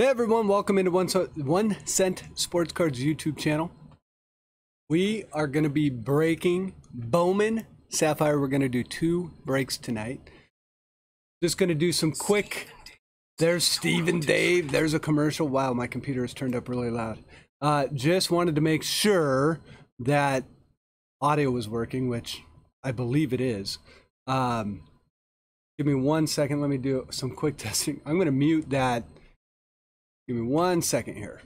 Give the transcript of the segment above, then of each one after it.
Hey everyone, welcome into One, One Cent Sports Cards YouTube channel. We are going to be breaking Bowman Sapphire. We're going to do two breaks tonight. Just going to do some quick. There's Stephen Dave. There's a commercial. Wow, my computer is turned up really loud. Uh, just wanted to make sure that audio was working, which I believe it is. Um, give me one second. Let me do some quick testing. I'm going to mute that. Give me one second here.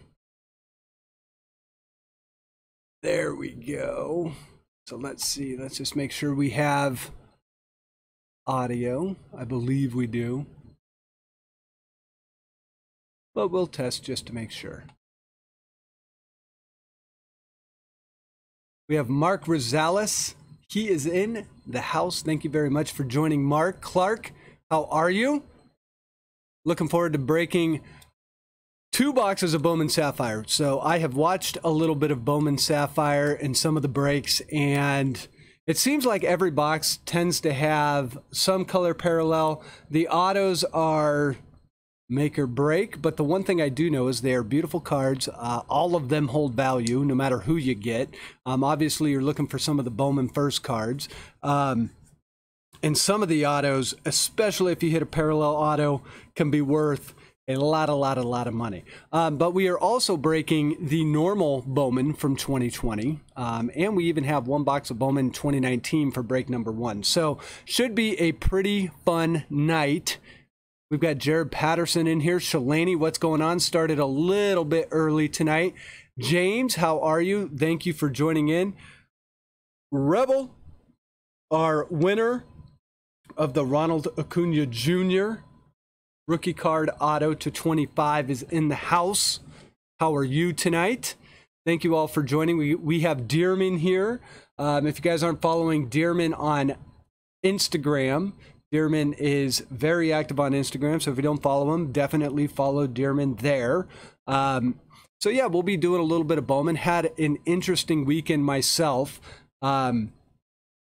There we go. So let's see. Let's just make sure we have audio. I believe we do. But we'll test just to make sure. We have Mark Rosales. He is in the house. Thank you very much for joining, Mark. Clark, how are you? Looking forward to breaking two boxes of Bowman Sapphire. So I have watched a little bit of Bowman Sapphire and some of the breaks, and it seems like every box tends to have some color parallel. The autos are make or break, but the one thing I do know is they are beautiful cards. Uh, all of them hold value, no matter who you get. Um, obviously, you're looking for some of the Bowman first cards. Um, and some of the autos, especially if you hit a parallel auto, can be worth a lot, a lot, a lot of money. Um, but we are also breaking the normal Bowman from 2020. Um, and we even have one box of Bowman 2019 for break number one. So should be a pretty fun night. We've got Jared Patterson in here. Shalani, what's going on? Started a little bit early tonight. James, how are you? Thank you for joining in. Rebel, our winner of the Ronald Acuna Jr. Rookie card auto to 25 is in the house. How are you tonight? Thank you all for joining. We, we have Dearman here. Um, if you guys aren't following Dearman on Instagram, Dearman is very active on Instagram. So if you don't follow him, definitely follow Dearman there. Um, so yeah, we'll be doing a little bit of Bowman. Had an interesting weekend myself. Um,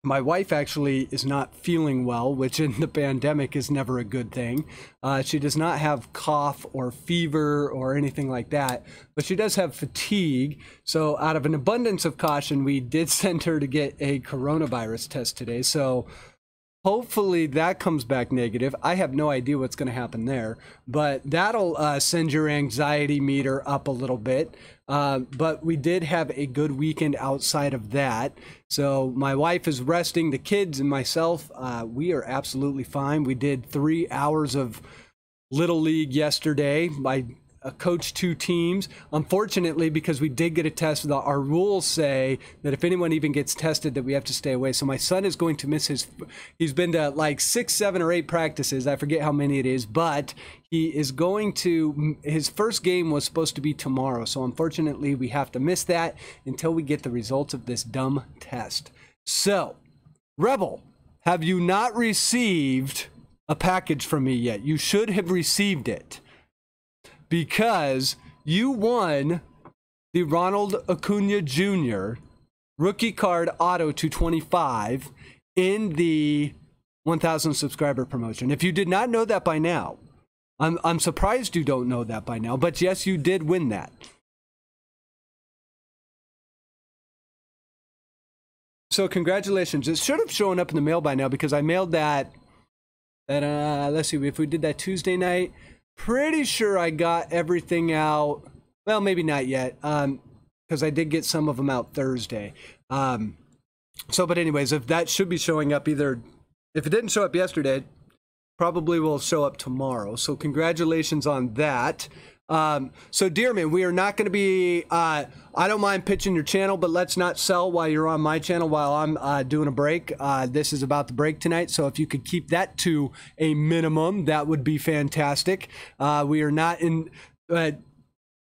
my wife actually is not feeling well, which in the pandemic is never a good thing. Uh, she does not have cough or fever or anything like that, but she does have fatigue. So, out of an abundance of caution, we did send her to get a coronavirus test today. So, hopefully that comes back negative. I have no idea what's going to happen there, but that'll uh, send your anxiety meter up a little bit. Uh, but we did have a good weekend outside of that. So my wife is resting, the kids and myself, uh, we are absolutely fine. We did three hours of Little League yesterday. My uh, coach two teams. Unfortunately, because we did get a test, the, our rules say that if anyone even gets tested, that we have to stay away. So my son is going to miss his. He's been to like six, seven, or eight practices. I forget how many it is, but he is going to. His first game was supposed to be tomorrow. So unfortunately, we have to miss that until we get the results of this dumb test. So, Rebel, have you not received a package from me yet? You should have received it because you won the Ronald Acuna Jr. rookie card auto to 25 in the 1000 subscriber promotion. If you did not know that by now, I'm, I'm surprised you don't know that by now, but yes, you did win that. So congratulations. It should have shown up in the mail by now because I mailed that. That uh, let's see, if we did that Tuesday night, pretty sure I got everything out. Well, maybe not yet, um, because I did get some of them out Thursday. Um, so, but anyways, if that should be showing up either, if it didn't show up yesterday, probably will show up tomorrow. So, congratulations on that. Um, so, Dearman, we are not going to be. Uh, I don't mind pitching your channel, but let's not sell while you're on my channel while I'm uh, doing a break. Uh, this is about the break tonight, so if you could keep that to a minimum, that would be fantastic. Uh, we are not in. Uh,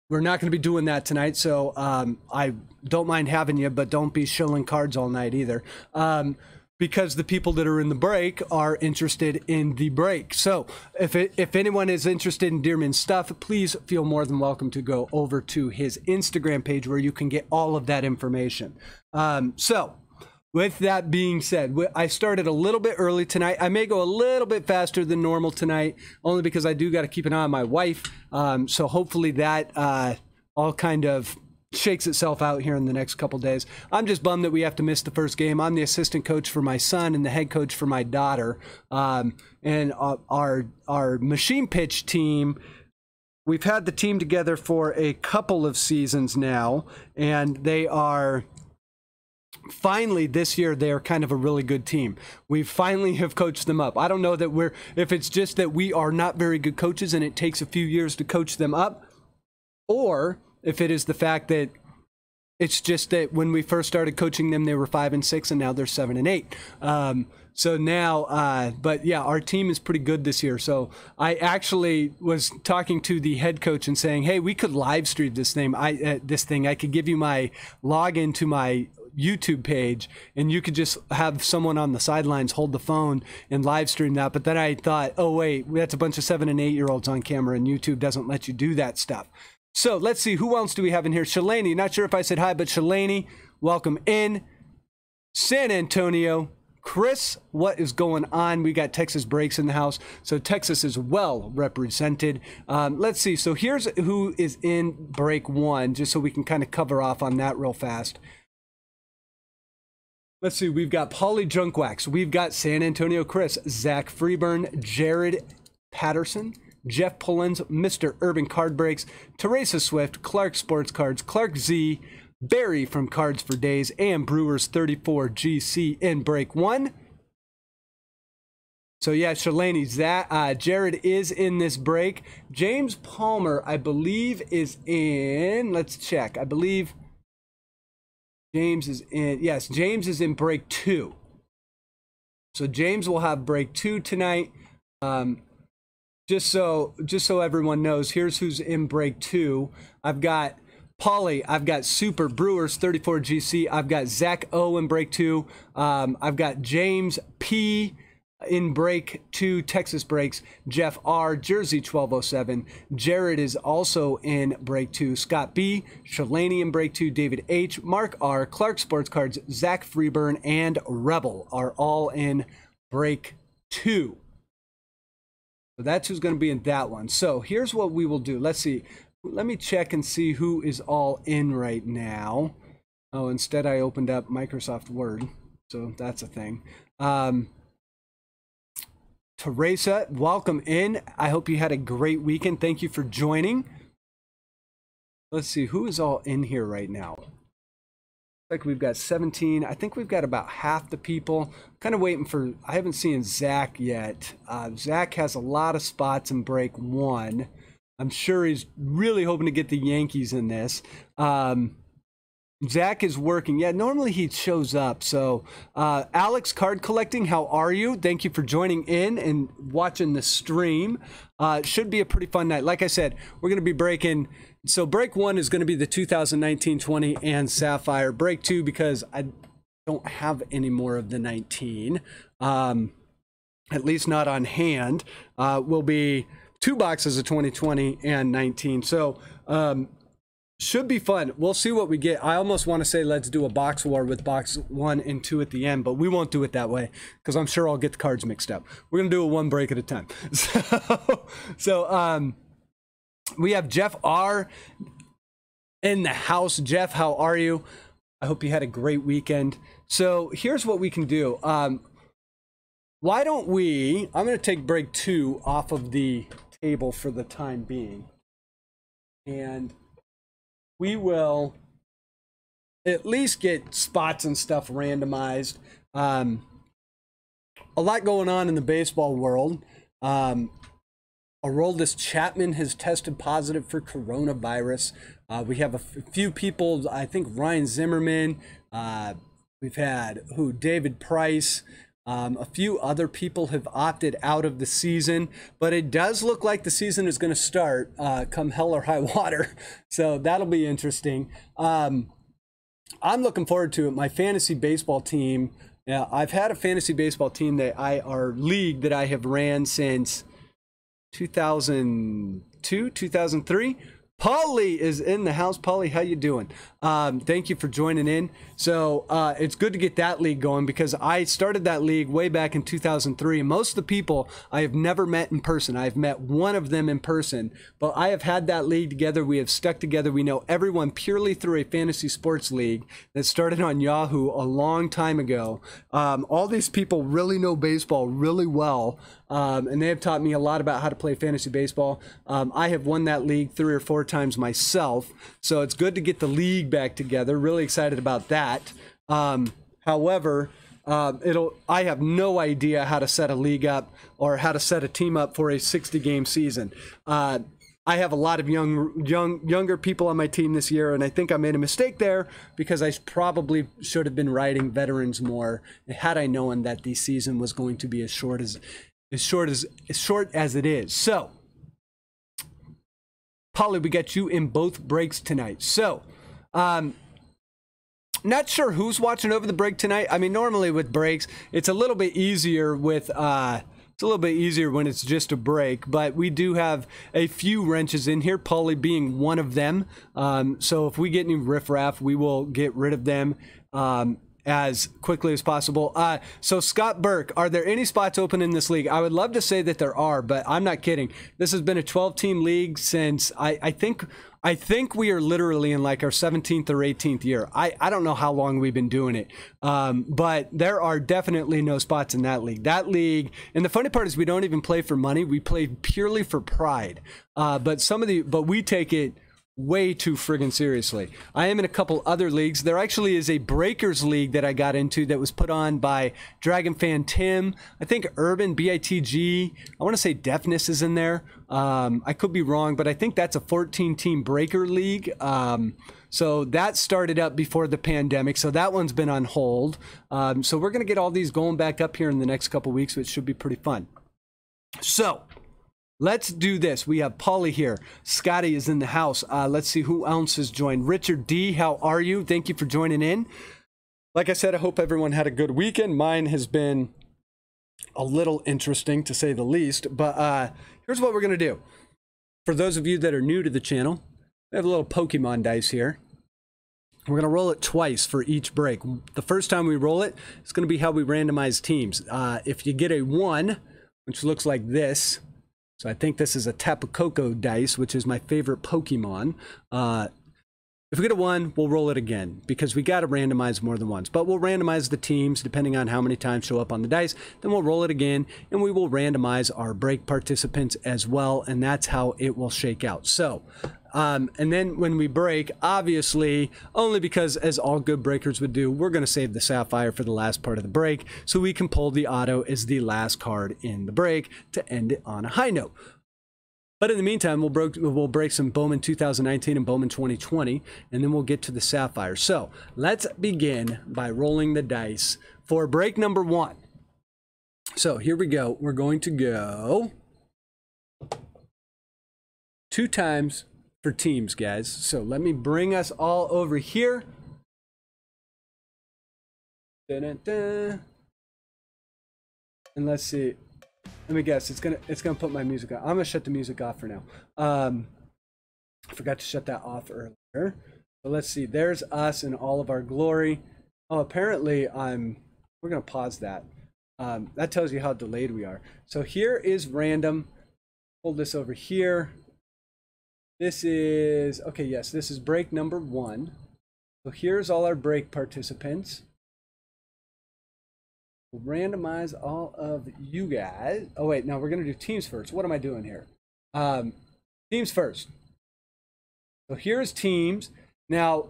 we're not going to be doing that tonight, so um, I don't mind having you, but don't be shilling cards all night either. Um, because the people that are in the break are interested in the break. So if it, if anyone is interested in Dearman's stuff, please feel more than welcome to go over to his Instagram page where you can get all of that information. Um, so with that being said, I started a little bit early tonight. I may go a little bit faster than normal tonight, only because I do got to keep an eye on my wife. Um, so hopefully that uh, all kind of shakes itself out here in the next couple days. I'm just bummed that we have to miss the first game. I'm the assistant coach for my son and the head coach for my daughter. Um, and our our machine pitch team we've had the team together for a couple of seasons now, and they are finally this year they're kind of a really good team. We finally have coached them up. I don't know that we're if it's just that we are not very good coaches and it takes a few years to coach them up, or if it is the fact that it's just that when we first started coaching them, they were five and six, and now they're seven and eight. Um, so now, uh, but yeah, our team is pretty good this year. So I actually was talking to the head coach and saying, "Hey, we could live stream this thing. I uh, this thing. I could give you my login to my YouTube page, and you could just have someone on the sidelines hold the phone and live stream that. But then I thought, oh wait, that's a bunch of seven and eight year olds on camera, and YouTube doesn't let you do that stuff. So let's see, who else do we have in here? Shalani, not sure if I said hi, but Shalani, welcome in. San Antonio, Chris, what is going on? We got Texas breaks in the house. So Texas is well represented. Um, let's see. So here's who is in break one, just so we can kind of cover off on that real fast. Let's see. We've got Paulie Junkwax. We've got San Antonio Chris, Zach Freeburn, Jared Patterson, Jeff Pullins, Mr. Urban Card Breaks, Teresa Swift, Clark Sports Cards, Clark Z, Barry from Cards for Daze, and Brewers 34 GC in break one. So yeah, Shalani, that uh, Jared is in this break. James Palmer, I believe, is in. Let's check. I believe James is in. Yes, James is in break two. So James will have break two tonight. Um, just so just so everyone knows, here's who's in break two. I've got Polly, I've got Super Brewers 34 GC. I've got Zach O in break two. Um, I've got James P in break two, Texas breaks. Jeff R, Jersey 1207. Jared is also in break two. Scott B, Shalani in break two. David H, Mark R, Clark Sports Cards, Zach Freeburn, and Rebel are all in break two. So that's who's going to be in that one. So here's what we will do. Let's see. Let me check and see who is all in right now. Oh, instead I opened up Microsoft Word. So that's a thing. Um, Teresa, welcome in. I hope you had a great weekend. Thank you for joining. Let's see who is all in here right now. Like we've got 17. I think we've got about half the people. Kind of waiting for. I haven't seen Zach yet. Uh, Zach has a lot of spots in break one. I'm sure he's really hoping to get the Yankees in this. Um, Zach is working. Yeah, normally he shows up. So, uh, Alex Card Collecting, how are you? Thank you for joining in and watching the stream. Uh, should be a pretty fun night. Like I said, we're going to be breaking. So, break one is going to be the 2019 20 and Sapphire. Break two, because I don't have any more of the 19, um, at least not on hand, uh, will be two boxes of 2020 and 19. So um, should be fun. We'll see what we get. I almost want to say let's do a box war with box one and two at the end, but we won't do it that way because I'm sure I'll get the cards mixed up. We're gonna do a one break at a time. So, so um, we have Jeff R in the house. Jeff, how are you? I hope you had a great weekend. So here's what we can do. Um, why don't we? I'm going to take break two off of the table for the time being. And we will at least get spots and stuff randomized. Um, a lot going on in the baseball world. Um, Aroldis Chapman has tested positive for coronavirus. Uh, we have a few people, I think Ryan Zimmerman. Uh, we've had who? David Price. Um, a few other people have opted out of the season, but it does look like the season is going to start uh, come hell or high water. So that'll be interesting. Um, I'm looking forward to it. My fantasy baseball team. Yeah, I've had a fantasy baseball team that I our league that I have ran since 2002, 2003. Polly is in the house. Polly, how you doing? Um, thank you for joining in. So uh, it's good to get that league going because I started that league way back in 2003. Most of the people I have never met in person. I've met one of them in person, but I have had that league together. We have stuck together. We know everyone purely through a fantasy sports league that started on Yahoo a long time ago. Um, all these people really know baseball really well. Um, and they have taught me a lot about how to play fantasy baseball. Um, I have won that league three or four times myself, so it's good to get the league back together. Really excited about that. Um, however, uh, it'll. I have no idea how to set a league up or how to set a team up for a 60 game season. Uh, I have a lot of young, young, younger people on my team this year, and I think I made a mistake there because I probably should have been riding veterans more had I known that the season was going to be as short as as short as as short as it is. So, Polly, we got you in both breaks tonight. So, um, not sure who's watching over the break tonight. I mean, normally with breaks, it's a little bit easier with. Uh, it's a little bit easier when it's just a break, but we do have a few wrenches in here, Polly being one of them. Um, so if we get any riffraff, we will get rid of them. Um, as quickly as possible. Uh, so, Scott Burke, are there any spots open in this league? I would love to say that there are, but I'm not kidding. This has been a 12 team league since I, I think. I think we are literally in like our 17th or 18th year. I, I don't know how long we've been doing it, um, but there are definitely no spots in that league. That league, and the funny part is we don't even play for money. We play purely for pride. Uh, but some of the, but we take it way too friggin' seriously. I am in a couple other leagues. There actually is a Breakers League that I got into that was put on by Dragon Fan Tim. I think Urban BITG. I want to say Deafness is in there. Um, I could be wrong, but I think that's a 14 team Breaker League. Um, so that started up before the pandemic. So that one's been on hold. Um, so we're going to get all these going back up here in the next couple weeks, which should be pretty fun. So, Let's do this. We have Polly here. Scotty is in the house. Uh, let's see who else has joined. Richard D, how are you? Thank you for joining in. Like I said, I hope everyone had a good weekend. Mine has been a little interesting to say the least. But uh, here's what we're going to do. For those of you that are new to the channel, we have a little Pokemon dice here. We're going to roll it twice for each break. The first time we roll it, it's going to be how we randomize teams. Uh, if you get a one, which looks like this, so I think this is a Tapu Koko dice, which is my favorite Pokemon. Uh, if we get a one, we'll roll it again because we got to randomize more than once. But we'll randomize the teams depending on how many times show up on the dice. Then we'll roll it again and we will randomize our break participants as well. And that's how it will shake out. So um, and then when we break, obviously, only because as all good breakers would do, we're going to save the Sapphire for the last part of the break so we can pull the auto as the last card in the break to end it on a high note. But in the meantime, we'll break, we'll break some Bowman 2019 and Bowman 2020, and then we'll get to the Sapphire. So let's begin by rolling the dice for break number one. So here we go. We're going to go two times for teams, guys. So let me bring us all over here. Da-da-da. And let's see. Let me guess. It's gonna it's gonna put my music on. I'm gonna shut the music off for now. Um, I forgot to shut that off earlier. But let's see. There's us in all of our glory. Oh, apparently I'm. We're gonna pause that. Um, that tells you how delayed we are. So here is random. Hold this over here. This is, okay, yes, this is break number one. So here's all our break participants. We'll randomize all of you guys. Oh, wait, now we're going to do teams first. What am I doing here? Um, teams first. So here's teams. Now,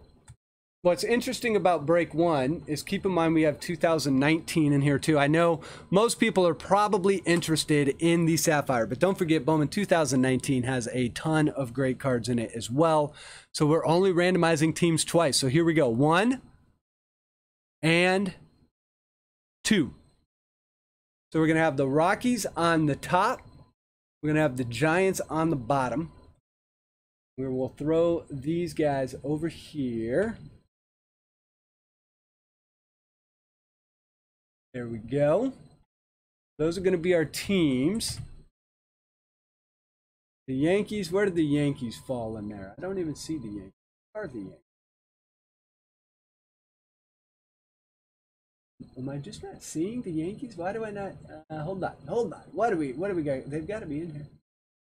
What's interesting about break one is keep in mind we have 2019 in here too. I know most people are probably interested in the Sapphire, but don't forget Bowman 2019 has a ton of great cards in it as well. So we're only randomizing teams twice. So here we go. One and two. So we're going to have the Rockies on the top. We're going to have the Giants on the bottom. We will throw these guys over here. There we go. Those are going to be our teams. The Yankees, where did the Yankees fall in there? I don't even see the Yankees. Where are the Yankees? Am I just not seeing the Yankees? Why do I not? Uh, hold on, hold on. What do we? What do we got? They've got to be in here.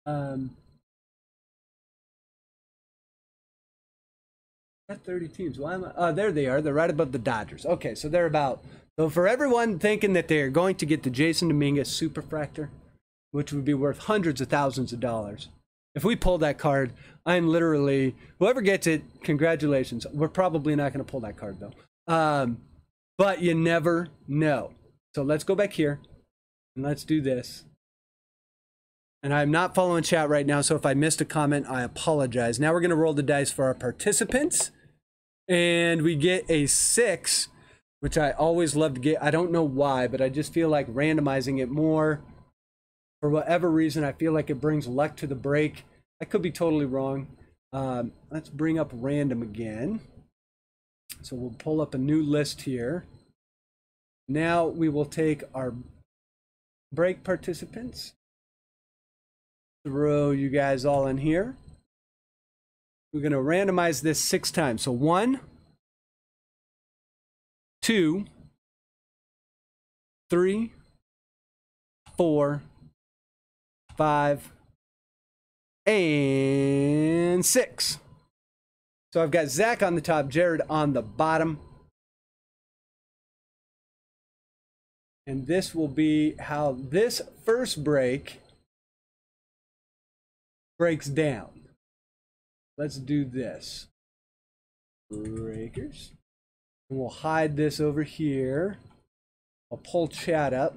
Um, got 30 teams. Why am I? Oh, there they are. They're right above the Dodgers. Okay, so they're about. So for everyone thinking that they are going to get the Jasson Dominguez Superfractor, which would be worth hundreds of thousands of dollars, if we pull that card, I'm literally whoever gets it. Congratulations. We're probably not going to pull that card though. Um, but you never know. So let's go back here and let's do this. And I'm not following chat right now, so if I missed a comment, I apologize. Now we're going to roll the dice for our participants. And we get a six, which I always love to get. I don't know why, but I just feel like randomizing it more. For whatever reason, I feel like it brings luck to the break. I could be totally wrong. Um, let's bring up random again. So we'll pull up a new list here. Now we will take our break participants, throw you guys all in here. We're going to randomize this six times. So one, two, three, four, five, and six. So I've got Zach on the top, Jared on the bottom. And this will be how this first break breaks down. Let's do this. Breakers. And we'll hide this over here. I'll pull chat up.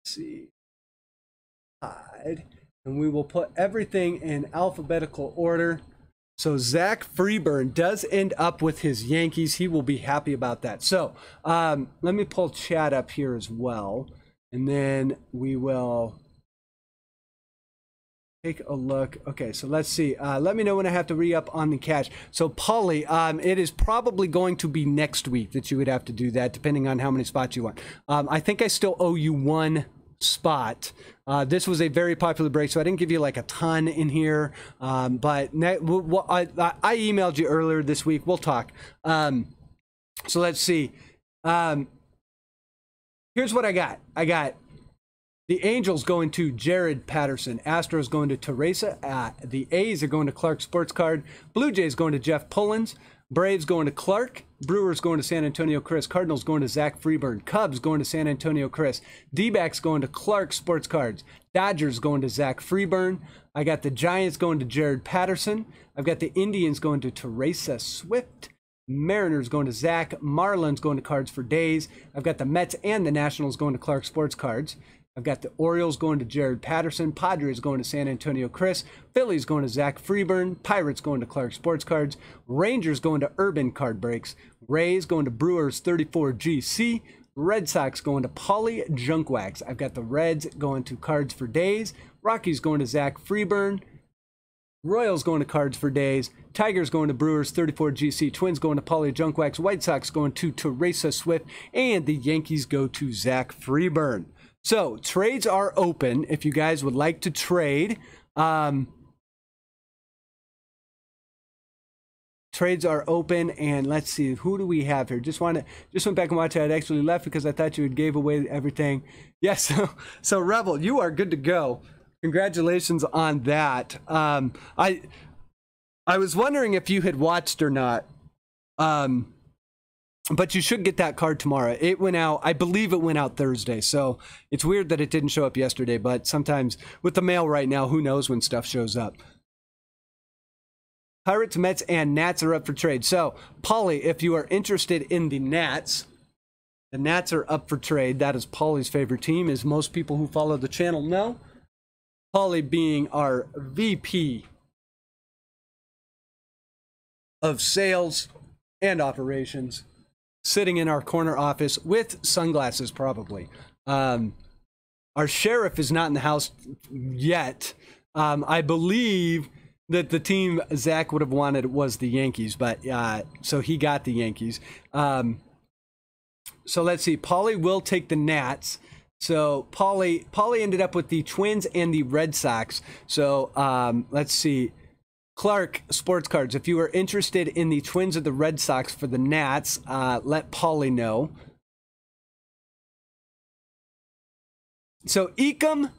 Let's see. Hide. And we will put everything in alphabetical order. So Zach Freeburn does end up with his Yankees. He will be happy about that. So um, let me pull chat up here as well. And then we will take a look. Okay, so let's see. Uh, let me know when I have to re-up on the cash. So Polly, um, it is probably going to be next week that you would have to do that, depending on how many spots you want. Um, I think I still owe you one spot. Uh, this was a very popular break, so I didn't give you like a ton in here. Um, but I, emailed you earlier this week. We'll talk. Um, so let's see. Um, here's what I got. I got the Angels going to Jared Patterson. Astros going to Teresa. Uh, the A's are going to Clark Sports Card. Blue Jays going to Jeff Pullins. Braves going to Clark. Brewers going to San Antonio Chris. Cardinals going to Zach Freeburn. Cubs going to San Antonio Chris. D backs going to Clark Sports Cards. Dodgers going to Zach Freeburn. I got the Giants going to Jared Patterson. I've got the Indians going to Teresa Swift. Mariners going to Zach. Marlins going to Cards for Daze. I've got the Mets and the Nationals going to Clark Sports Cards. I've got the Orioles going to Jared Patterson, Padres going to San Antonio Chris, Phillies going to Zach Freeburn, Pirates going to Clark Sports Cards, Rangers going to Urban Card Breaks, Rays going to Brewers 34 GC, Red Sox going to Polly Junkwax. I've got the Reds going to Cards for Daze, Rockies going to Zach Freeburn, Royals going to Cards for Daze, Tigers going to Brewers 34 GC, Twins going to Polly Junkwax, White Sox going to Teresa Swift, and the Yankees go to Zach Freeburn. So trades are open if you guys would like to trade. Um, trades are open and let's see who do we have here? Just want to just went back and watched i actually left because i thought you had gave away everything. Yes so, so rebel you are good to go. Congratulations on that. Um i i was wondering if you had watched or not. Um but you should get that card tomorrow. It went out, I believe it went out Thursday. So it's weird that it didn't show up yesterday, but sometimes with the mail right now, who knows when stuff shows up. Pirates, Mets, and Nats are up for trade. So, Polly, if you are interested in the Nats, the Nats are up for trade. That is Polly's favorite team, as most people who follow the channel know. Polly being our VP of sales and operations sitting in our corner office with sunglasses, probably. Um, our sheriff is not in the house yet. Um, I believe that the team Zach would have wanted was the Yankees, but uh, so he got the Yankees. Um, so let's see. Polly will take the Nats. So Paulie Paulie ended up with the Twins and the Red Sox. So um, let's see. Clark Sports Cards, if you are interested in the Twins or the Red Sox for the Nats, uh, let Paulie know. So Ecom,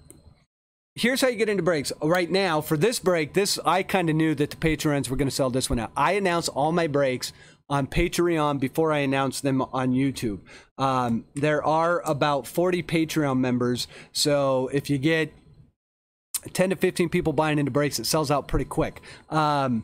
here's how you get into breaks. Right now, for this break, this I kind of knew that the Patreons were going to sell this one out. I announce all my breaks on Patreon before I announce them on YouTube. Um, there are about 40 Patreon members, so if you get 10 to 15 people buying into breaks, it sells out pretty quick. Um,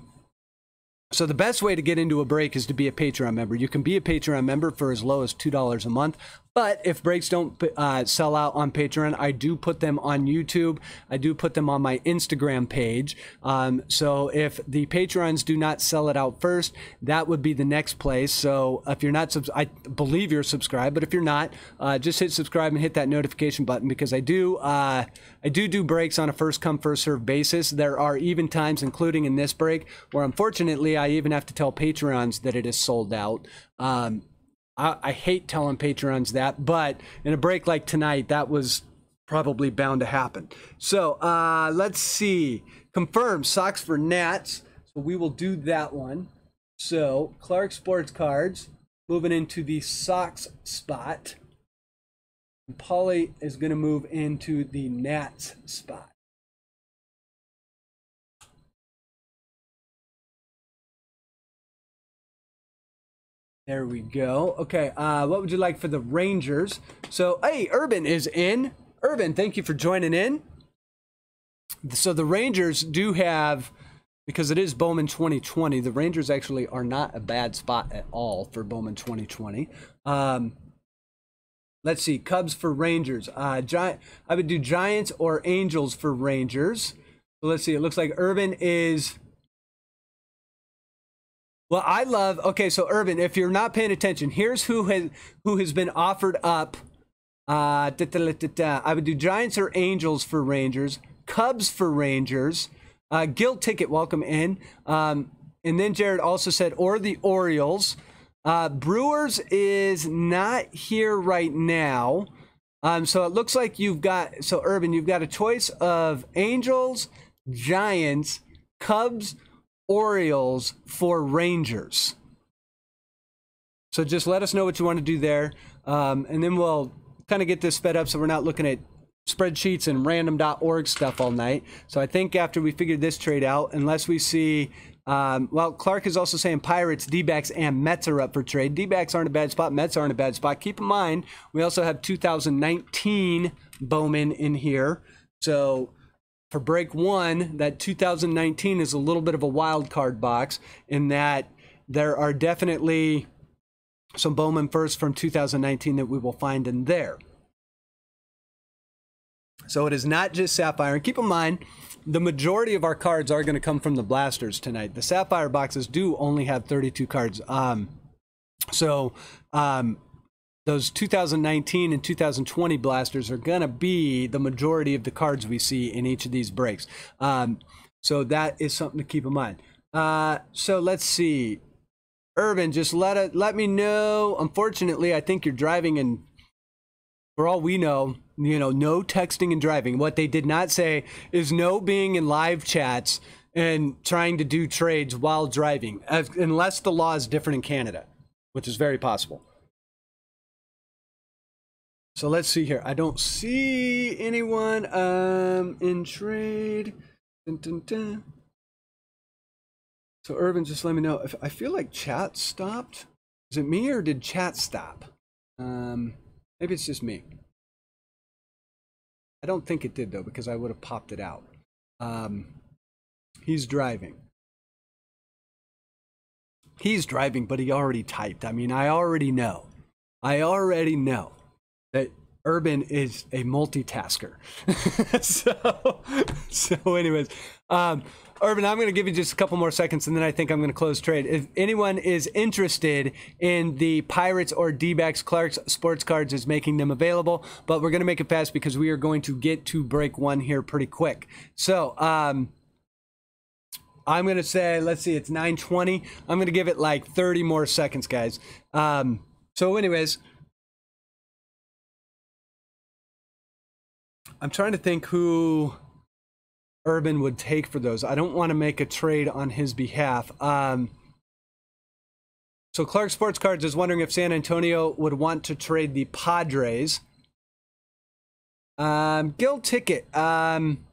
so the best way to get into a break is to be a Patreon member. You can be a Patreon member for as low as $2 a month. But if breaks don't uh, sell out on Patreon, I do put them on YouTube. I do put them on my Instagram page. Um, so if the Patreons do not sell it out first, that would be the next place. So if you're not, I believe you're subscribed, but if you're not, uh, just hit subscribe and hit that notification button because I do, uh, I do do breaks on a first come first serve basis. There are even times, including in this break, where unfortunately I even have to tell Patreons that it is sold out. Um, I, I hate telling Patreons that, but in a break like tonight, that was probably bound to happen. So uh, let's see. Confirm socks for Nats. So we will do that one. So Clark Sports Cards moving into the socks spot. Paulie is going to move into the Nats spot. There we go. Okay, uh, what would you like for the Rangers? So, hey, Urban is in. Urban, thank you for joining in. So the Rangers do have, because it is Bowman 2020, the Rangers actually are not a bad spot at all for Bowman 2020. Um, let's see, Cubs for Rangers. Uh, Giant, I would do Giants or Angels for Rangers. So let's see, it looks like Urban is well, I love. Okay, so Urban, if you're not paying attention, here's who has who has been offered up. Uh, da, da, da, I would do Giants or Angels for Rangers, Cubs for Rangers, uh, Guild Ticket, welcome in. Um, and then Jared also said, or the Orioles. Uh, Brewers is not here right now. Um, so it looks like you've got, so Urban, you've got a choice of Angels, Giants, Cubs, Orioles for Rangers. So just let us know what you want to do there. Um, and then we'll kind of get this sped up so we're not looking at spreadsheets and random.org stuff all night. So I think after we figure this trade out, unless we see, um, well, Clark is also saying Pirates, D backs, and Mets are up for trade. D backs aren't a bad spot, Mets aren't a bad spot. Keep in mind, we also have 2019 Bowman in here. So for break one, that 2019 is a little bit of a wild card box in that there are definitely some Bowman first from 2019 that we will find in there. So it is not just Sapphire. And keep in mind, the majority of our cards are going to come from the blasters tonight. The Sapphire boxes do only have 32 cards. Um, so um, those 2019 and 2020 blasters are going to be the majority of the cards we see in each of these breaks. Um, so that is something to keep in mind. Uh, so let's see. Urban, just let it, let me know. Unfortunately, I think you're driving and for all we know, you know, no texting and driving. What they did not say is no being in live chats and trying to do trades while driving, unless the law is different in Canada, which is very possible. So let's see here. I don't see anyone um, in trade. Dun, dun, dun. So Urban, just let me know if I feel like chat stopped. Is it me or did chat stop? Um, maybe it's just me. I don't think it did though because I would have popped it out. Um, he's driving. He's driving, but he already typed. I mean, I already know. I already know that Urban is a multitasker. so, so, anyways, um, Urban, I'm going to give you just a couple more seconds and then I think I'm going to close trade. If anyone is interested in the Pirates or D backs, Clark's Sports Cards is making them available, but we're going to make it fast because we are going to get to break one here pretty quick. So, um, I'm going to say, let's see, it's 920. I'm going to give it like 30 more seconds, guys. Um, so, anyways, I'm trying to think who Urban would take for those. I don't want to make a trade on his behalf. Um, so Clark Sports Cards is wondering if San Antonio would want to trade the Padres. Um, Gil Ticket. Um,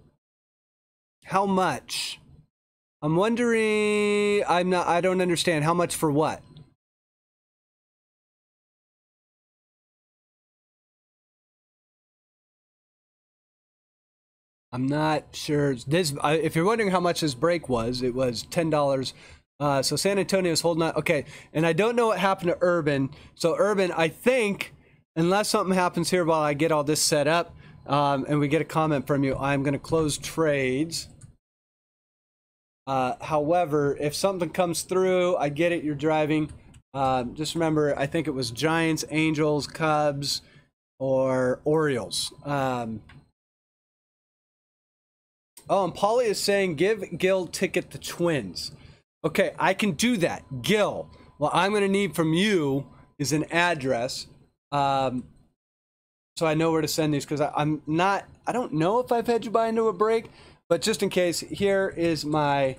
how much? I'm wondering. I'm not. I don't understand. How much for what? I'm not sure. This, if you're wondering how much this break was, it was ten dollars. Uh, so San Antonio is holding on. Okay, and I don't know what happened to Urban. So Urban, I think, unless something happens here while I get all this set up, um, and we get a comment from you, I'm going to close trades. Uh, however, if something comes through, I get it. You're driving. Um, just remember, I think it was Giants, Angels, Cubs, or Orioles. Um, Oh, and Polly is saying give Gil ticket the twins. Okay, I can do that. Gil, what I'm going to need from you is an address. Um, so I know where to send these because I'm not, I don't know if I've had you buy into a break, but just in case, here is my.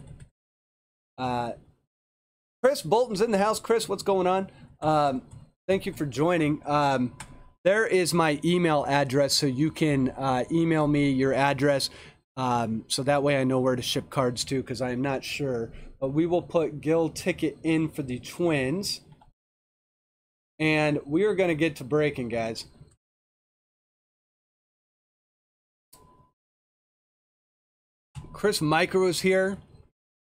Uh, Chris Bolton's in the house. Chris, what's going on? Um, thank you for joining. Um, there is my email address, so you can uh, email me your address. Um, so that way I know where to ship cards to because I am not sure. But we will put Gil ticket in for the Twins. And we are going to get to breaking, guys. Chris Micro is here.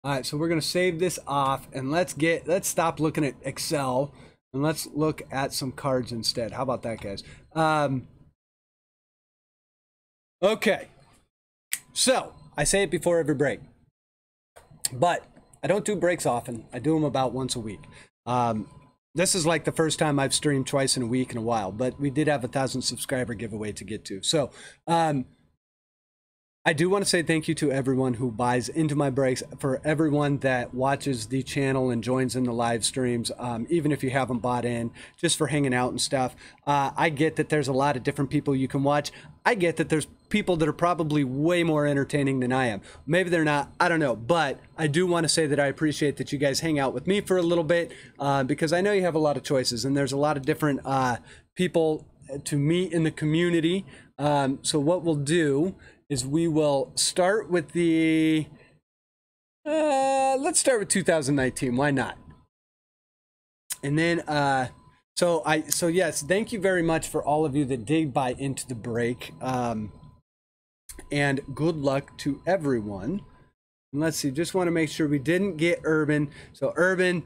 All right, so we're going to save this off and let's get let's stop looking at Excel and let's look at some cards instead. How about that, guys? Um, okay. So, I say it before every break, but I don't do breaks often. I do them about once a week. Um, this is like the first time I've streamed twice in a week in a while, but we did have a thousand subscriber giveaway to get to. So, um, I do want to say thank you to everyone who buys into my breaks, for everyone that watches the channel and joins in the live streams, um, even if you haven't bought in, just for hanging out and stuff. Uh, I get that there's a lot of different people you can watch. I get that there's people that are probably way more entertaining than I am. Maybe they're not, I don't know. But I do want to say that I appreciate that you guys hang out with me for a little bit uh, because I know you have a lot of choices and there's a lot of different uh, people to meet in the community. Um, so, what we'll do is we will start with the. Uh, let's start with 2019. Why not? And then, uh, so I, so yes, thank you very much for all of you that did buy into the break. Um, and good luck to everyone. And let's see, just want to make sure we didn't get Urban. So Urban,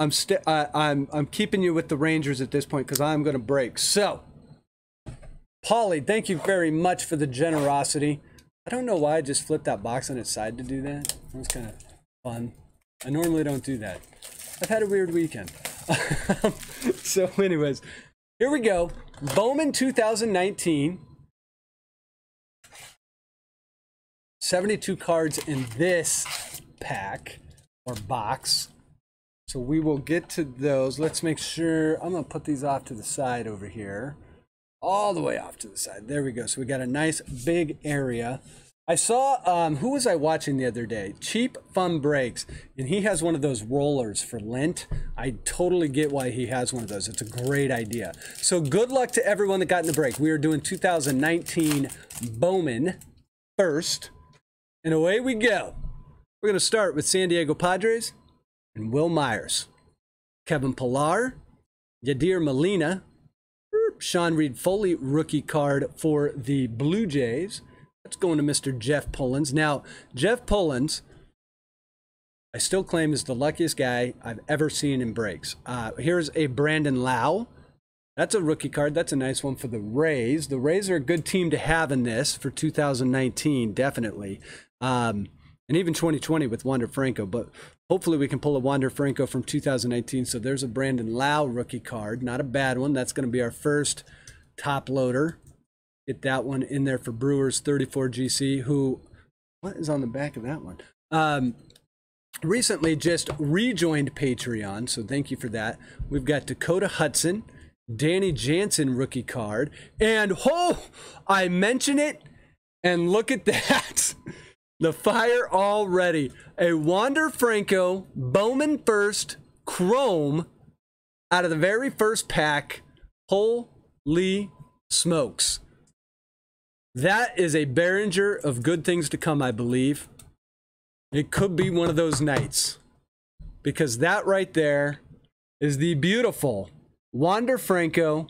I'm still, uh, I'm, I'm keeping you with the Rangers at this point because I'm going to break. So Polly, thank you very much for the generosity. I don't know why I just flipped that box on its side to do that. That was kind of fun. I normally don't do that. I've had a weird weekend. so, anyways, here we go. Bowman 2019. 72 cards in this pack or box. So we will get to those. Let's make sure. I'm going to put these off to the side over here all the way off to the side. There we go. So we got a nice big area. I saw, um, who was I watching the other day? Cheap Fun Breaks, and he has one of those rollers for lint. I totally get why he has one of those. It's a great idea. So good luck to everyone that got in the break. We are doing 2019 Bowman first, and away we go. We're going to start with San Diego Padres and Wil Myers. Kevin Pillar, Yadier Molina, Sean Reid-Foley rookie card for the Blue Jays. Going to Mr. Jeff Pullins. Now, Jeff Pullins, I still claim is the luckiest guy I've ever seen in breaks. Uh, here's a Brandon Lowe. That's a rookie card. That's a nice one for the Rays. The Rays are a good team to have in this for 2019, definitely. Um, and even 2020 with Wander Franco. But hopefully we can pull a Wander Franco from 2019. So there's a Brandon Lowe rookie card. Not a bad one. That's going to be our first top loader. Get that one in there for Brewers 34 GC, who, what is on the back of that one? Um, recently just rejoined Patreon. So thank you for that. We've got Dakota Hudson. Danny Jansen rookie card. And oh, I mention it And look at that. The fire already. A Wander Franco Bowman first Chrome out of the very first pack. Holy smokes. That is a Behringer of good things to come, I believe. It could be one of those nights. Because that right there is the beautiful Wander Franco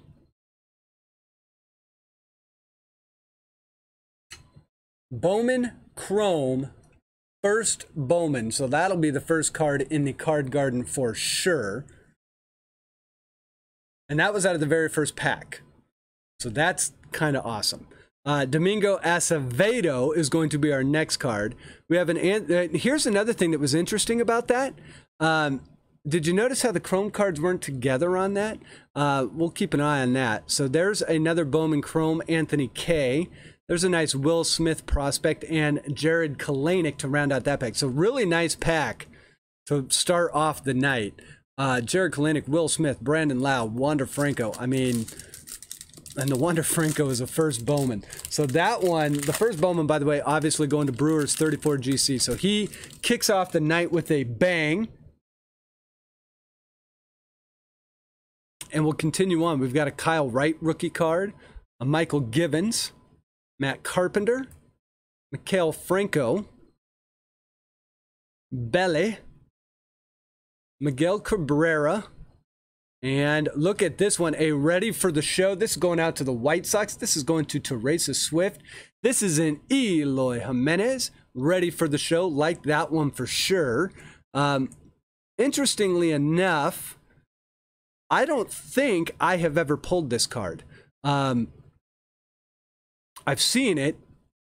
Bowman Chrome first Bowman. So that'll be the first card in the card garden for sure. And that was out of the very first pack. So that's kind of awesome. Uh, Domingo Acevedo is going to be our next card. We have an. Uh, here's another thing that was interesting about that. Um, did you notice how the Chrome cards weren't together on that? Uh, we'll keep an eye on that. So there's another Bowman Chrome, Anthony Kay There's a nice Will Smith prospect and Jarred Kelenic to round out that pack. So really nice pack to start off the night. Uh, Jarred Kelenic, Will Smith, Brandon Lowe, Wander Franco. I mean, and the Wander Franco is a first Bowman. So that one, the first Bowman, by the way, obviously going to Brewers 34 GC. So he kicks off the night with a bang. And we'll continue on. We've got a Kyle Wright rookie card, a Mychal Givens, Matt Carpenter, Maikel Franco, Belly, Miguel Cabrera, and look at this one, a ready for the show. This is going out to the White Sox. This is going to Teresa Swift. This is an Eloy Jimenez, ready for the show. Like that one for sure. Um, interestingly enough, I don't think I have ever pulled this card. Um, I've seen it.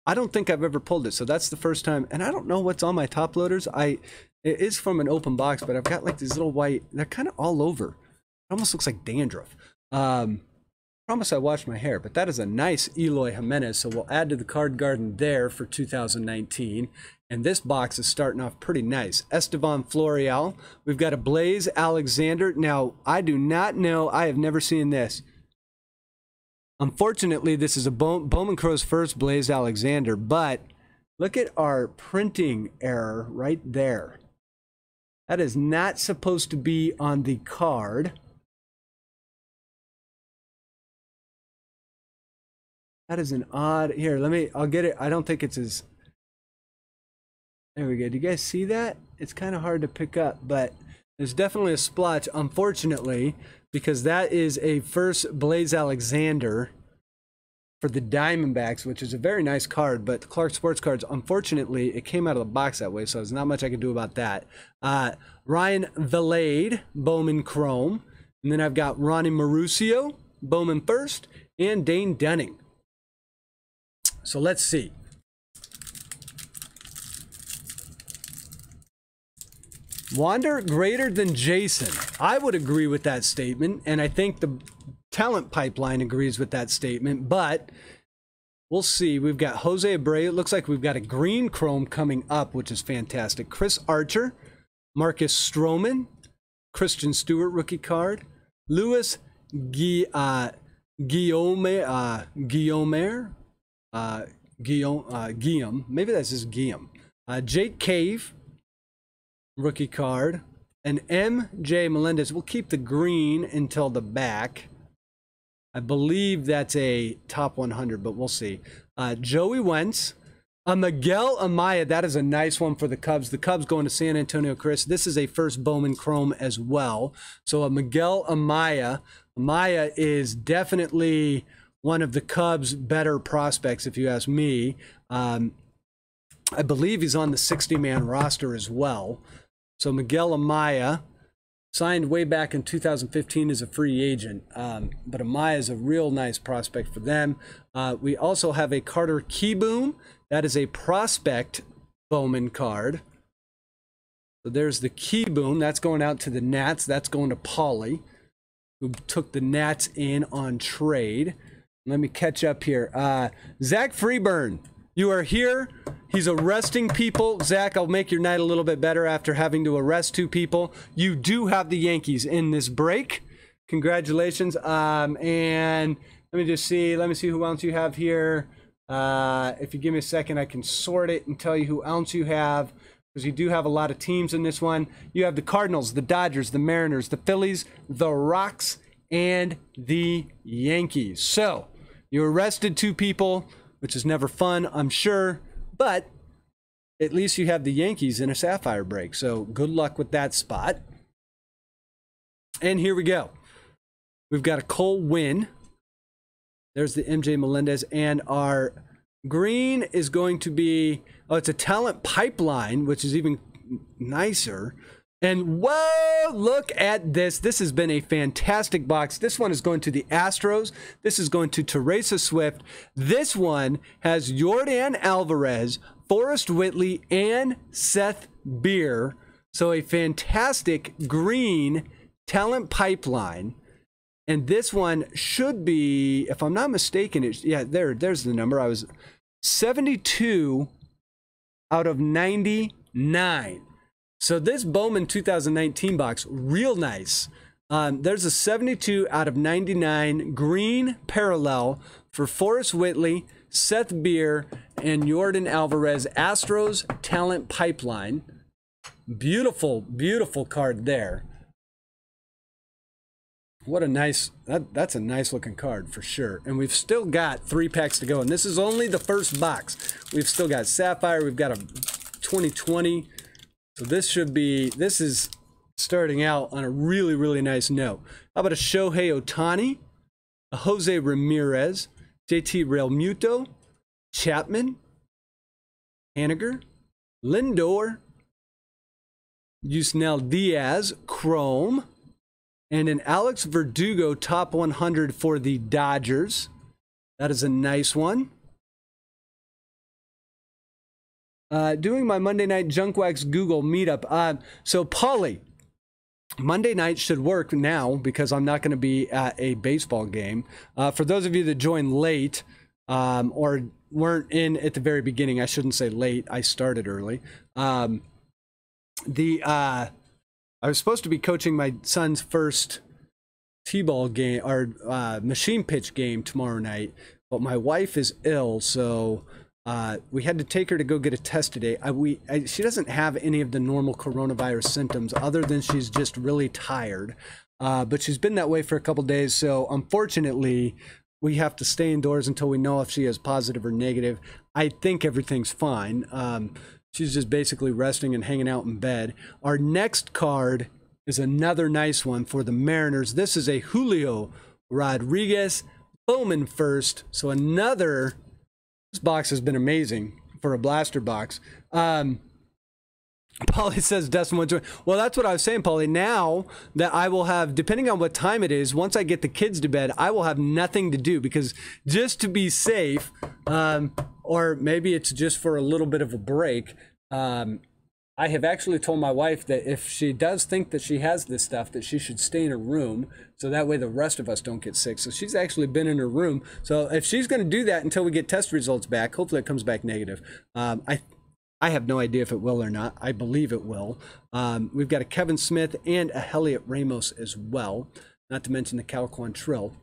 I don't think I've ever pulled it. So that's the first time. And I don't know what's on my top loaders. I it is from an open box, but I've got like these little white, they're kind of all over. It almost looks like dandruff. Um, promise I washed my hair, but that is a nice Eloy Jimenez. So we'll add to the card garden there for 2019. And this box is starting off pretty nice. Estevan Florial. We've got a Blaze Alexander. Now, I do not know. I have never seen this. Unfortunately, this is a Bowman Crow's first Blaze Alexander, but look at our printing error right there. That is not supposed to be on the card. That is an odd. Here, let me. I'll get it. I don't think it's as. There we go. Do you guys see that? It's kind of hard to pick up, but there's definitely a splotch, unfortunately, because that is a first Blaze Alexander for the Diamondbacks, which is a very nice card, but Clark Sports Cards, unfortunately, it came out of the box that way, so there's not much I can do about that. Uh, Ryan Vilade, Bowman Chrome. And then I've got Ronny Mauricio, Bowman first, and Dane Dunning. So let's see. Wander greater than Jasson. I would agree with that statement, and I think the talent pipeline agrees with that statement, but we'll see. We've got Jose Abreu. It looks like we've got a green chrome coming up, which is fantastic. Chris Archer, Marcus Stroman, Christin Stewart rookie card, Louis uh, Guillaume, uh, Guillaume, uh, Guillaume, uh, Guillaume, maybe that's just Guillaume. Uh, Jake Cave, rookie card. And MJ Melendez, we'll keep the green until the back. I believe that's a top 100, but we'll see. Uh, Joey Wentz, a Miguel Amaya. That is a nice one for the Cubs. The Cubs going to San Antonio, Chris. This is a first Bowman Chrome as well. So a Miguel Amaya. Amaya is definitely one of the Cubs' better prospects, if you ask me. Um, I believe he's on the 60 man roster as well. So Miguel Amaya signed way back in 2015 as a free agent. Um, but Amaya is a real nice prospect for them. Uh, we also have a Carter Kieboom. That is a prospect Bowman card. So there's the Kieboom. That's going out to the Nats. That's going to Paulie, who took the Nats in on trade. Let me catch up here. Uh, Zach Freeburn you are here. He's arresting people. Zach, I'll make your night a little bit better after having to arrest two people. You do have the Yankees in this break. Congratulations. Um, and let me just see. Let me see who else you have here. Uh, if you give me a second, I can sort it and tell you who else you have because you do have a lot of teams in this one. You have the Cardinals, the Dodgers, the Mariners, the Phillies, the Rocks, and the Yankees. So you arrested two people, which is never fun, I'm sure, but at least you have the Yankees in a sapphire break. So good luck with that spot. And here we go. We've got a Cole Winn. There's the MJ Melendez, and our green is going to be oh, it's a talent pipeline, which is even nicer. And whoa, look at this. This has been a fantastic box. This one is going to the Astros. This is going to Teresa Swift. This one has Jordan Alvarez, Forrest Whitley, and Seth Beer. So a fantastic green talent pipeline. And this one should be, if I'm not mistaken, it's, yeah, there, there's the number. I was 72 out of 99. So this Bowman 2019 box, real nice. Um, there's a 72 out of 99 green parallel for Forrest Whitley, Seth Beer, and Jordan Alvarez. Astros Talent Pipeline. Beautiful, beautiful card there. What a nice that that's a nice looking card for sure. And we've still got three packs to go. And this is only the first box. We've still got Sapphire, we've got a 2020, so this should be, this is starting out on a really, really nice note. How about a Shohei Ohtani, a Jose Ramirez, JT Realmuto, Chapman, Haniger, Lindor, Yusniel Diaz, Chrome, and an Alex Verdugo top 100 for the Dodgers. That is a nice one. Uh, doing my Monday night Junkwax Google meetup. Uh, so, Polly, Monday night should work now because I'm not going to be at a baseball game. Uh, for those of you that joined late um, or weren't in at the very beginning, I shouldn't say late. I started early. Um, the uh, I was supposed to be coaching my son's first t-ball game or uh, machine pitch game tomorrow night, but my wife is ill, so uh, we had to take her to go get a test today. I, we, I, she doesn't have any of the normal coronavirus symptoms other than she's just really tired. Uh, but she's been that way for a couple days. So unfortunately, we have to stay indoors until we know if she is positive or negative. I think everything's fine. Um, she's just basically resting and hanging out in bed. Our next card is another nice one for the Mariners. This is a Julio Rodriguez Bowman first. So another this box has been amazing for a blaster box. Um, Polly says went to Well, that's what I was saying, Polly. Now that I will have, depending on what time it is, once I get the kids to bed, I will have nothing to do because just to be safe, um, or maybe it's just for a little bit of a break, um, I have actually told my wife that if she does think that she has this stuff, that she should stay in her room so that way the rest of us don't get sick. So she's actually been in her room. So if she's going to do that until we get test results back, hopefully it comes back negative. Um, I I have no idea if it will or not. I believe it will. Um, we've got a Kevin Smith and a Heliot Ramos as well, not to mention the Cal Quantrill.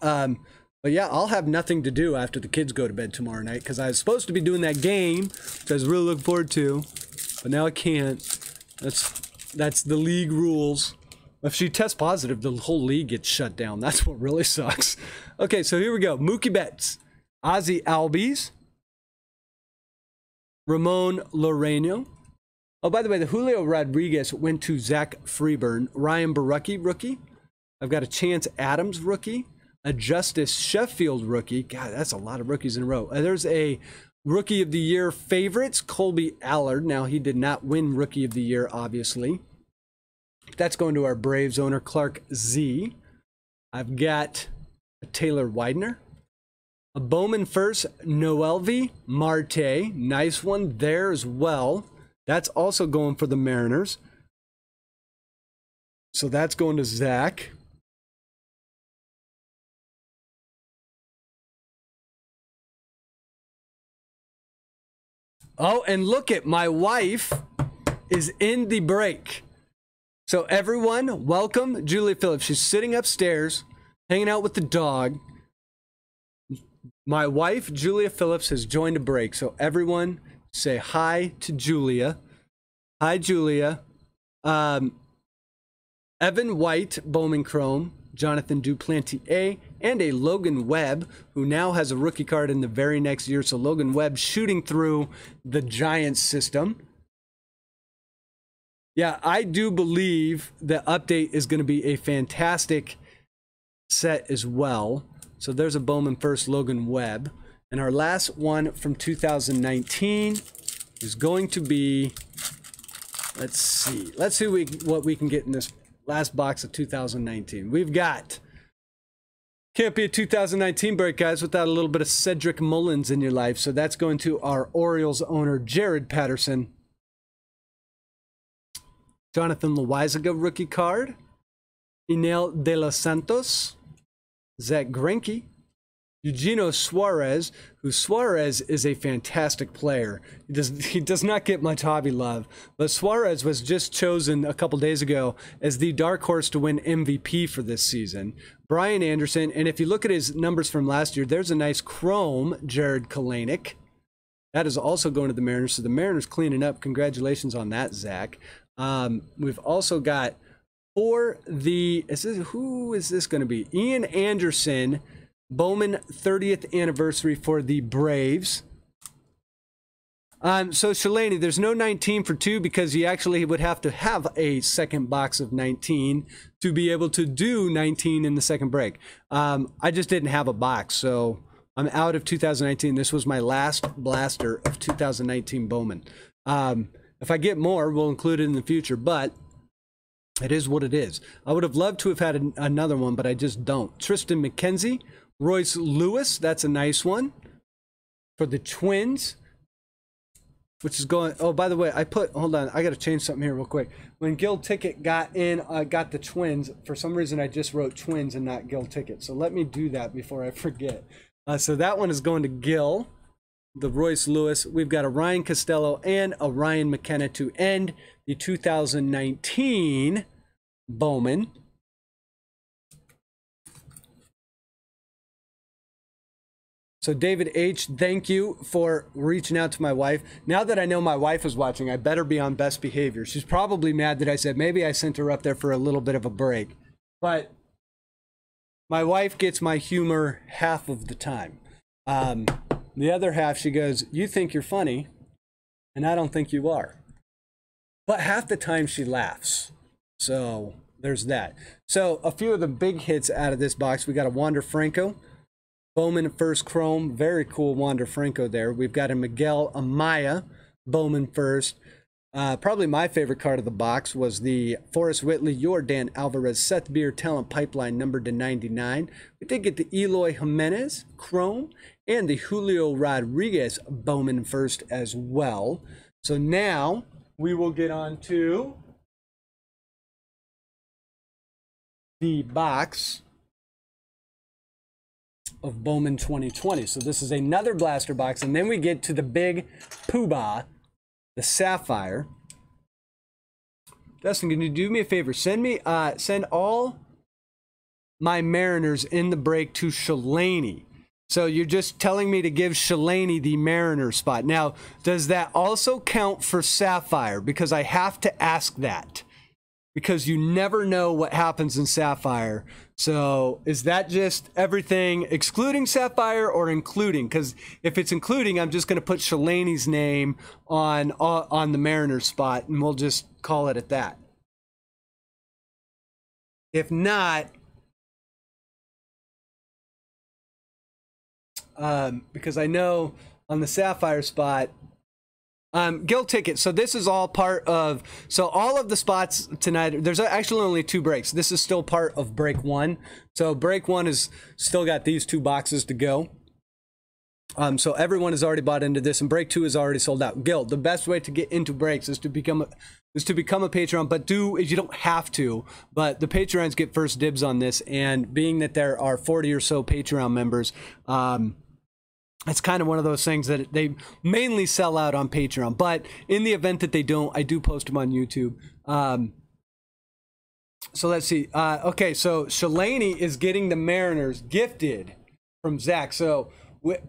Um, but yeah, I'll have nothing to do after the kids go to bed tomorrow night because I was supposed to be doing that game, which I was really looking forward to but now I can't. That's that's the league rules. If she tests positive, the whole league gets shut down. That's what really sucks. Okay, so here we go. Mookie Betts, Ozzy Albies, Ramon Laureano. Oh, by the way, the Julio Rodriguez went to Zach Freeburn, Ryan Borucki, rookie. I've got a Chance Adams, rookie. A Justice Sheffield rookie. God, that's a lot of rookies in a row. Uh, there's a Rookie of the Year favorites, Colby Allard. Now, he did not win Rookie of the Year, obviously. That's going to our Braves owner, Clark Z. I've got a Taylor Widener. A Bowman first, Noelvi Marte. Nice one there as well. That's also going for the Mariners. So that's going to Zach. Oh, and look at my wife is in the break. So everyone, welcome Julia Phillips. She's sitting upstairs, hanging out with the dog. My wife, Julia Phillips, has joined a break. So everyone say hi to Julia. Hi, Julia. Um, Evan White, Bowman Chrome, Jonathan Duplantier, and a Logan Webb, who now has a rookie card in the very next year. So Logan Webb shooting through the Giants system. Yeah, I do believe the update is going to be a fantastic set as well. So there's a Bowman first, Logan Webb. And our last one from 2019 is going to be, let's see, let's see what we can get in this last box of 2019. We've got, can't be a 2019 break, guys, without a little bit of Cedric Mullins in your life. So that's going to our Orioles owner, Jared Patterson. Jonathan Loaisiga rookie card. Enyel De Los Santos. Zach Greinke. Eugenio Suarez, who Suarez is a fantastic player. He does he does not get much hobby love, but Suarez was just chosen a couple days ago as the dark horse to win MVP for this season. Brian Anderson, and if you look at his numbers from last year, there's a nice chrome Jarred Kelenic. That is also going to the Mariners, so the Mariners cleaning up. Congratulations on that, Zach. Um, we've also got for the is this, who is this going to be? Ian Anderson, Bowman 30th anniversary for the Braves. Um, so Shalani, there's no 19 for two because you actually would have to have a second box of 19 to be able to do 19 in the second break. Um, I just didn't have a box, so I'm out of 2019. This was my last blaster of 2019 Bowman. Um, if I get more, we'll include it in the future, but it is what it is. I would have loved to have had an, another one, but I just don't. Triston McKenzie, Royce Lewis, that's a nice one for the Twins, which is going. Oh, by the way, I put. Hold on, I got to change something here real quick. When Gil Ticket got in, uh, got the Twins. For some reason, I just wrote Twins and not Gil Ticket. So let me do that before I forget. Uh, so that one is going to Gil the Royce Lewis. We've got a Ryan Costello and a Ryan McKenna to end the 2019 Bowman. So, David H., thank you for reaching out to my wife. Now that I know my wife is watching, I better be on best behavior. She's probably mad that I said maybe I sent her up there for a little bit of a break. But my wife gets my humor half of the time. Um, the other half, she goes, You think you're funny, and I don't think you are. But half the time she laughs. So there's that. So a few of the big hits out of this box. We got a Wander Franco, Bowman first chrome. Very cool Wander Franco there. We've got a Miguel Amaya, Bowman first. Uh, probably my favorite card of the box was the Forrest Whitley, Yordan Alvarez, Seth Beer Talent Pipeline numbered to 99. We did get the Eloy Jimenez Chrome and the Julio Rodriguez Bowman first as well. So now we will get on to the box of Bowman 2020. So this is another blaster box, and then we get to the big poobah, the Sapphire. Dustin, can you do me a favor? Send me, uh, send all my Mariners in the break to Shalani. So you're just telling me to give Shalani the Mariner spot. Now, does that also count for Sapphire? Because I have to ask that. Because you never know what happens in Sapphire. So is that just everything excluding Sapphire or including? Because if it's including, I'm just going to put Shalani's name on on the Mariner spot, and we'll just call it at that. If not, um, because I know on the Sapphire spot, um, Gil Ticket. So this is all part of. So all of the spots tonight. There's actually only two breaks. This is still part of break one. So break one is still got these two boxes to go. Um, so everyone has already bought into this, and break two is already sold out. Guild. the best way to get into breaks is to become a, is to become a Patreon, but do is you don't have to. But the Patreons get first dibs on this, and being that there are 40 or so Patreon members, um, it's kind of one of those things that they mainly sell out on Patreon. But in the event that they don't, I do post them on YouTube. Um, so let's see. Uh, okay, so Shalani is getting the Mariners gifted from Zach. So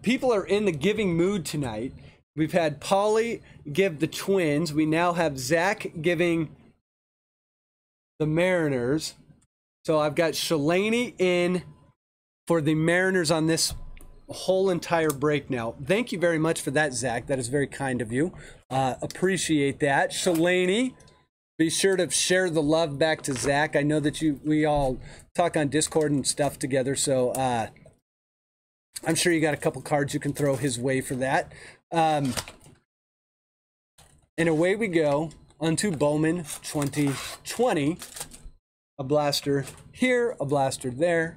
people are in the giving mood tonight. We've had Polly give the Twins. We now have Zach giving the Mariners. So I've got Shalani in for the Mariners on this whole entire break now. Thank you very much for that, Zach. That is very kind of you. Uh, appreciate that. Shalani, be sure to share the love back to Zach. I know that you we all talk on Discord and stuff together, so uh, I'm sure you got a couple cards you can throw his way for that. Um, and away we go onto Bowman 2020. A blaster here, a blaster there.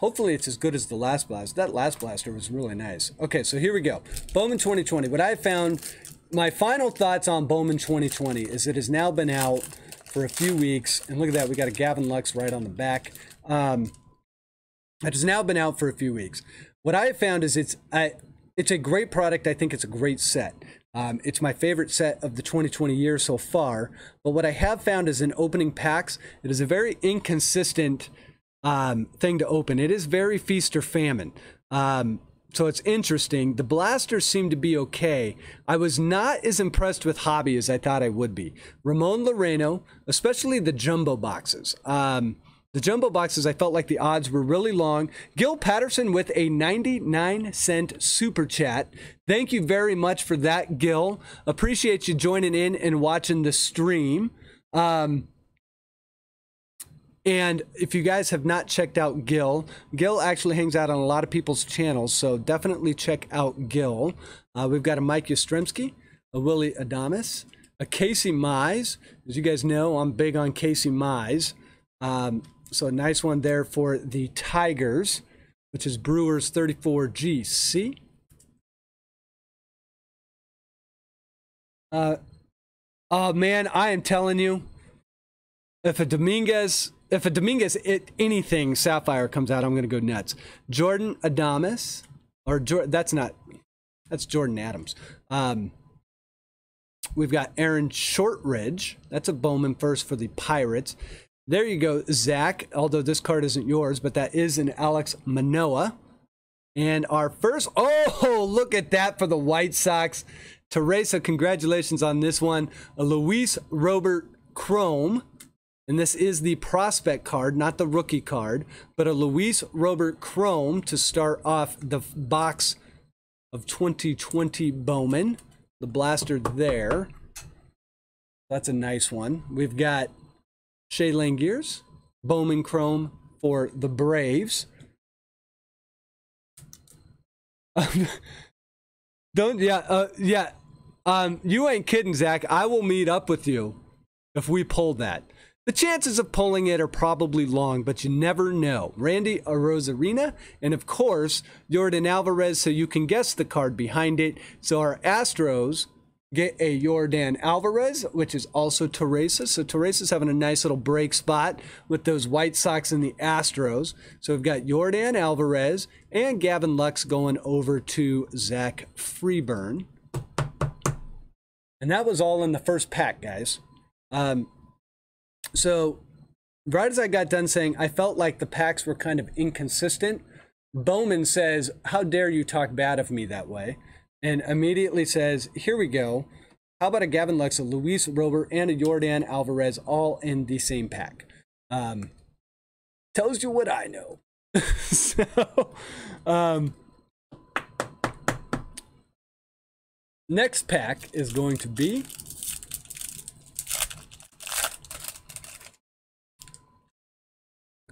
Hopefully it's as good as the last blast. That last blaster was really nice. Okay, so here we go. Bowman 2020. What I found, my final thoughts on Bowman 2020 is it has now been out for a few weeks. And look at that, we got a Gavin Lux right on the back. Um, it has now been out for a few weeks. What I have found is it's I, it's a great product. I think it's a great set. Um, it's my favorite set of the 2020 year so far. But what I have found is in opening packs, it is a very inconsistent um, thing to open. It is very feast or famine. Um, so it's interesting. The blasters seem to be okay. I was not as impressed with Hobby as I thought I would be. Ramon Laureano, especially the jumbo boxes. Um, the jumbo boxes, I felt like the odds were really long. Gil Patterson with a 99 cent super chat. Thank you very much for that, Gil. Appreciate you joining in and watching the stream. Um, and if you guys have not checked out Gil, Gil actually hangs out on a lot of people's channels, so definitely check out Gil. Uh, we've got a Mike Yastrzemski, a Willie Adames, a Casey Mize. As you guys know, I'm big on Casey Mize. Um, so a nice one there for the Tigers, which is Brewers 34GC. Uh, oh man, I am telling you, if a Dominguez, if a Dominguez it, anything Sapphire comes out, I'm gonna go nuts. Jordan Adames, or that's not, that's Jordan Adams. Um, we've got Aaron Shortridge. That's a Bowman first for the Pirates. There you go, Zach. Although this card isn't yours, but that is an Alex Manoah. And our first, oh, look at that for the White Sox. Teresa, congratulations on this one. A Luis Robert Chrome. And this is the prospect card, not the rookie card, but a Luis Robert Chrome to start off the box of 2020 Bowman. The blaster there. That's a nice one. We've got Shea Langeliers, Bowman Chrome for the Braves. don't yeah uh, yeah um you ain't kidding Zach. I will meet up with you if we pull that. The chances of pulling it are probably long, but you never know. Randy Arozarena, and of course, Jordan Alvarez, so you can guess the card behind it. So our Astros get a Jordan Alvarez, which is also Teresa. So Teresa's having a nice little break spot with those White Sox and the Astros. So we've got Jordan Alvarez and Gavin Lux going over to Zach Freeburn. And that was all in the first pack, guys. Um, so right as I got done saying I felt like the packs were kind of inconsistent, Bowman says, How dare you talk bad of me that way? and immediately says, Here we go. How about a Gavin Lux, a Luis Robert, and a Jordan Alvarez all in the same pack? Um, tells you what I know. so, um, next pack is going to be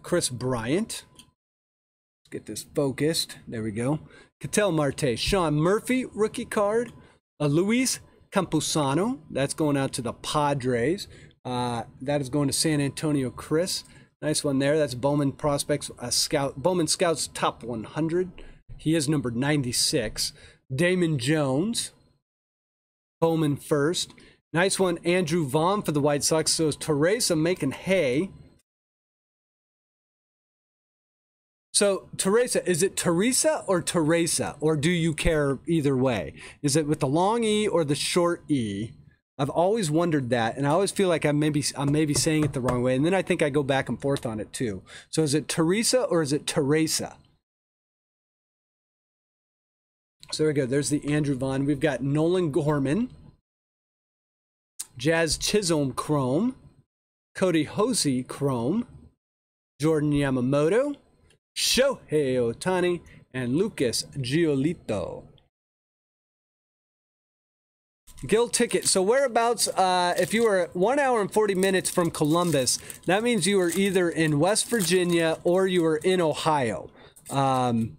Kris Bryant. Let's get this focused. There we go. Ketel Marte, Sean Murphy, rookie card. Uh, Luis Campusano, that's going out to the Padres. Uh, that is going to San Antonio Chris. Nice one there. That's Bowman Prospects, uh, Scout, Bowman Scouts top 100. He is number 96. Damon Jones, Bowman first. Nice one, Andrew Vaughn for the White Sox. So is Teresa making hay. So, Teresa, is it Teresa or Teresa, or do you care either way? Is it with the long E or the short E? I've always wondered that, and I always feel like I'm maybe I'm maybe saying it the wrong way, and then I think I go back and forth on it too. So, is it Teresa or is it Teresa? So there we go. There's the Andrew Vaughn. We've got Nolan Gorman, Jazz Chisholm Chrome, Kody Hoese Chrome, Jordan Yamamoto, Shohei Ohtani, and Lucas Giolito. Gil ticket. So whereabouts? Uh, if you were one hour and forty minutes from Columbus, that means you were either in West Virginia or you were in Ohio. Um,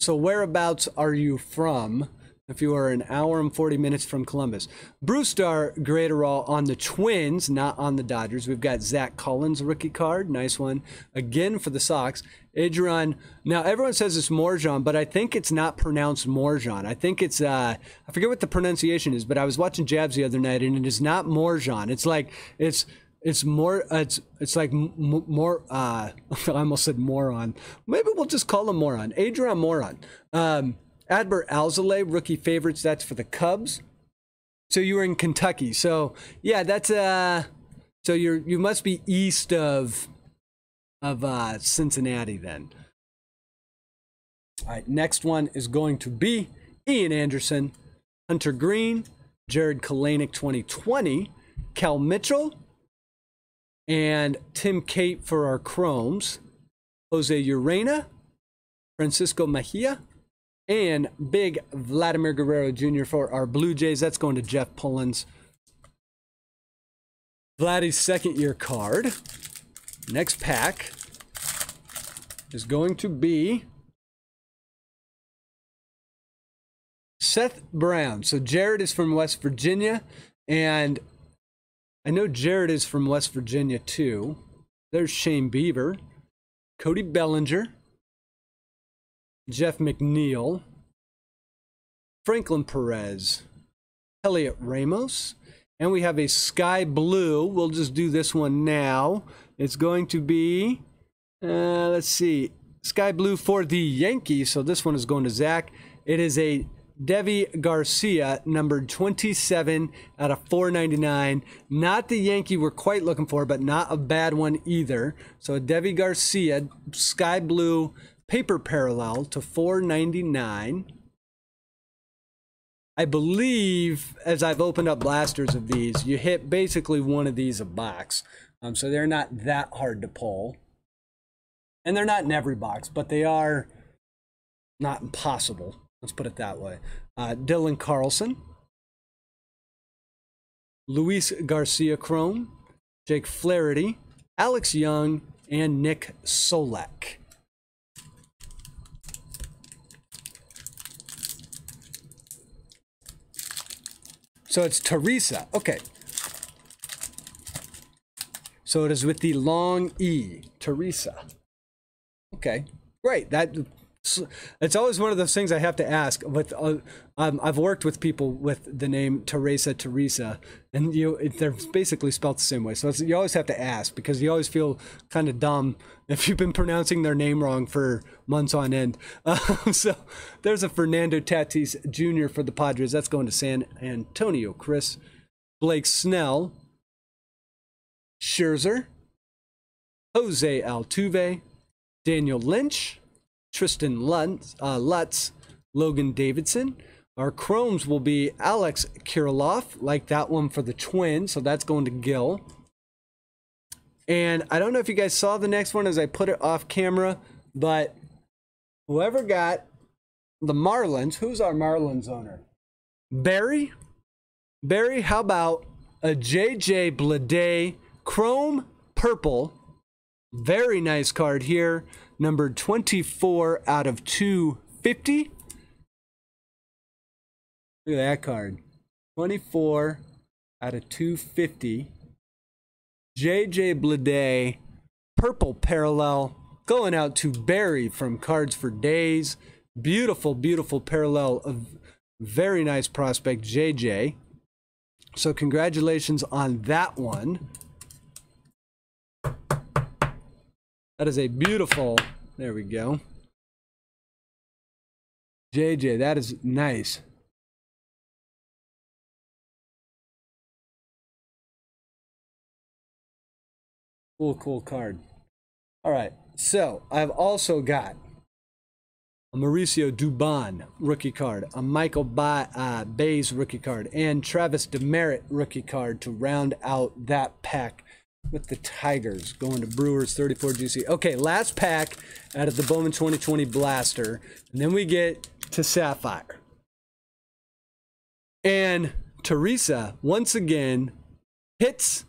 so whereabouts are you from? If you are an hour and 40 minutes from Columbus, Brusdar Graterol on the Twins, not on the Dodgers. We've got Zach Collins rookie card, nice one again for the Sox. Adrian. Now everyone says it's Morjan, but I think it's not pronounced Morjan. I think it's uh, I forget what the pronunciation is, but I was watching Jabs the other night, and it is not Morjan. It's like it's it's more uh, it's it's like m- more uh, I almost said moron. Maybe we'll just call him moron. Adrian Moron. Um, Adbert Alzolay, rookie favorites. That's for the Cubs. So you were in Kentucky. So yeah, that's uh, so you're you must be east of of uh, Cincinnati then. All right, next one is going to be Ian Anderson, Hunter Greene, Jarred Kelenic 2020, Cal Mitchell, and Tim Cate for our Chromes, Jose Urena, Francisco Mejia, and big Vladimir Guerrero Jr. for our Blue Jays. That's going to Jeff Pullins. Vladdy's second year card. Next pack is going to be Seth Brown. So Jared is from West Virginia, and I know Jared is from West Virginia too. There's Shane Bieber, Cody Bellinger, Jeff McNeil, Franklin Perez, Heliot Ramos, and we have a sky blue. We'll just do this one now. It's going to be, uh, let's see, sky blue for the Yankees. So this one is going to Zach. It is a Deivi Garcia, numbered 27 out of 499. Not the Yankee we're quite looking for, but not a bad one either. So Deivi Garcia, sky blue paper parallel to 499. I believe as I've opened up blasters of these, you hit basically one of these a box. Um, so they're not that hard to pull. And they're not in every box, but they are not impossible. Let's put it that way. Uh, Dylan Carlson, Luis Garcia Chrome, Jake Flaherty, Alex Young, and Nick Solak. So it's Teresa. Okay. So it is with the long E, Teresa. Okay, great. That it's always one of those things I have to ask. With uh, um, I've worked with people with the name Teresa, Teresa, and you they're basically spelled the same way. So you always have to ask because you always feel kind of dumb if you've been pronouncing their name wrong for months on end. Uh, so there's a Fernando Tatis Jr. for the Padres. That's going to San Antonio. Chris, Blake Snell, Scherzer, Jose Altuve, Daniel Lynch. Tristen Lutz, uh, Lutz, Logan Davidson. Our Chromes will be Alex Kirilloff, like that one for the Twins. So that's going to Gil. And I don't know if you guys saw the next one as I put it off camera, but whoever got the Marlins, who's our Marlins owner? Barry? Barry, how about a JJ Bleday Chrome Purple? Very nice card here numbered 24 out of 250. Look at that card. 24 out of 250. JJ Bleday, purple parallel, going out to Barry from Cards for Daze. Beautiful, beautiful parallel of very nice prospect, JJ. So, congratulations on that one. That is a beautiful, there we go. JJ, that is nice. Cool, cool card. All right, so I've also got a Mauricio Dubon rookie card, a Michael ba- uh, rookie card, and Travis Demeritte rookie card to round out that pack with the Tigers going to Brewers 34 GC. Okay, last pack out of the Bowman 2020 Blaster, and then we get to Sapphire. And Teresa once again hits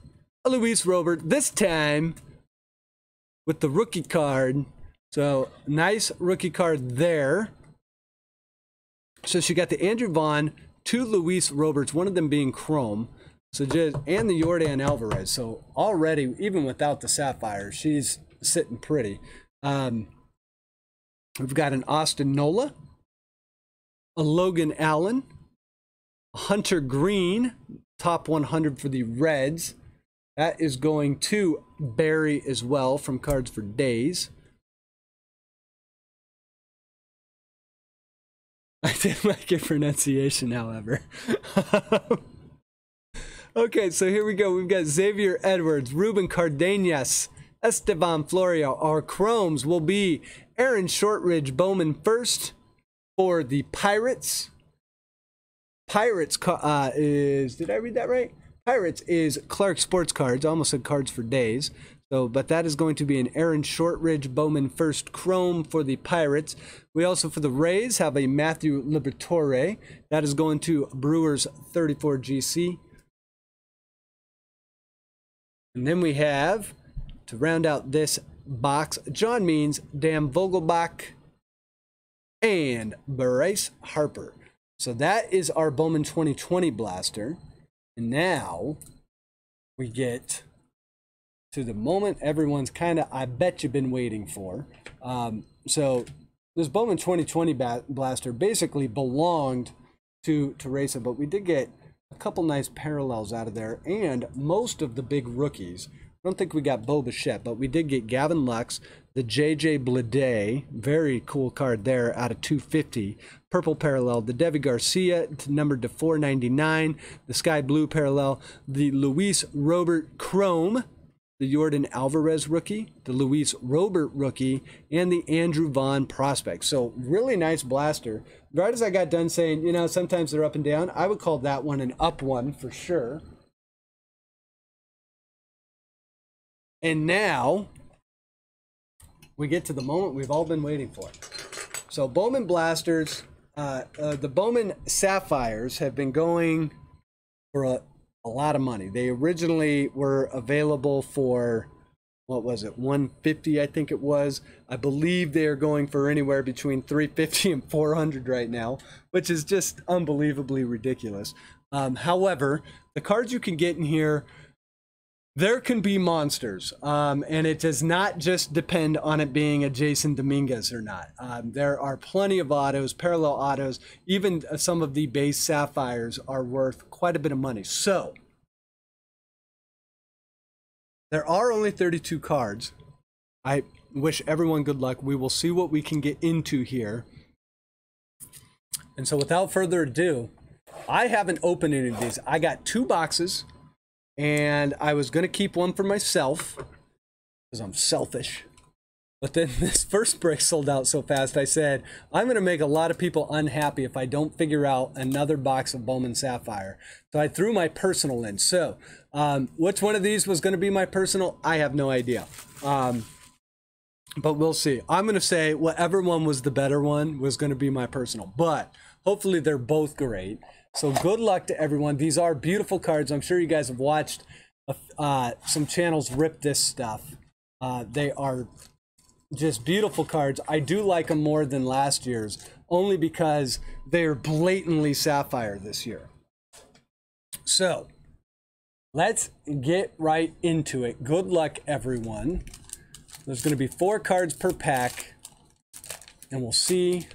a Luis Robert, this time with the rookie card. So nice rookie card there. So she got the Andrew Vaughn, two Luis Roberts, one of them being Chrome. So just and the Yordan Alvarez. So already, even without the Sapphire, she's sitting pretty. Um, we've got an Austin Nola, a Logan Allen, Hunter Greene, top 100 for the Reds. That is going to Barry as well from Cards for Daze. I didn't like your pronunciation, however. okay, so here we go. We've got Xavier Edwards, Ruben Cardenas, Estevan Florial. Our Chromes will be Aaron Shortridge Bowman first for the Pirates. Pirates uh, is, did I read that right? Pirates is Clark Sports Cards. I almost said Cards for Daze. So, but that is going to be an Aaron Shortridge Bowman first Chrome for the Pirates. We also, for the Rays, have a Matthew Liberatore. That is going to Brewers 34 GC. And then we have, to round out this box, John Means, Dan Vogelbach, and Bryce Harper. So that is our Bowman 2020 blaster. And now we get to the moment everyone's kind of, I bet you've been waiting for. Um, so this Bowman 2020 blaster basically belonged to Teresa, but we did get a couple nice parallels out of there and most of the big rookies. I don't think we got Bo Bichette, but we did get Gavin Lux, the JJ Bleday, very cool card there out of 250. Purple parallel, the Deivi Garcia, numbered to 499. The Sky Blue parallel, the Luis Robert Chrome, the Jordan Alvarez rookie, the Luis Robert rookie, and the Andrew Vaughn prospect. So really nice blaster. Right as I got done saying, you know, sometimes they're up and down, I would call that one an up one for sure. And now we get to the moment we've all been waiting for. So Bowman Blasters, uh, uh, the Bowman Sapphires have been going for a, a lot of money. They originally were available for what was it 150 i think it was i believe they are going for anywhere between 350 and 400 right now which is just unbelievably ridiculous um, however the cards you can get in here there can be monsters, um, and it does not just depend on it being a Jasson Dominguez or not. Um, there are plenty of autos, parallel autos, even some of the base sapphires are worth quite a bit of money. So, there are only 32 cards. I wish everyone good luck. We will see what we can get into here. And so, without further ado, I haven't opened any of these. I got two boxes and I was going to keep one for myself because I'm selfish. But then this first break sold out so fast, I said, I'm going to make a lot of people unhappy if I don't figure out another box of Bowman Sapphire. So I threw my personal in. So, um, which one of these was going to be my personal? I have no idea. Um, but we'll see. I'm going to say whatever one was the better one was going to be my personal. But hopefully they're both great. So good luck to everyone. These are beautiful cards. I'm sure you guys have watched uh, some channels rip this stuff. Uh, they are just beautiful cards. I do like them more than last year's, only because they are blatantly sapphire this year. So let's get right into it. Good luck, everyone. There's going to be four cards per pack, and we'll see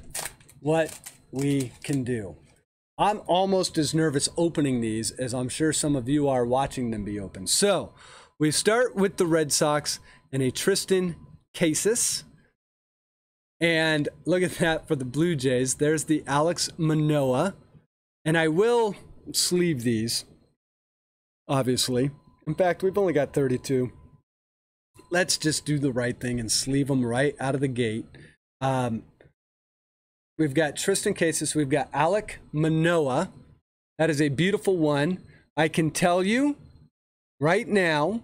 what we can do. I'm almost as nervous opening these as I'm sure some of you are watching them be opened. So we start with the Red Sox and a Triston Casas. And look at that for the Blue Jays. There's the Alex Manoah. And I will sleeve these, obviously. In fact, we've only got 32. Let's just do the right thing and sleeve them right out of the gate. Um, we've got Triston Casas, we've got Alek Manoah. That is a beautiful one. I can tell you right now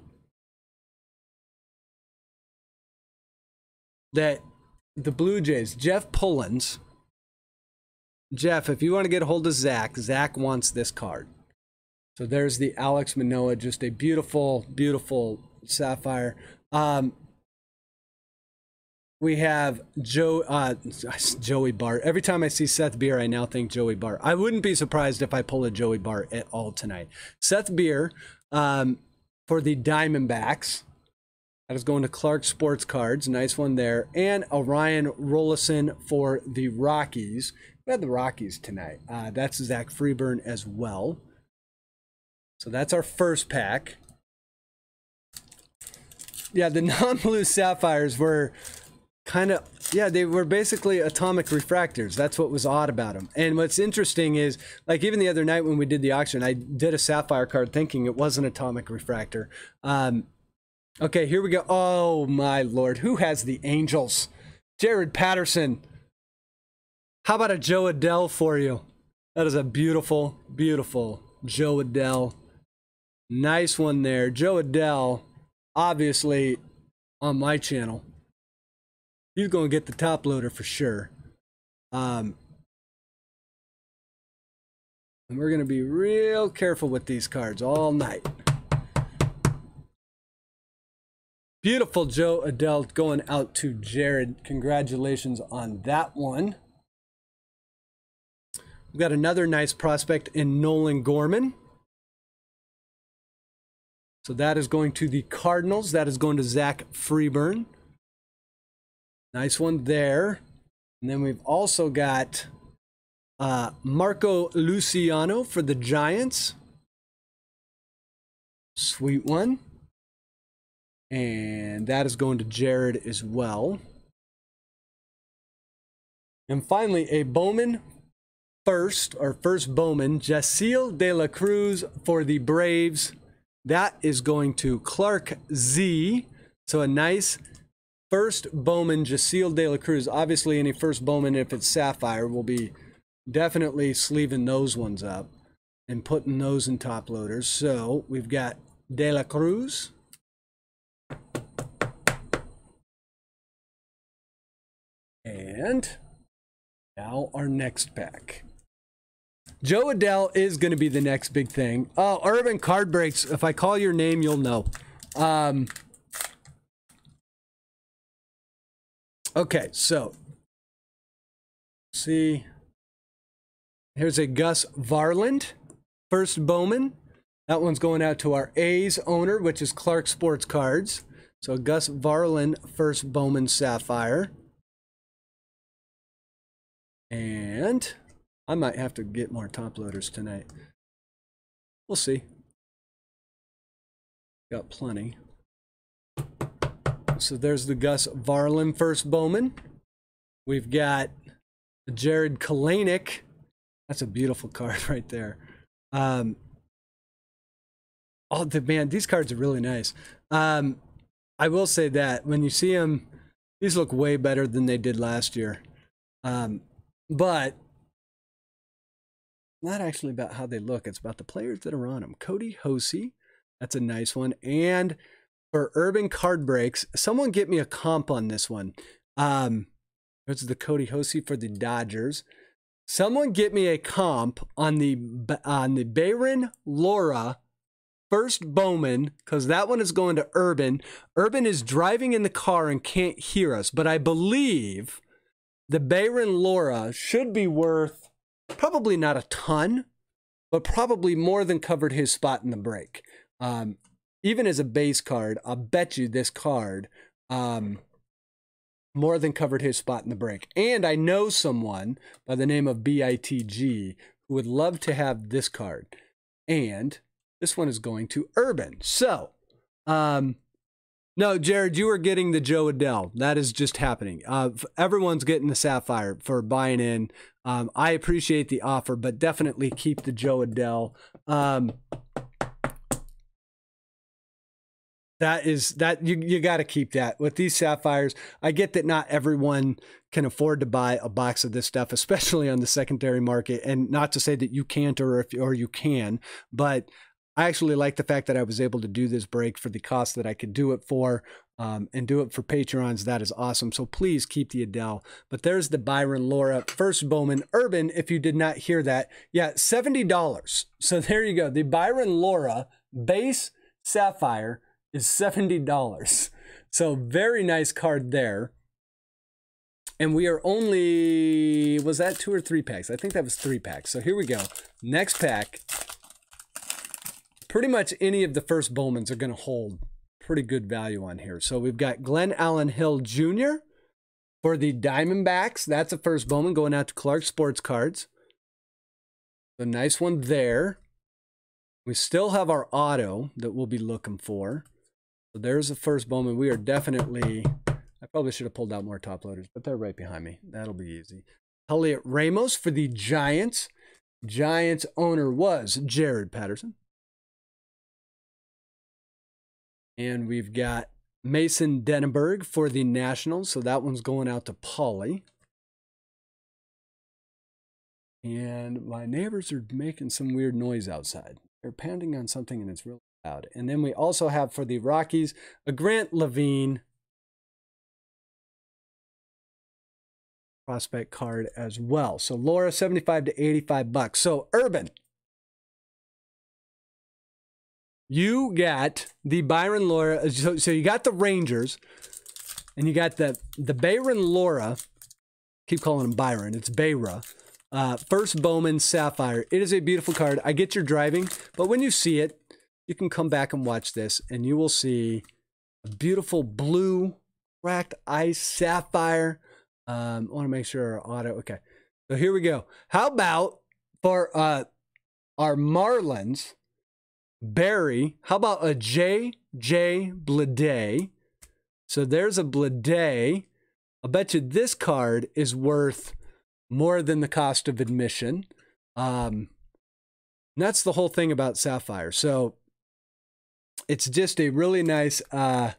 that the Blue Jays, Jeff Pullins, Jeff, if you want to get a hold of Zach, Zach wants this card. So there's the Alek Manoah, just a beautiful, beautiful sapphire. Um, we have Joe uh, Joey Bart. Every time I see Seth Beer, I now think Joey Bart. I wouldn't be surprised if I pull a Joey Bart at all tonight. Seth Beer um, for the Diamondbacks. That is going to Clark Sports Cards. Nice one there. And Orion Rolison for the Rockies. We had the Rockies tonight. Uh, that's Zach Freeburn as well. So that's our first pack. Yeah, the non-blue sapphires were kind of yeah they were basically atomic refractors that's what was odd about them and what's interesting is like even the other night when we did the auction i did a sapphire card thinking it was an atomic refractor um okay here we go. Oh my lord. Who has the angels? Jared patterson. How about a Jo Adell for you? That is a beautiful beautiful Jo Adell nice one there. Jo Adell obviously on my channel. He's going to get the top loader for sure. Um, and we're going to be real careful with these cards all night. Beautiful Jo Adell going out to Jared. Congratulations on that one. We've got another nice prospect in Nolan Gorman. So that is going to the Cardinals. That is going to Zach Freeburn. Nice one there. And then we've also got uh, Marco Luciano for the Giants. Sweet one. And that is going to Jared as well. And finally, a Bowman first, or first Bowman, Jasseel De La Cruz for the Braves. That is going to Clark Z. So a nice first Bowman, Jasseel De La Cruz. Obviously, any first Bowman, if it's Sapphire, will be definitely sleeving those ones up and putting those in top loaders. So we've got De La Cruz. And now our next pack. Jo Adell is going to be the next big thing. Oh, Urban Card Breaks. If I call your name, you'll know. Um, Okay, so see. Here's a Gus Varland, first Bowman. That one's going out to our A's owner, which is Clark Sports Cards. So Gus Varland, first Bowman Sapphire. And I might have to get more top loaders tonight. We'll see. Got plenty. So there's the Gus Varland first Bowman. We've got Jarred Kelenic. That's a beautiful card right there. Um, oh, the man, these cards are really nice. Um, I will say that when you see them, these look way better than they did last year. Um, but not actually about how they look. It's about the players that are on them. Kody Hoese, that's a nice one, and for urban card breaks. Someone get me a comp on this one. Um, this is the Kody Hoese for the Dodgers. Someone get me a comp on the on the Bayron Lora first Bowman because that one is going to Urban. Urban is driving in the car and can't hear us, but I believe the Bayron Lora should be worth probably not a ton, but probably more than covered his spot in the break. Um, even as a base card, I'll bet you this card um, more than covered his spot in the break. And I know someone by the name of BITG who would love to have this card. And this one is going to Urban. So, um, no, Jared, you are getting the Jo Adell. That is just happening. Uh, everyone's getting the Sapphire for buying in. Um, I appreciate the offer, but definitely keep the Jo Adell. Um, That is that you you got to keep that with these sapphires. I get that not everyone can afford to buy a box of this stuff, especially on the secondary market. And not to say that you can't or if or you can, but I actually like the fact that I was able to do this break for the cost that I could do it for um, and do it for Patreons. That is awesome. So please keep the Adell. But there's the Byron Lora first Bowman Urban. If you did not hear that, yeah, $70. So there you go. The Byron Lora base sapphire is $70. So very nice card there. And we are only, was that two or three packs? I think that was three packs. So here we go. Next pack. Pretty much any of the first Bowmans are going to hold pretty good value on here. So we've got Glenn Allen Hill Jr. for the Diamondbacks. That's a first Bowman going out to Clark Sports Cards. A nice one there. We still have our auto that we'll be looking for. So there's the first Bowman. We are definitely, I probably should have pulled out more top loaders, but they're right behind me. That'll be easy. Heliot Ramos for the Giants. Giants owner was Jared Patterson. And we've got Mason Denaburg for the Nationals. So that one's going out to Polly. And my neighbors are making some weird noise outside. They're pounding on something and it's really loud. And then we also have for the Rockies a Grant Lavigne prospect card as well. So Lora 75 to 85 bucks. So Urban you got the Byron Lora. So, so you got the Rangers, and you got the the Byron Lora. Keep calling him Byron. It's Bayra. Uh, first Bowman Sapphire. It is a beautiful card. I get your driving, but when you see it, you can come back and watch this, and you will see a beautiful blue cracked ice sapphire. Um, I want to make sure our auto. Okay, so here we go. How about for uh, our Marlins? Barry. How about a J.J. Bleday? So there's a Blade. I bet you this card is worth more than the cost of admission. Um, that's the whole thing about Sapphire. So it's just a really nice. Uh,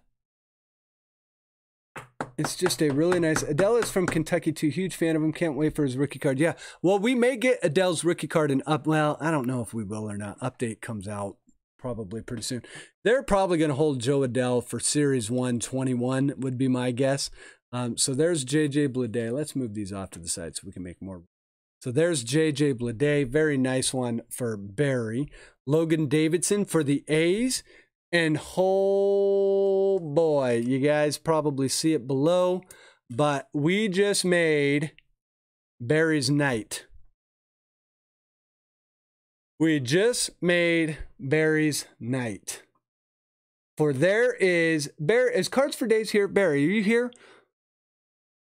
it's just a really nice. Adell is from Kentucky too. Huge fan of him. Can't wait for his rookie card. Yeah. Well, we may get Adell's rookie card in up. Well, I don't know if we will or not. Update comes out probably pretty soon. They're probably going to hold Jo Adell for Series 121, would be my guess. Um, so there's JJ Bleday. Let's move these off to the side so we can make more. So there's JJ Bleday. Very nice one for Barry. Logan Davidson for the A's. And oh boy, you guys probably see it below, but we just made Barry's night. We just made Barry's night. For there is Barry is Cards for Daze here. Barry, are you here?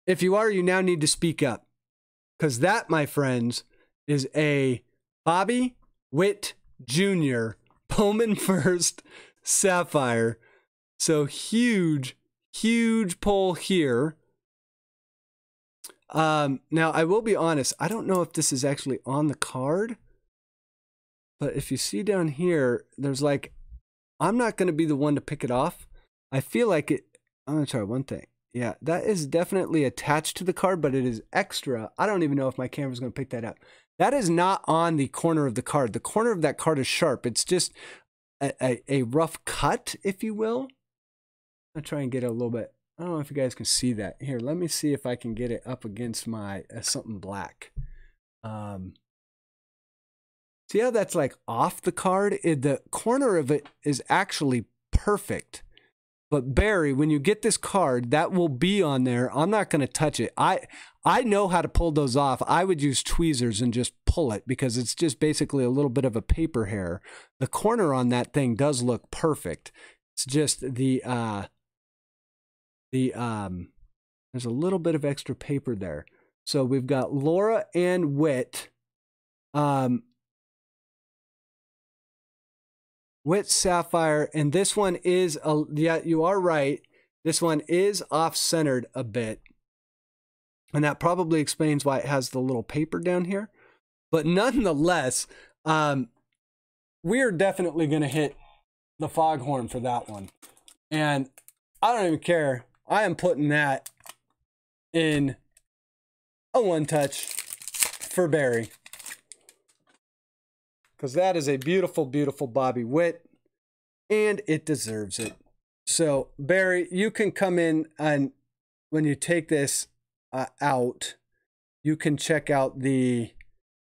If you are, you now need to speak up. Because that, my friends, is a Bobby Witt Jr. Pullman First Sapphire. So huge, huge pull here. Um, now, I will be honest, I don't know if this is actually on the card. But if you see down here, there's like, I'm not going to be the one to pick it off. I feel like it, I'm going to try one thing. Yeah, that is definitely attached to the card, but it is extra. I don't even know if my camera's going to pick that up. That is not on the corner of the card. The corner of that card is sharp. It's just a, a, a rough cut, if you will. I'll try and get a little bit. I don't know if you guys can see that. Here, let me see if I can get it up against my uh, something black. Um, See how that's like off the card? It, the corner of it is actually perfect. But Barry, when you get this card, that will be on there. I'm not going to touch it. I I know how to pull those off. I would use tweezers and just pull it because it's just basically a little bit of a paper hair. The corner on that thing does look perfect. It's just the uh the um there's a little bit of extra paper there. So we've got Lora and Witt. um Witt Sapphire, and this one is a yeah, you are right. This one is off-centered a bit. And that probably explains why it has the little paper down here. But nonetheless, um, we're definitely going to hit the foghorn for that one. And I don't even care. I am putting that in a one touch for Barry. Because that is a beautiful, beautiful Bobby Witt. And it deserves it. So, Barry, you can come in and when you take this uh, out, you can check out the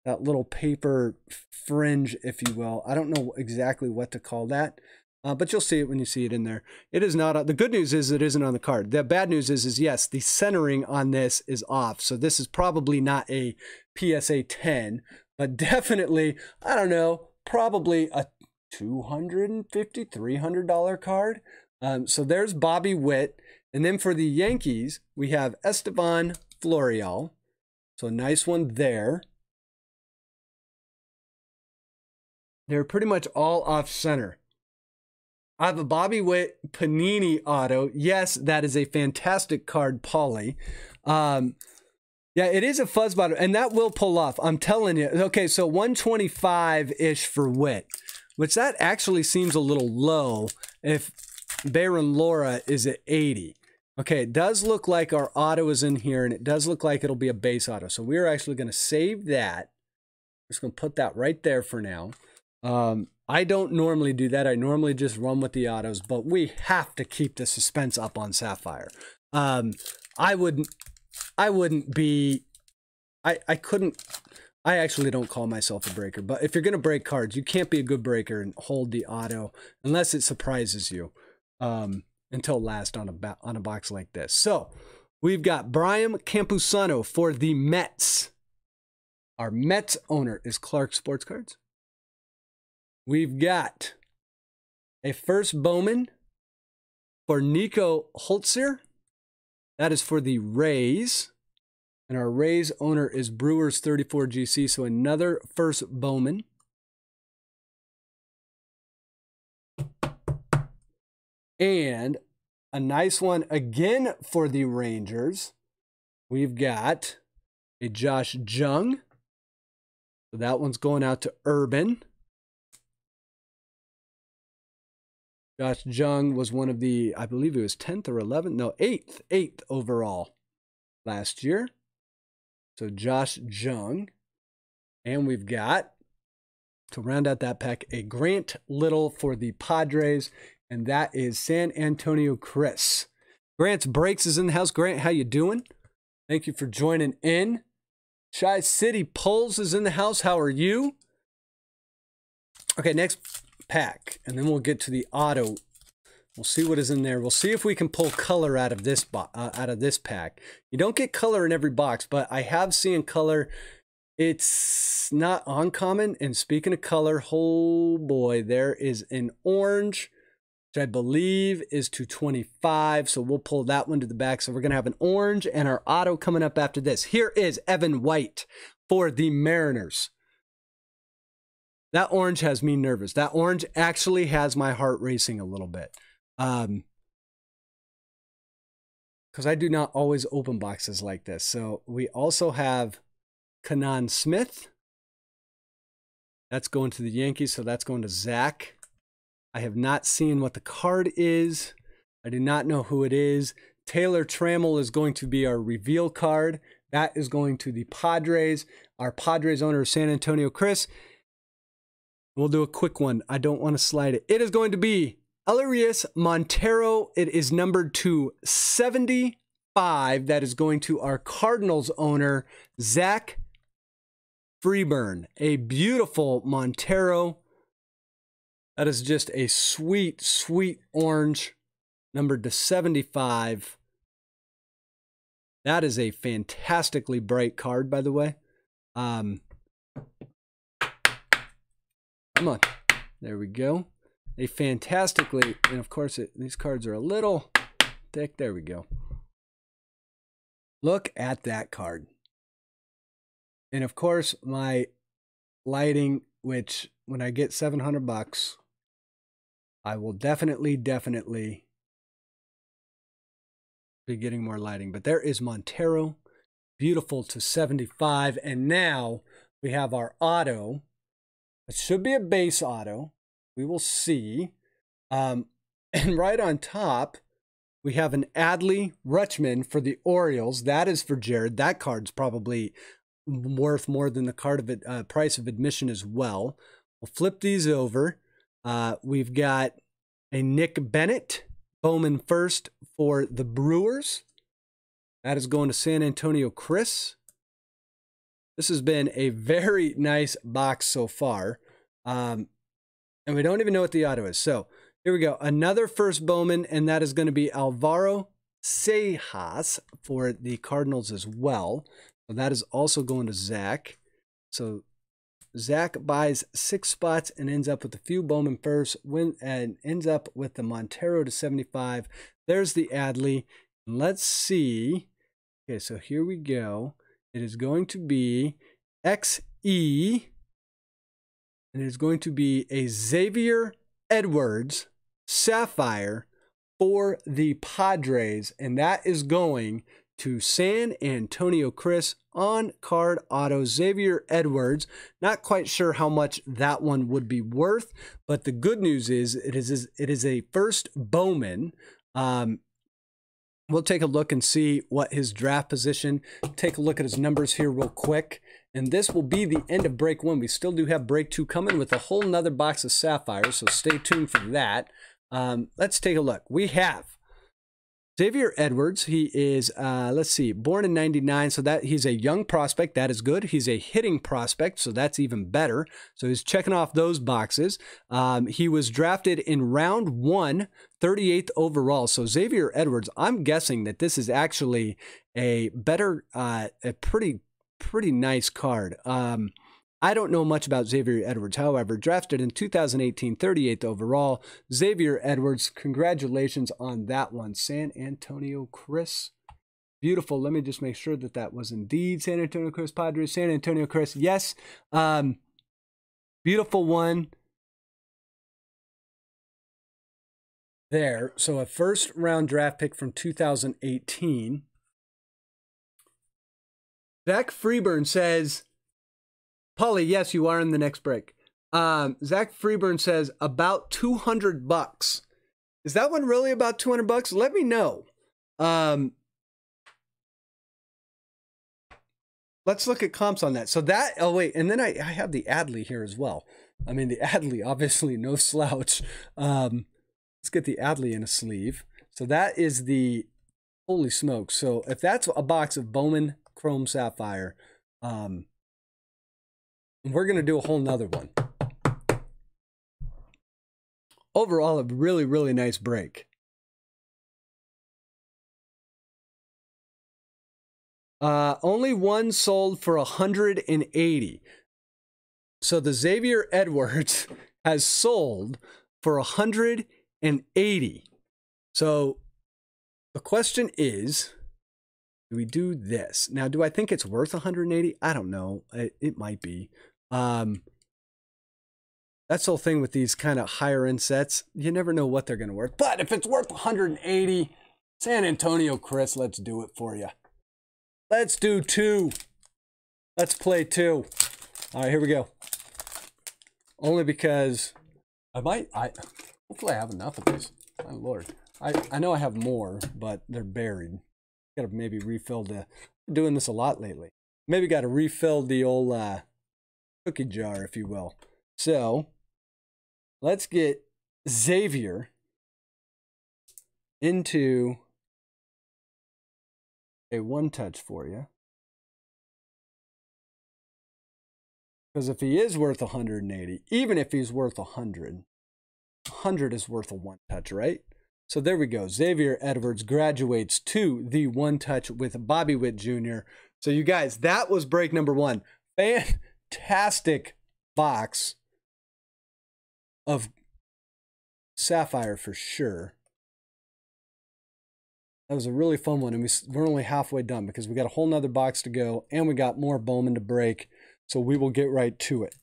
that little paper fringe, if you will. I don't know exactly what to call that, uh, but you'll see it when you see it in there. It is not. The good news is it isn't on the card. The bad news is, is yes, the centering on this is off. So this is probably not a PSA 10, but definitely, I don't know, probably a 250 $300 card. Um, so there's Bobby Witt. And then for the Yankees, we have Estevan Florial. So a nice one there. They're pretty much all off center. I have a Bobby Witt Panini auto. Yes, that is a fantastic card, Polly. Um, yeah, it is a fuzz bottom, and that will pull off. I'm telling you. Okay, so 125 ish for Witt, which that actually seems a little low if Bayron Lora is at 80. Okay, it does look like our auto is in here, and it does look like it'll be a base auto. So we're actually going to save that. I'm just going to put that right there for now. Um, I don't normally do that. I normally just run with the autos, but we have to keep the suspense up on Sapphire. Um, I wouldn't, I wouldn't be, I, I couldn't, I actually don't call myself a breaker, but if you're going to break cards, you can't be a good breaker and hold the auto unless it surprises you um, until last on a, on a box like this. So we've got Brian Campusano for the Mets. Our Mets owner is Clark Sports Cards. We've got a first Bowman for Niko Hulsizer. That is for the Rays. And our Rays owner is Brewers 34 GC. So another first Bowman. And a nice one again for the Rangers. We've got a Josh Jung. So that one's going out to Urban. Josh Jung was one of the, I believe it was 10th or 11th, no, 8th, 8th overall last year. So Josh Jung. And we've got, to round out that pack, a Grant Little for the Padres, and that is San Antonio Chris. Grant's Breaks is in the house. Grant, how you doing? Thank you for joining in. Shy City Pulls is in the house. How are you? Okay, next pack, and then we'll get to the auto. We'll see what is in there. We'll see if we can pull color out of this uh, out of this pack. You don't get color in every box, but I have seen color. It's not uncommon. And speaking of color, oh boy, there is an orange, which I believe is to 25. So we'll pull that one to the back. So we're going to have an orange and our auto coming up after this. Here is Evan White for the Mariners. That orange has me nervous. That orange actually has my heart racing a little bit. Um, because I do not always open boxes like this. So we also have Canaan Smith. That's going to the Yankees, so that's going to Zach. I have not seen what the card is. I do not know who it is. Taylor Trammell is going to be our reveal card. That is going to the Padres. Our Padres owner San Antonio Chris. We'll do a quick one. I don't want to slide it. It is going to be Elehuris Montero. It is numbered to 75. That is going to our Cardinals owner, Zach Freeburn. A beautiful Montero. That is just a sweet, sweet orange, numbered to 75. That is a fantastically bright card, by the way. Um, Come on. There we go. A fantastically, and of course, it, these cards are a little thick. There we go. Look at that card. And of course, my lighting, which when I get 700 bucks, I will definitely, definitely be getting more lighting. But there is Montero, beautiful to 75. And now we have our auto it should be a base auto. We will see. Um, And right on top, we have an Adley Rutschman for the Orioles. That is for Jared. That card's probably worth more than the card of it, uh, price of admission as well. We'll flip these over. Uh, we've got a Nick Bennett Bowman first for the Brewers. That is going to San Antonio Chris. This has been a very nice box so far. Um, and we don't even know what the auto is. So here we go. Another first Bowman, and that is going to be Alvaro Seijas for the Cardinals as well. So that is also going to Zach. So Zach buys six spots and ends up with a few Bowman first, win, and ends up with the Montero to 75. There's the Adley. Let's see. Okay, so here we go. It is going to be XE, and it is going to be a Xavier Edwards Sapphire for the Padres, and that is going to San Antonio Chris on card auto Xavier Edwards. Not quite sure how much that one would be worth, but the good news is it is it is a first Bowman. Um, we'll take a look and see what his draft position. Take a look at his numbers here real quick. And this will be the end of break one. We still do have break two coming with a whole nother box of sapphires, so stay tuned for that. Um, let's take a look. We have Xavier Edwards, he is, uh, let's see, born in 99, so that he's a young prospect. That is good. He's a hitting prospect, so that's even better. So he's checking off those boxes. Um, he was drafted in round one, 38th overall. So Xavier Edwards, I'm guessing that this is actually a better, uh, a pretty, pretty nice card. Um, I don't know much about Xavier Edwards, however, drafted in 2018, 38th overall. Xavier Edwards, congratulations on that one. San Antonio Chris. Beautiful. Let me just make sure that that was indeed San Antonio Chris Padres. San Antonio Chris, yes. Um, beautiful one. There. So a first round draft pick from 2018. Zach Freeburn says, Polly, yes, you are in the next break. Um, Zach Freeburn says about 200 bucks. Is that one really about 200 bucks? Let me know. Um, let's look at comps on that. So that, oh wait, and then I, I have the Adley here as well. I mean, the Adley, obviously no slouch. Um, let's get the Adley in a sleeve. So that is the, holy smokes. So if that's a box of Bowman Chrome Sapphire, um, we're going to do a whole nother one. Overall, a really, really nice break. Uh, only one sold for 180. So the Xavier Edwards has sold for 180. So the question is, do we do this? Now, do I think it's worth 180? I don't know. It, it might be. Um, that's the whole thing with these kind of higher end sets. You never know what they're going to worth. But if it's worth 180, San Antonio, Chris, let's do it for you. Let's do two. Let's play two. All right, here we go. Only because I might, I hopefully I have enough of these. My lord. I, I know I have more, but they're buried. Got to maybe refill the, doing this a lot lately. Maybe got to refill the old uh, cookie jar, if you will. So let's get Xavier into a one touch for you. Because if he is worth 180, even if he's worth 100, 100 is worth a one touch, right? So there we go. Xavier Edwards graduates to the one touch with Bobby Witt Jr. So you guys, that was break number one. Fan fantastic box of Sapphire for sure. That was a really fun one, and we, we're only halfway done because we got a whole nother box to go, and we got more Bowman to break, so we will get right to it.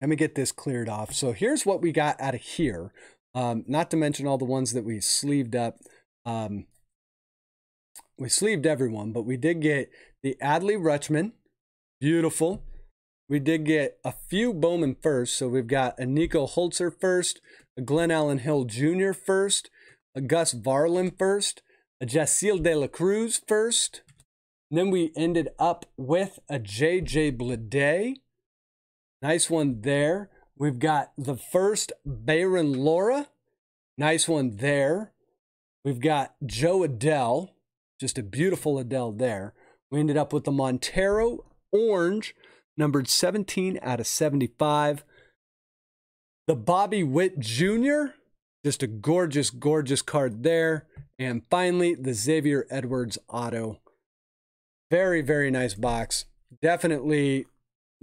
Let me get this cleared off. So here's what we got out of here, um, not to mention all the ones that we sleeved up. Um, we sleeved everyone, but we did get the Adley Rutschman, Beautiful. We did get a few Bowman first. So we've got a Niko Hulsizer first. a Glenn Allen Hill Jr. first, a Gus Varland first, a Jasseel De La Cruz first. And then we ended up with a JJ Bleday. Nice one there. We've got the first Bayron Lora. Nice one there. We've got Jo Adell. Just a beautiful Adell there. We ended up with the Montero Orange, numbered 17 out of 75. The Bobby Witt Jr., just a gorgeous, gorgeous card there. And finally, the Xavier Edwards Auto. Very, very nice box. Definitely,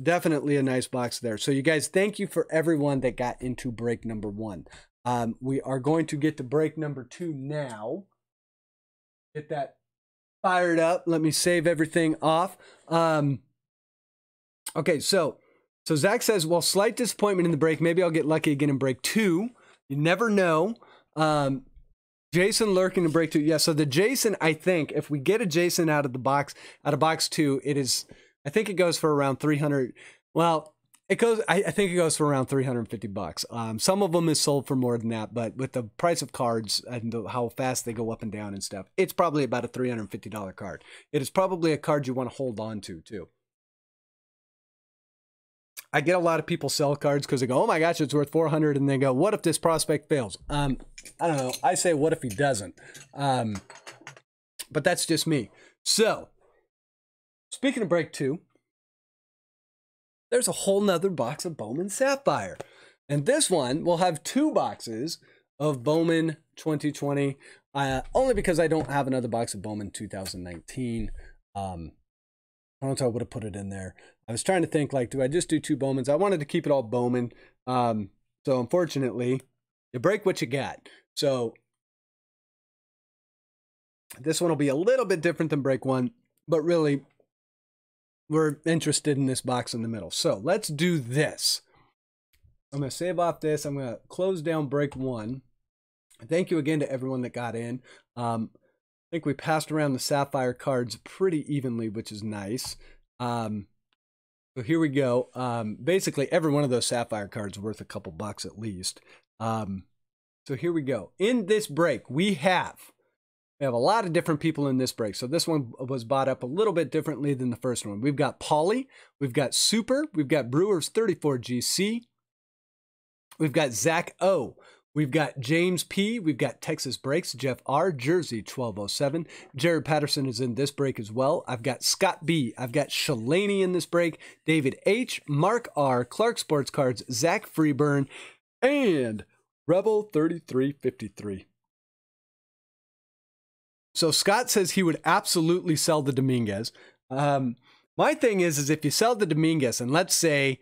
definitely a nice box there. So, you guys, thank you for everyone that got into break number one. Um, we are going to get to break number two now. Get that fired up. Let me save everything off. Um, okay, so so Zach says, well, slight disappointment in the break. Maybe I'll get lucky again in break two. You never know. Um, Jasson lurking in break two. Yeah, so the Jasson, I think, if we get a Jasson out of the box, out of box two, it is, I think it goes for around 300. Well, it goes, I, I think it goes for around 350 bucks. Um, some of them is sold for more than that, but with the price of cards and the, how fast they go up and down and stuff, it's probably about a $350 card. It is probably a card you want to hold on to, too. I get a lot of people sell cards because they go, "Oh my gosh, it's worth 400," and they go, "What if this prospect fails?" Um, I don't know. I say, "What if he doesn't?" Um, but that's just me. So, speaking of break two, there's a whole nother box of Bowman Sapphire, and this one will have two boxes of Bowman 2020. Uh, only because I don't have another box of Bowman 2019. Um, I don't know if I would have put it in there. I was trying to think like, do I just do two Bowmans? I wanted to keep it all Bowman. Um, so unfortunately, you break what you got. So this one will be a little bit different than break one, but really we're interested in this box in the middle. So let's do this. I'm going to save off this. I'm going to close down break one. Thank you again to everyone that got in. Um, think we passed around the Sapphire cards pretty evenly, which is nice. Um, so here we go. Um, basically, every one of those sapphire cards worth a couple bucks at least. Um, so here we go. In this break, we have we have a lot of different people in this break. So this one was bought up a little bit differently than the first one. We've got Polly, we've got Super, we've got Brewers 34 GC, we've got Zach O, We've got James P. We've got Texas Breaks, Jeff R. Jersey 1207. Jared Patterson is in this break as well. I've got Scott B. I've got Shalani in this break. David H. Mark R. Clark Sports Cards, Zach Freeburn, and Rebel 3353. So Scott says he would absolutely sell the Dominguez. Um, my thing is, is if you sell the Dominguez, and let's say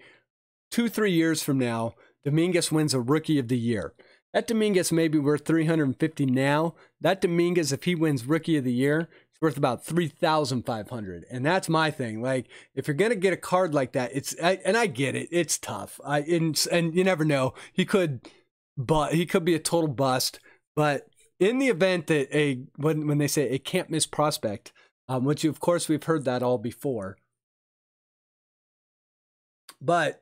two, three years from now, Dominguez wins a Rookie of the Year that Dominguez may be worth 350 now. That Dominguez, if he wins Rookie of the Year, it's worth about 3,500. And that's my thing. Like, if you're gonna get a card like that, it's I, and I get it, it's tough. I and, and you never know. He could, but he could be a total bust. But in the event that a when when they say a can't miss prospect, um, which of course we've heard that all before. But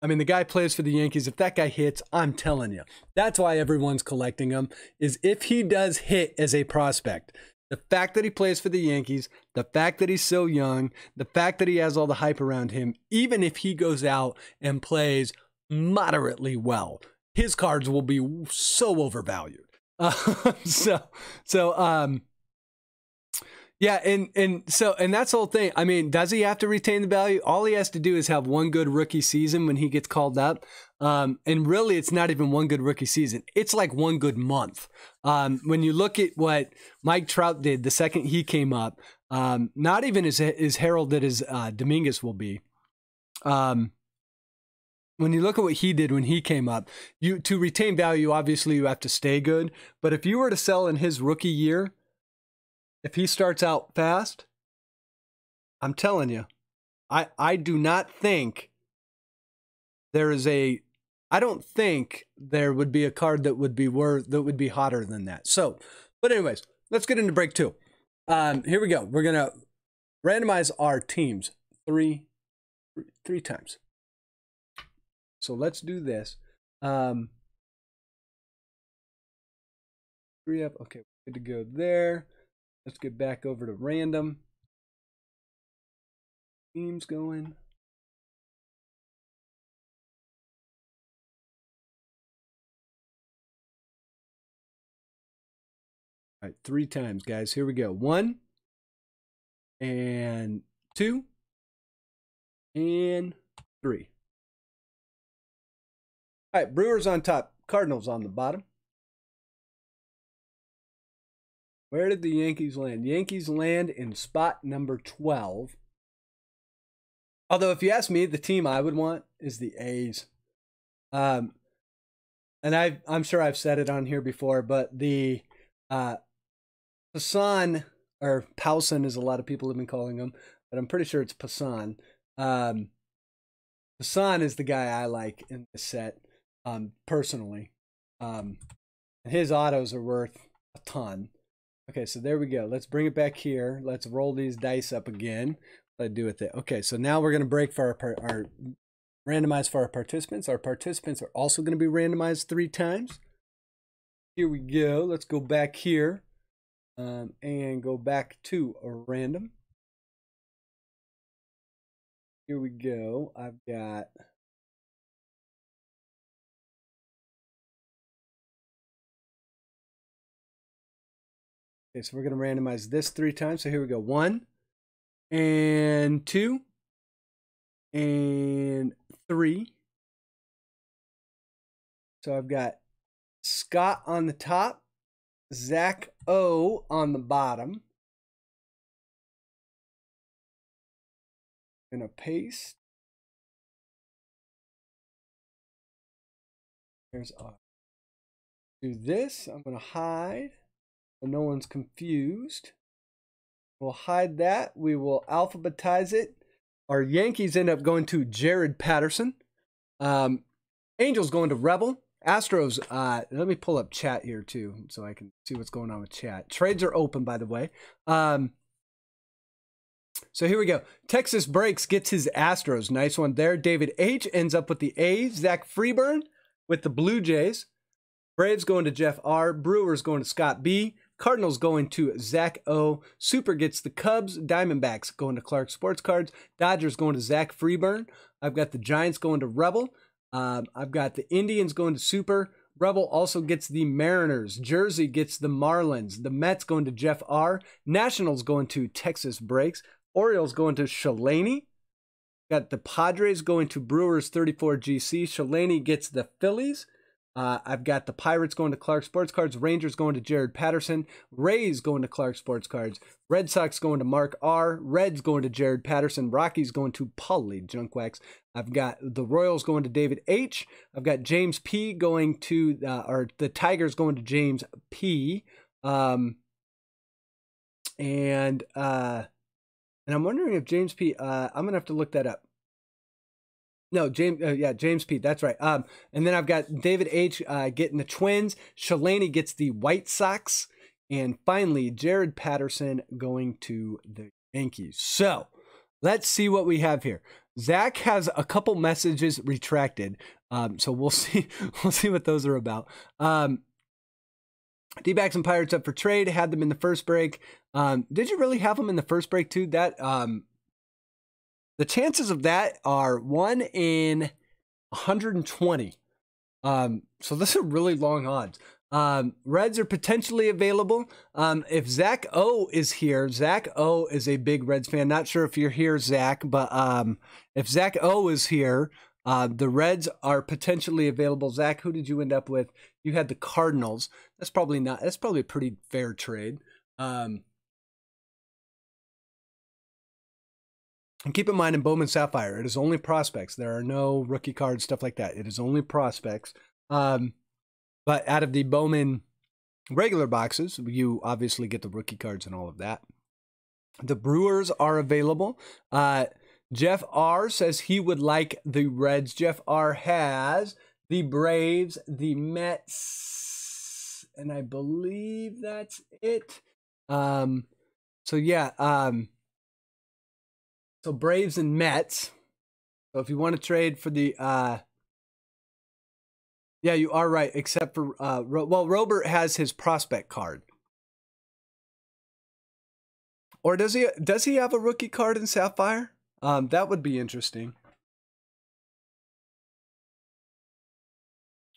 I mean, the guy plays for the Yankees. If that guy hits, I'm telling you, that's why everyone's collecting him. Is if he does hit as a prospect, the fact that he plays for the Yankees, the fact that he's so young, the fact that he has all the hype around him, even if he goes out and plays moderately well, his cards will be so overvalued. Uh, so, so, um, yeah, and and so and that's the whole thing. I mean, does he have to retain the value? All he has to do is have one good rookie season when he gets called up. Um, and really, it's not even one good rookie season. It's like one good month. Um, when you look at what Mike Trout did the second he came up, um, not even as as heralded as uh, Dominguez will be. Um, when you look at what he did when he came up, you to retain value, obviously you have to stay good. But if you were to sell in his rookie year, if he starts out fast, I'm telling you, I I do not think there is a I don't think there would be a card that would be worth that would be hotter than that. So, but anyways, let's get into break two. Um, here we go. We're gonna randomize our teams three three times. So let's do this. Um, three up. Okay, good to go there. Let's get back over to random. Teams going. All right, three times, guys. Here we go. One and two and three. All right, Brewers on top, Cardinals on the bottom. Where did the Yankees land? Yankees land in spot number 12. Although, if you ask me, the team I would want is the A's. Um, and I, I'm sure I've said it on here before, but the uh, Passan, or Pausen, as a lot of people have been calling him, but I'm pretty sure it's Passan. Um, Passan is the guy I like in the set, um, personally. Um, his autos are worth a ton. Okay, so there we go. Let's bring it back here. Let's roll these dice up again. Let's do it there. Okay, so now we're going to break for our, our randomize for our participants. Our participants are also going to be randomized three times. Here we go. Let's go back here um, and go back to a random. Here we go. I've got Okay, so we're going to randomize this three times. So here we go. One and two and three. So I've got Scott on the top, Zach O on the bottom. Gonna paste. There's a do this. I'm gonna hide so no one's confused. We'll hide that. We will alphabetize it. Our Yankees end up going to Jared Patterson. Um, Angels going to Rebel. Astros, uh, let me pull up chat here too so I can see what's going on with chat. Trades are open, by the way. Um, so here we go. Texas Breaks gets his Astros. Nice one there. David H ends up with the A's. Zach Freeburn with the Blue Jays. Braves going to Jeff R. Brewers going to Scott B. Cardinals going to Zach O. Super gets the Cubs. Diamondbacks going to Clark Sports Cards. Dodgers going to Zach Freeburn. I've got the Giants going to Rebel. Um, I've got the Indians going to Super. Rebel also gets the Mariners. Jersey gets the Marlins. The Mets going to Jeff R. Nationals going to Texas Breaks. Orioles going to Shalani. Got the Padres going to Brewers 34 GC. Shalani gets the Phillies. Uh, I've got the Pirates going to Clark Sports Cards, Rangers going to Jared Patterson, Rays going to Clark Sports Cards, Red Sox going to Mark R, Reds going to Jared Patterson, Rockies going to Polly Junkwax. I've got the Royals going to David H. I've got James P going to, uh, or the Tigers going to James P. Um, and uh, and I'm wondering if James P. Uh, I'm gonna have to look that up. No, James. Uh, yeah, James Pete. That's right. Um, and then I've got David H. Uh, getting the Twins. Shalani gets the White Sox, and finally Jared Patterson going to the Yankees. So let's see what we have here. Zach has a couple messages retracted. Um, so we'll see. We'll see what those are about. Um, D-backs and Pirates up for trade. Had them in the first break. Um, did you really have them in the first break too? That um, the chances of that are one in 120. Um, so this are really long odds. Um, Reds are potentially available. Um, if Zach O is here, Zach O is a big Reds fan. Not sure if you're here, Zach, but um, if Zach O is here, uh, the Reds are potentially available. Zach, who did you end up with? You had the Cardinals. That's probably not. That's probably a pretty fair trade. Um, And keep in mind in Bowman Sapphire, it is only prospects. There are no rookie cards, stuff like that. It is only prospects. Um, but out of the Bowman regular boxes, you obviously get the rookie cards and all of that. The Brewers are available. Uh, Jeff R says he would like the Reds. Jeff R has the Braves, the Mets, and I believe that's it. Um, so yeah, um, so Braves and Mets. So if you want to trade for the uh Yeah, you are right. Except for uh, Ro- well, Robert has his prospect card, or does he? Does he have a rookie card in Sapphire? Um, that would be interesting.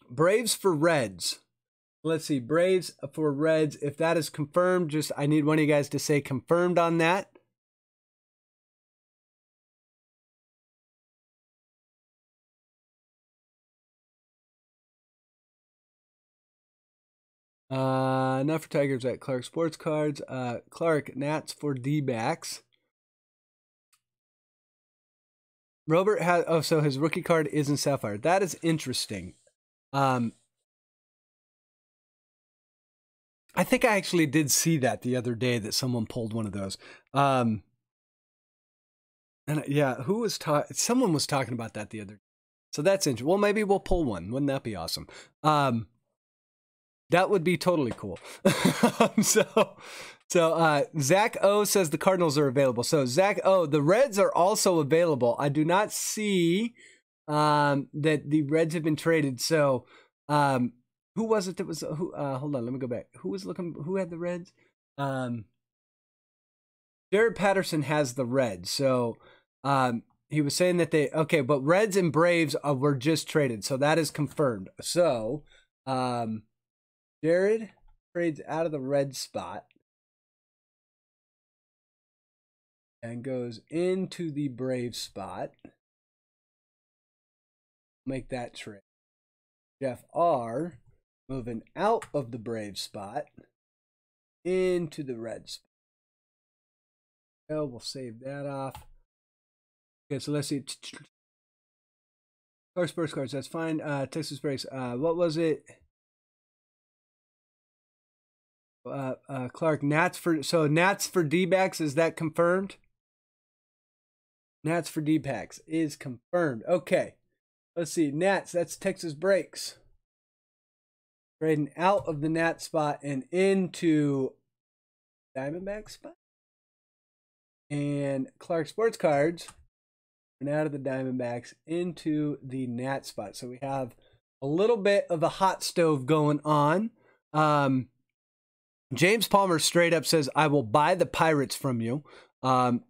Braves for Reds. Let's see, Braves for Reds. If that is confirmed, just I need one of you guys to say confirmed on that. Uh, not for Tigers at Clark Sports Cards. Uh, Clark Nats for D backs. Robert has oh, so his rookie card is in Sapphire. That is interesting. Um, I think I actually did see that the other day that someone pulled one of those. Um, and yeah, who was talking? Someone was talking about that the other. Day. So that's interesting. Well, maybe we'll pull one. Wouldn't that be awesome? Um, that would be totally cool. so, so uh, Zach O says the Cardinals are available. So Zach O, the Reds are also available. I do not see um, that the Reds have been traded. So, um, who was it that was? Who? Uh, hold on, let me go back. Who was looking? Who had the Reds? Um, Jared Patterson has the Reds. So, um, he was saying that they okay, but Reds and Braves uh, were just traded, so that is confirmed. So, um, Jared trades out of the red spot and goes into the brave spot. Make that trade. Jeff R moving out of the brave spot into the red spot. Well, we'll save that off. Okay, so let's see. First, first cards. That's fine. Uh, Texas breaks. Uh, what was it? Uh, uh, Clark Nats for so Nats for D backs is that confirmed? Nats for D backs is confirmed. Okay, let's see. Nats that's Texas breaks. Trading out of the Nat spot and into Diamondback spot. And Clark Sports Cards and out of the Diamondbacks into the Nat spot. So we have a little bit of a hot stove going on. Um, James Palmer straight up says, I will buy the Pirates from you. Um,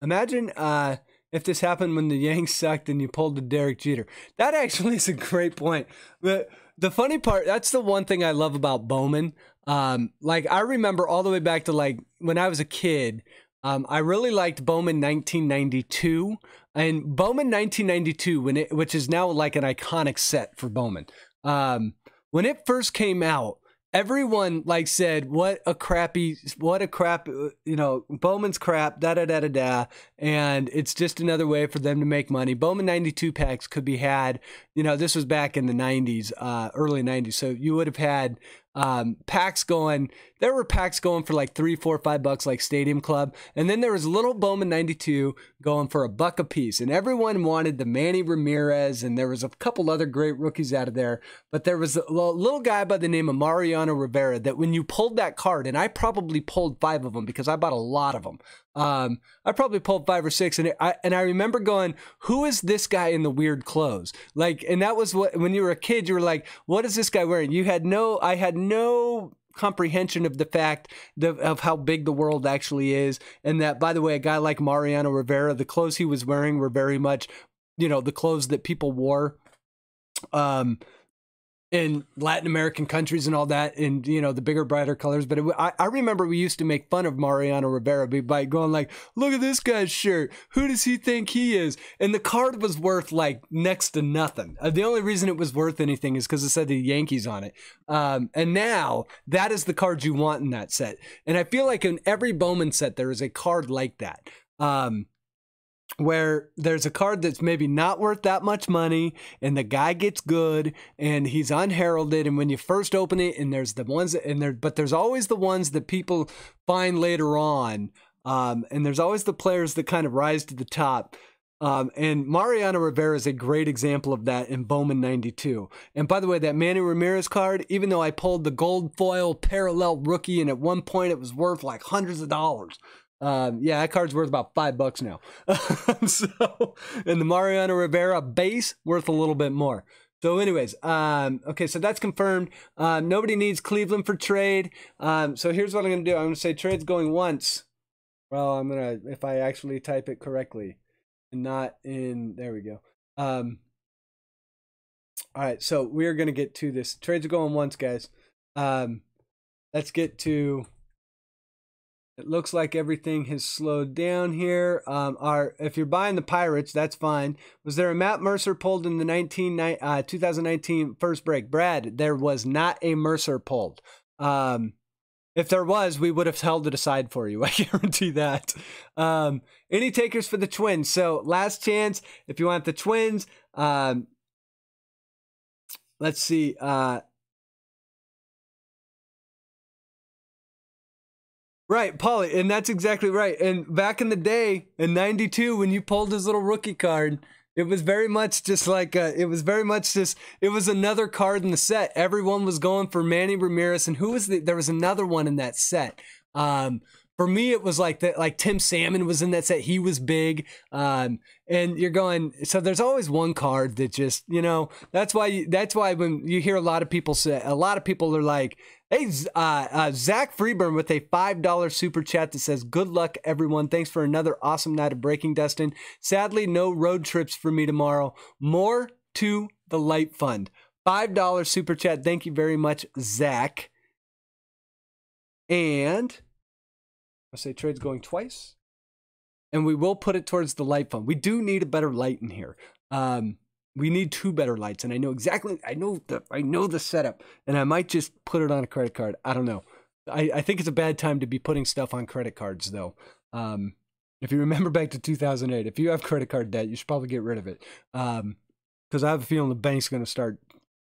imagine uh, if this happened when the Yanks sucked and you pulled the Derek Jeter. That actually is a great point. The, the funny part, that's the one thing I love about Bowman. Um, like, I remember all the way back to like when I was a kid, um, I really liked Bowman 1992. And Bowman 1992, when it, which is now like an iconic set for Bowman. Um, when it first came out, everyone like said what a crappy what a crap you know bowman's crap da da da da da. And it's just another way for them to make money. Bowman 92 packs could be had you know this was back in the 90s uh, early 90s so you would have had um, packs going. There were packs going for like three, four, five bucks, like Stadium Club, and then there was Little Bowman '92 going for a buck a piece, and everyone wanted the Manny Ramirez, and there was a couple other great rookies out of there, but there was a little guy by the name of Mariano Rivera that when you pulled that card, and I probably pulled five of them because I bought a lot of them. Um, I probably pulled five or six, and I and I remember going, "Who is this guy in the weird clothes?" Like, and that was what when you were a kid, you were like, "What is this guy wearing?" You had no, I had no comprehension of the fact of how big the world actually is, and that by the way, a guy like Mariano Rivera, the clothes he was wearing were very much, you know, the clothes that people wore. Um, in Latin American countries and all that, and you know the bigger, brighter colors. But it, I, I remember we used to make fun of Mariano Rivera by going like, "Look at this guy's shirt. Who does he think he is?" And the card was worth like next to nothing. Uh, the only reason it was worth anything is because it said the Yankees on it. Um, and now that is the card you want in that set. And I feel like in every Bowman set there is a card like that. Um, where there's a card that's maybe not worth that much money and the guy gets good and he's unheralded and when you first open it and there's the ones that, and there but there's always the ones that people find later on um, and there's always the players that kind of rise to the top um, and Mariano Rivera is a great example of that in Bowman 92. And by the way, that Manny Ramirez card, even though I pulled the gold foil parallel rookie and at one point it was worth like hundreds of dollars, um, yeah, that card's worth about five bucks now. so, and the Mariano Rivera base worth a little bit more. So, anyways, um, okay, so that's confirmed. Um, nobody needs Cleveland for trade. Um, so here's what I'm gonna do. I'm gonna say trade's going once. Well, I'm gonna if I actually type it correctly, and not in. There we go. Um, all right, so we're gonna get to this. Trades are going once, guys. Um, let's get to it looks like everything has slowed down here. Um, our, if you're buying the Pirates, that's fine. Was there a Matt Mercer pulled in the 19, uh, 2019 first break? Brad, there was not a Mercer pulled. Um, if there was, we would have held it aside for you. I guarantee that. Um, any takers for the Twins? So last chance. If you want the Twins, um, let's see. Uh, Right, Polly, and that's exactly right. And back in the day, in '92, when you pulled his little rookie card, it was very much just like uh, it was very much just it was another card in the set. Everyone was going for Manny Ramirez, and who was the? There was another one in that set. Um, for me, it was like that. Like Tim Salmon was in that set. He was big. Um, and you're going. So there's always one card that just you know. That's why. That's why when you hear a lot of people say, a lot of people are like, Hey, uh, uh, Zach Freeburn with a $5 super chat that says, Good luck, everyone. Thanks for another awesome night of Breaking Dustin. Sadly, no road trips for me tomorrow. More to the Light Fund. $5 super chat. Thank you very much, Zach. And I say trade's going twice. And we will put it towards the light fund. We do need a better light in here. Um, we need two better lights and i know exactly i know the i know the setup and i might just put it on a credit card i don't know i, I think it's a bad time to be putting stuff on credit cards though um, if you remember back to 2008 if you have credit card debt you should probably get rid of it because um, i have a feeling the bank's going to start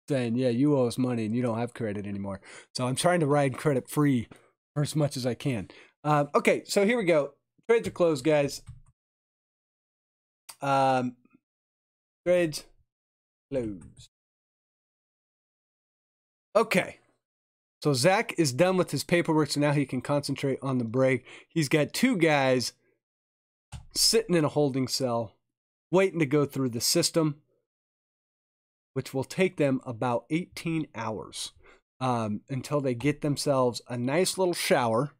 saying yeah you owe us money and you don't have credit anymore so i'm trying to ride credit free for as much as i can uh, okay so here we go trades are closed guys um, trades closed. Okay. So Zach is done with his paperwork, so now he can concentrate on the break. He's got two guys sitting in a holding cell, waiting to go through the system, which will take them about 18 hours um, until they get themselves a nice little shower.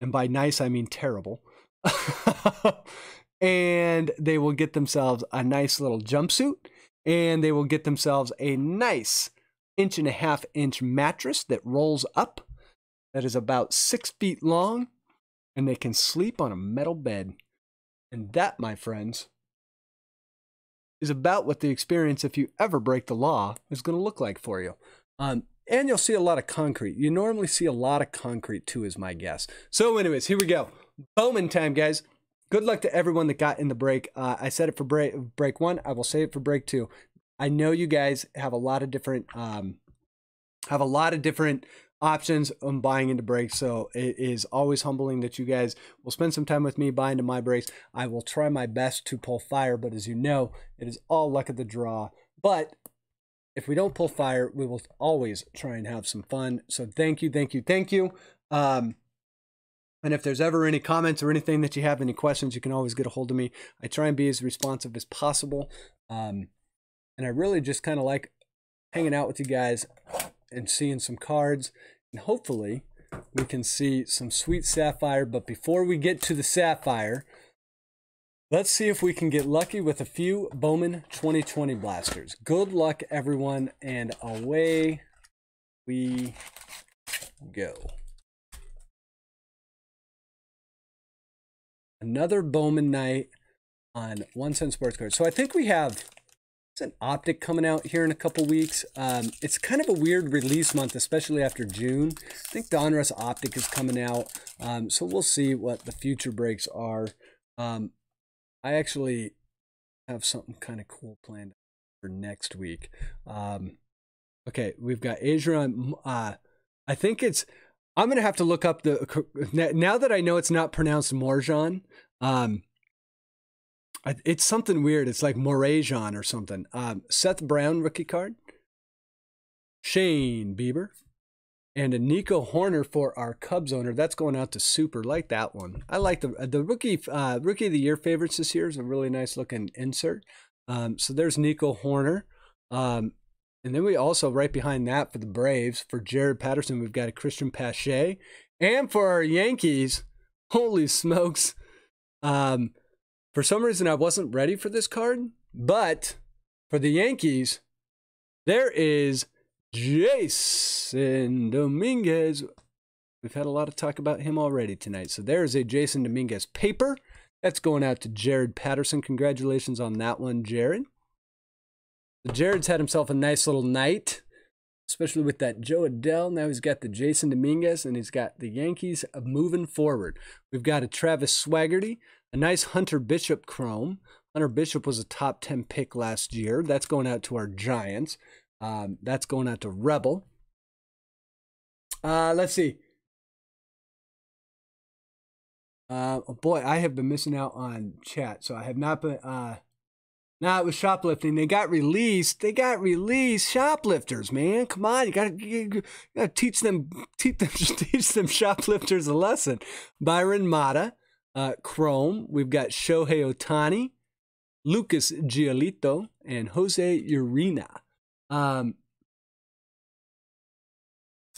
And by nice, I mean terrible. and they will get themselves a nice little jumpsuit and they will get themselves a nice inch and a half inch mattress that rolls up that is about six feet long and they can sleep on a metal bed and that my friends is about what the experience if you ever break the law is going to look like for you um, and you'll see a lot of concrete you normally see a lot of concrete too is my guess so anyways here we go bowman time guys good luck to everyone that got in the break. Uh, I said it for break break one. I will say it for break two. I know you guys have a lot of different um, have a lot of different options on buying into breaks. So it is always humbling that you guys will spend some time with me buying into my breaks. I will try my best to pull fire, but as you know, it is all luck of the draw. But if we don't pull fire, we will always try and have some fun. So thank you, thank you, thank you. Um, and if there's ever any comments or anything that you have, any questions, you can always get a hold of me. I try and be as responsive as possible. Um, and I really just kind of like hanging out with you guys and seeing some cards. And hopefully we can see some sweet sapphire. But before we get to the sapphire, let's see if we can get lucky with a few Bowman 2020 blasters. Good luck, everyone. And away we go. another Bowman night on One Cent Sports Cards. So I think we have it's an optic coming out here in a couple weeks. Um, it's kind of a weird release month, especially after June. I think Donruss Optic is coming out. Um, so we'll see what the future breaks are. Um, I actually have something kind of cool planned for next week. Um, okay, we've got Adrian. Uh, I think it's I'm gonna have to look up the now that I know it's not pronounced Morjan. Um, it's something weird. It's like Morajan or something. Um, Seth Brown rookie card, Shane Bieber, and a Nico Hoerner for our Cubs owner. That's going out to Super. Like that one. I like the the rookie uh, rookie of the year favorites this year is a really nice looking insert. Um, so there's Nico Hoerner. Um, And then we also, right behind that for the Braves, for Jared Patterson, we've got a Cristian Pache. And for our Yankees, holy smokes. Um, for some reason, I wasn't ready for this card, but for the Yankees, there is Jasson Dominguez. We've had a lot of talk about him already tonight. So there is a Jasson Dominguez paper. That's going out to Jared Patterson. Congratulations on that one, Jared. Jared's had himself a nice little night, especially with that Jo Adell. Now he's got the Jasson Dominguez and he's got the Yankees moving forward. We've got a Travis Swaggerty, a nice Hunter Bishop chrome. Hunter Bishop was a top 10 pick last year. That's going out to our Giants. Um, that's going out to Rebel. Uh, let's see. Uh, oh boy, I have been missing out on chat, so I have not been. Uh, now it was shoplifting. They got released. They got released. Shoplifters, man, come on! You gotta, you gotta teach them, teach them, teach them shoplifters a lesson. Byron Mata, uh, Chrome. We've got Shohei Ohtani, Lucas Giolito, and Jose Urena. Um,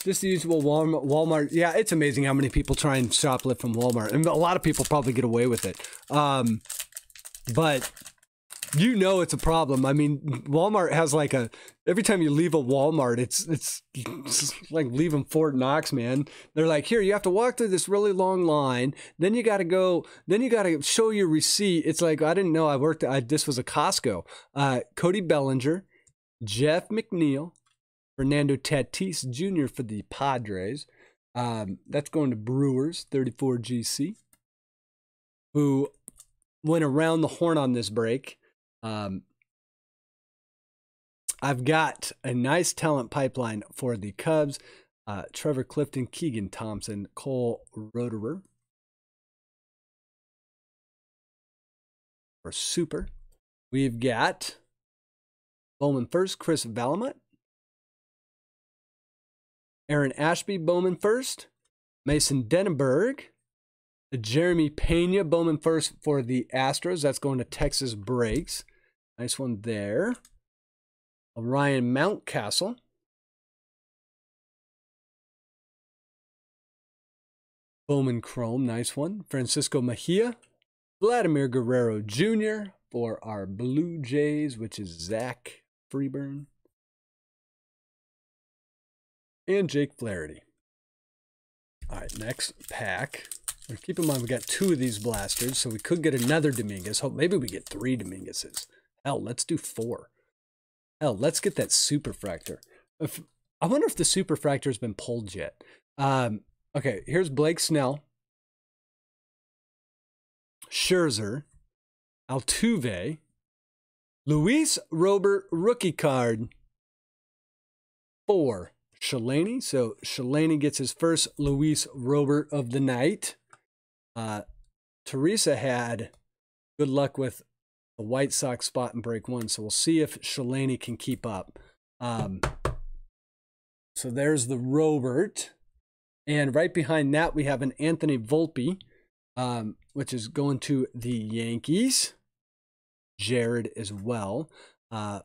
just the usual Walmart, Walmart. Yeah, it's amazing how many people try and shoplift from Walmart, and a lot of people probably get away with it. Um, but you know it's a problem. I mean, Walmart has like a every time you leave a Walmart, it's it's, it's like leaving Fort Knox, man. They're like, here, you have to walk through this really long line. Then you got to go. Then you got to show your receipt. It's like I didn't know I worked. I, this was a Costco. Uh, Cody Bellinger, Jeff McNeil, Fernando Tatis Jr. for the Padres. Um, that's going to Brewers, 34 GC, who went around the horn on this break. Um, I've got a nice talent pipeline for the Cubs. Uh, Trevor Clifton, Keegan Thompson, Cole Roederer. For Super, we've got Bowman first, Chris Vallimont. Aaron Ashby, Bowman first. Mason Denaburg. Jeremy Pena, Bowman first for the Astros. That's going to Texas Breaks. Nice one there. Ryan Mountcastle. Bowman Chrome, nice one. Francisco Mejia. Vladimir Guerrero Jr. for our Blue Jays, which is Zach Freeburn and Jake Flaherty. All right, next pack. Keep in mind, we got two of these blasters, so we could get another Dominguez. Hope maybe we get three Dominguezes. Hell, let's do four. Hell, let's get that superfractor. If, I wonder if the superfractor has been pulled yet. Um, okay, here's Blake Snell, Scherzer, Altuve, Luis Robert rookie card, four. Shalani. So Shalani gets his first Luis Robert of the night. Uh, Teresa had good luck with the White Sox spot in break one. So we'll see if Shalani can keep up. Um, so there's the Robert. And right behind that, we have an Anthony Volpe, um, which is going to the Yankees. Jared as well. Uh,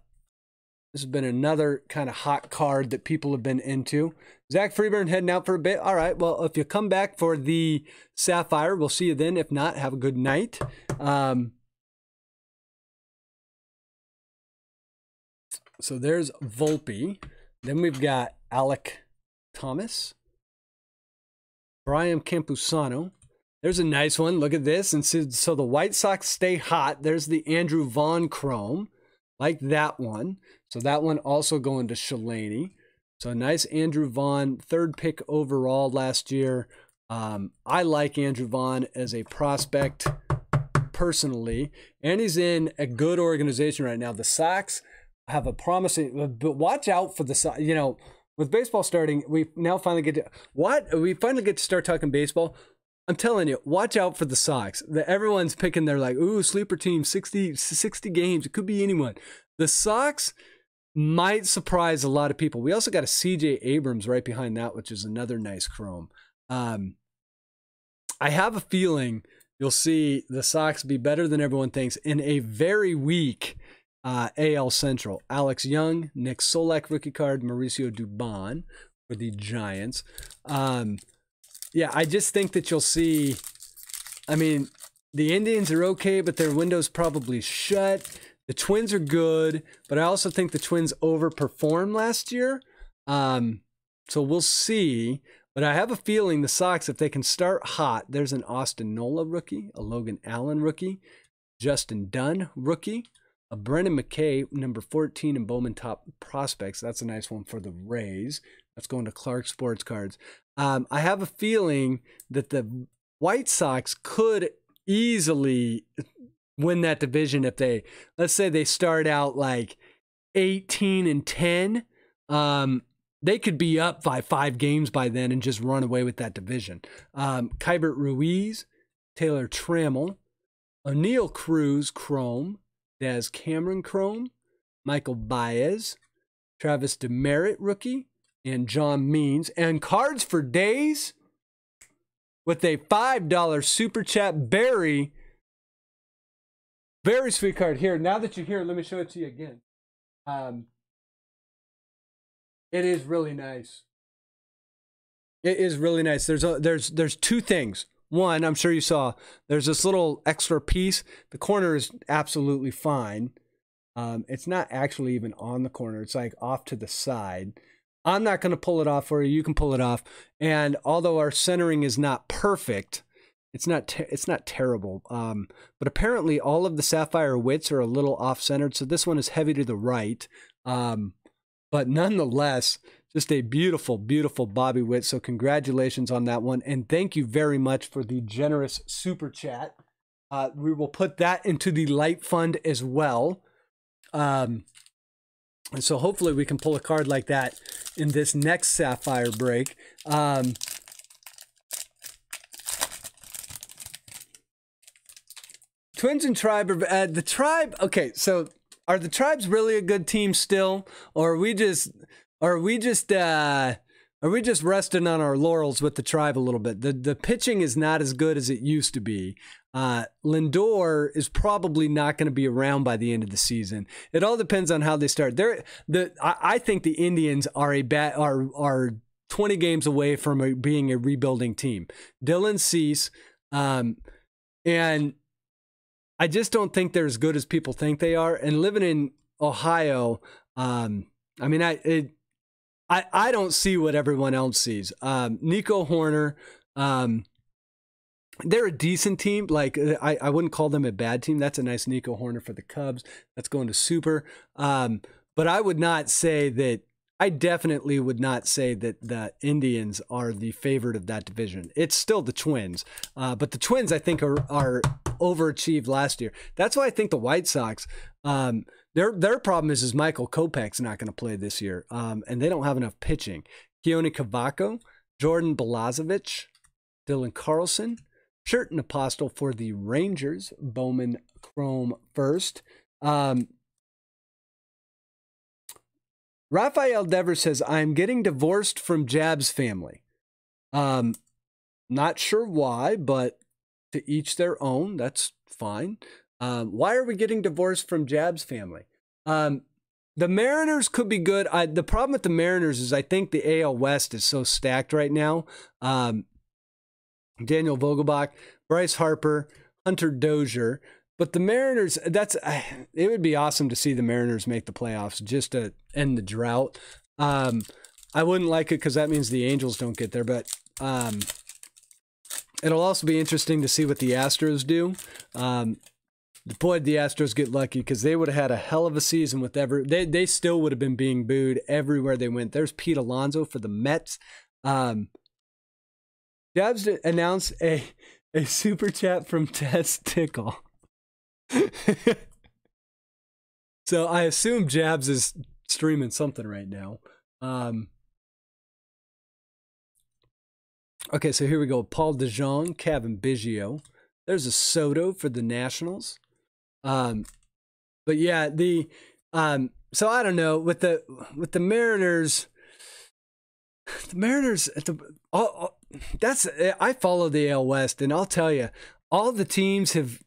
this has been another kind of hot card that people have been into. Zach Freeburn heading out for a bit. All right. Well, if you come back for the Sapphire, we'll see you then. If not, have a good night. Um, so there's Volpe. Then we've got Alek Thomas, Brian Campusano. There's a nice one. Look at this. And so, so the White Sox stay hot. There's the Andrew Vaughn Chrome, like that one. So that one also going to Shalani. So nice Andrew Vaughn, third pick overall last year. Um, I like Andrew Vaughn as a prospect personally, and he's in a good organization right now. The Sox have a promising, but watch out for the Sox. you know with baseball starting, we now finally get to what we finally get to start talking baseball. I'm telling you, watch out for the Sox. The, everyone's picking their like, ooh, sleeper team, 60, 60 games. It could be anyone. The Sox might surprise a lot of people. We also got a CJ Abrams right behind that, which is another nice chrome. Um, I have a feeling you'll see the Sox be better than everyone thinks in a very weak Uh, AL Central, Alex Young, Nick Solak rookie card, Mauricio Dubon for the Giants. Um, yeah, I just think that you'll see. I mean, the Indians are okay, but their window's probably shut. The Twins are good, but I also think the Twins overperformed last year. Um, so we'll see. But I have a feeling the Sox, if they can start hot, there's an Austin Nola rookie, a Logan Allen rookie, Justin Dunn rookie, a Brendan McKay, number 14 and Bowman Top Prospects. That's a nice one for the Rays. That's going to Clark Sports Cards. Um, I have a feeling that the White Sox could easily win that division if they, let's say, they start out like 18 and 10. Um, they could be up by five games by then and just run away with that division. Um, Keibert Ruiz, Taylor Trammell, Oneil Cruz, Chrome, Daz Cameron Chrome, Michael Baez, Travis Demeritte rookie, and John Means. And Cards for Daze with a $5 super chat. Barry, very sweet card. Here, now that you're here, let me show it to you again. Um, it is really nice. It is really nice. There's a, there's there's two things. One, I'm sure you saw. There's this little extra piece. The corner is absolutely fine. Um, it's not actually even on the corner. It's like off to the side. I'm not going to pull it off for you. You can pull it off. And although our centering is not perfect, it's not it's not terrible. Um, but apparently, all of the sapphire Witts are a little off centered. So this one is heavy to the right. Um, but nonetheless, just a beautiful, beautiful Bobby Witt. So congratulations on that one, and thank you very much for the generous super chat. Uh, we will put that into the light fund as well. Um, and so hopefully we can pull a card like that in this next Sapphire break. Um, Twins and Tribe are uh, the Tribe. Okay, so are the Tribes really a good team still, or are we just are we just uh, are we just resting on our laurels with the Tribe a little bit? The the pitching is not as good as it used to be. Uh, Lindor is probably not going to be around by the end of the season. It all depends on how they start. They're, the I, I think the Indians are a bat are are 20 games away from a, being a rebuilding team. Dylan Cease, um, and I just don't think they're as good as people think they are. And living in Ohio, um, I mean, I it, I I don't see what everyone else sees. Um, Nico Hoerner. Um, they're a decent team. Like I, I wouldn't call them a bad team. That's a nice Nico Hoerner for the Cubs. That's going to super. Um, but I would not say that. I definitely would not say that the Indians are the favorite of that division. It's still the Twins, uh, but the Twins I think are are overachieved last year. That's why I think the White Sox. Um, their their problem is is Michael Kopech's not going to play this year, um, and they don't have enough pitching. Keoni Cavaco, Jordan Balazovic, Dylan Carlson, Sherten Apostel for the Rangers, Bowman Chrome first. Um, Raphael Dever says, I'm getting divorced from Jab's family. Um, not sure why, but to each their own. That's fine. Um, why are we getting divorced from Jab's family? Um, the Mariners could be good. I, the problem with the Mariners is I think the AL West is so stacked right now. Um, Daniel Vogelbach, Bryce Harper, Hunter Dozier. But the Mariners, that's it would be awesome to see the Mariners make the playoffs just to end the drought. Um, I wouldn't like it because that means the Angels don't get there, but um, it'll also be interesting to see what the Astros do. Um, boy, the Astros get lucky because they would have had a hell of a season with every. They they still would have been being booed everywhere they went. There's Pete Alonso for the Mets. Um, Jabs announced a a super chat from Tess Tickle. so I assume Jabs is streaming something right now. Um, okay, so here we go. Paul DeJong, Cavan Biggio. There's a Soto for the Nationals. Um, but yeah, the um, so I don't know with the with the Mariners. The Mariners, at the all, all, that's I follow the AL West, and I'll tell you, all the teams have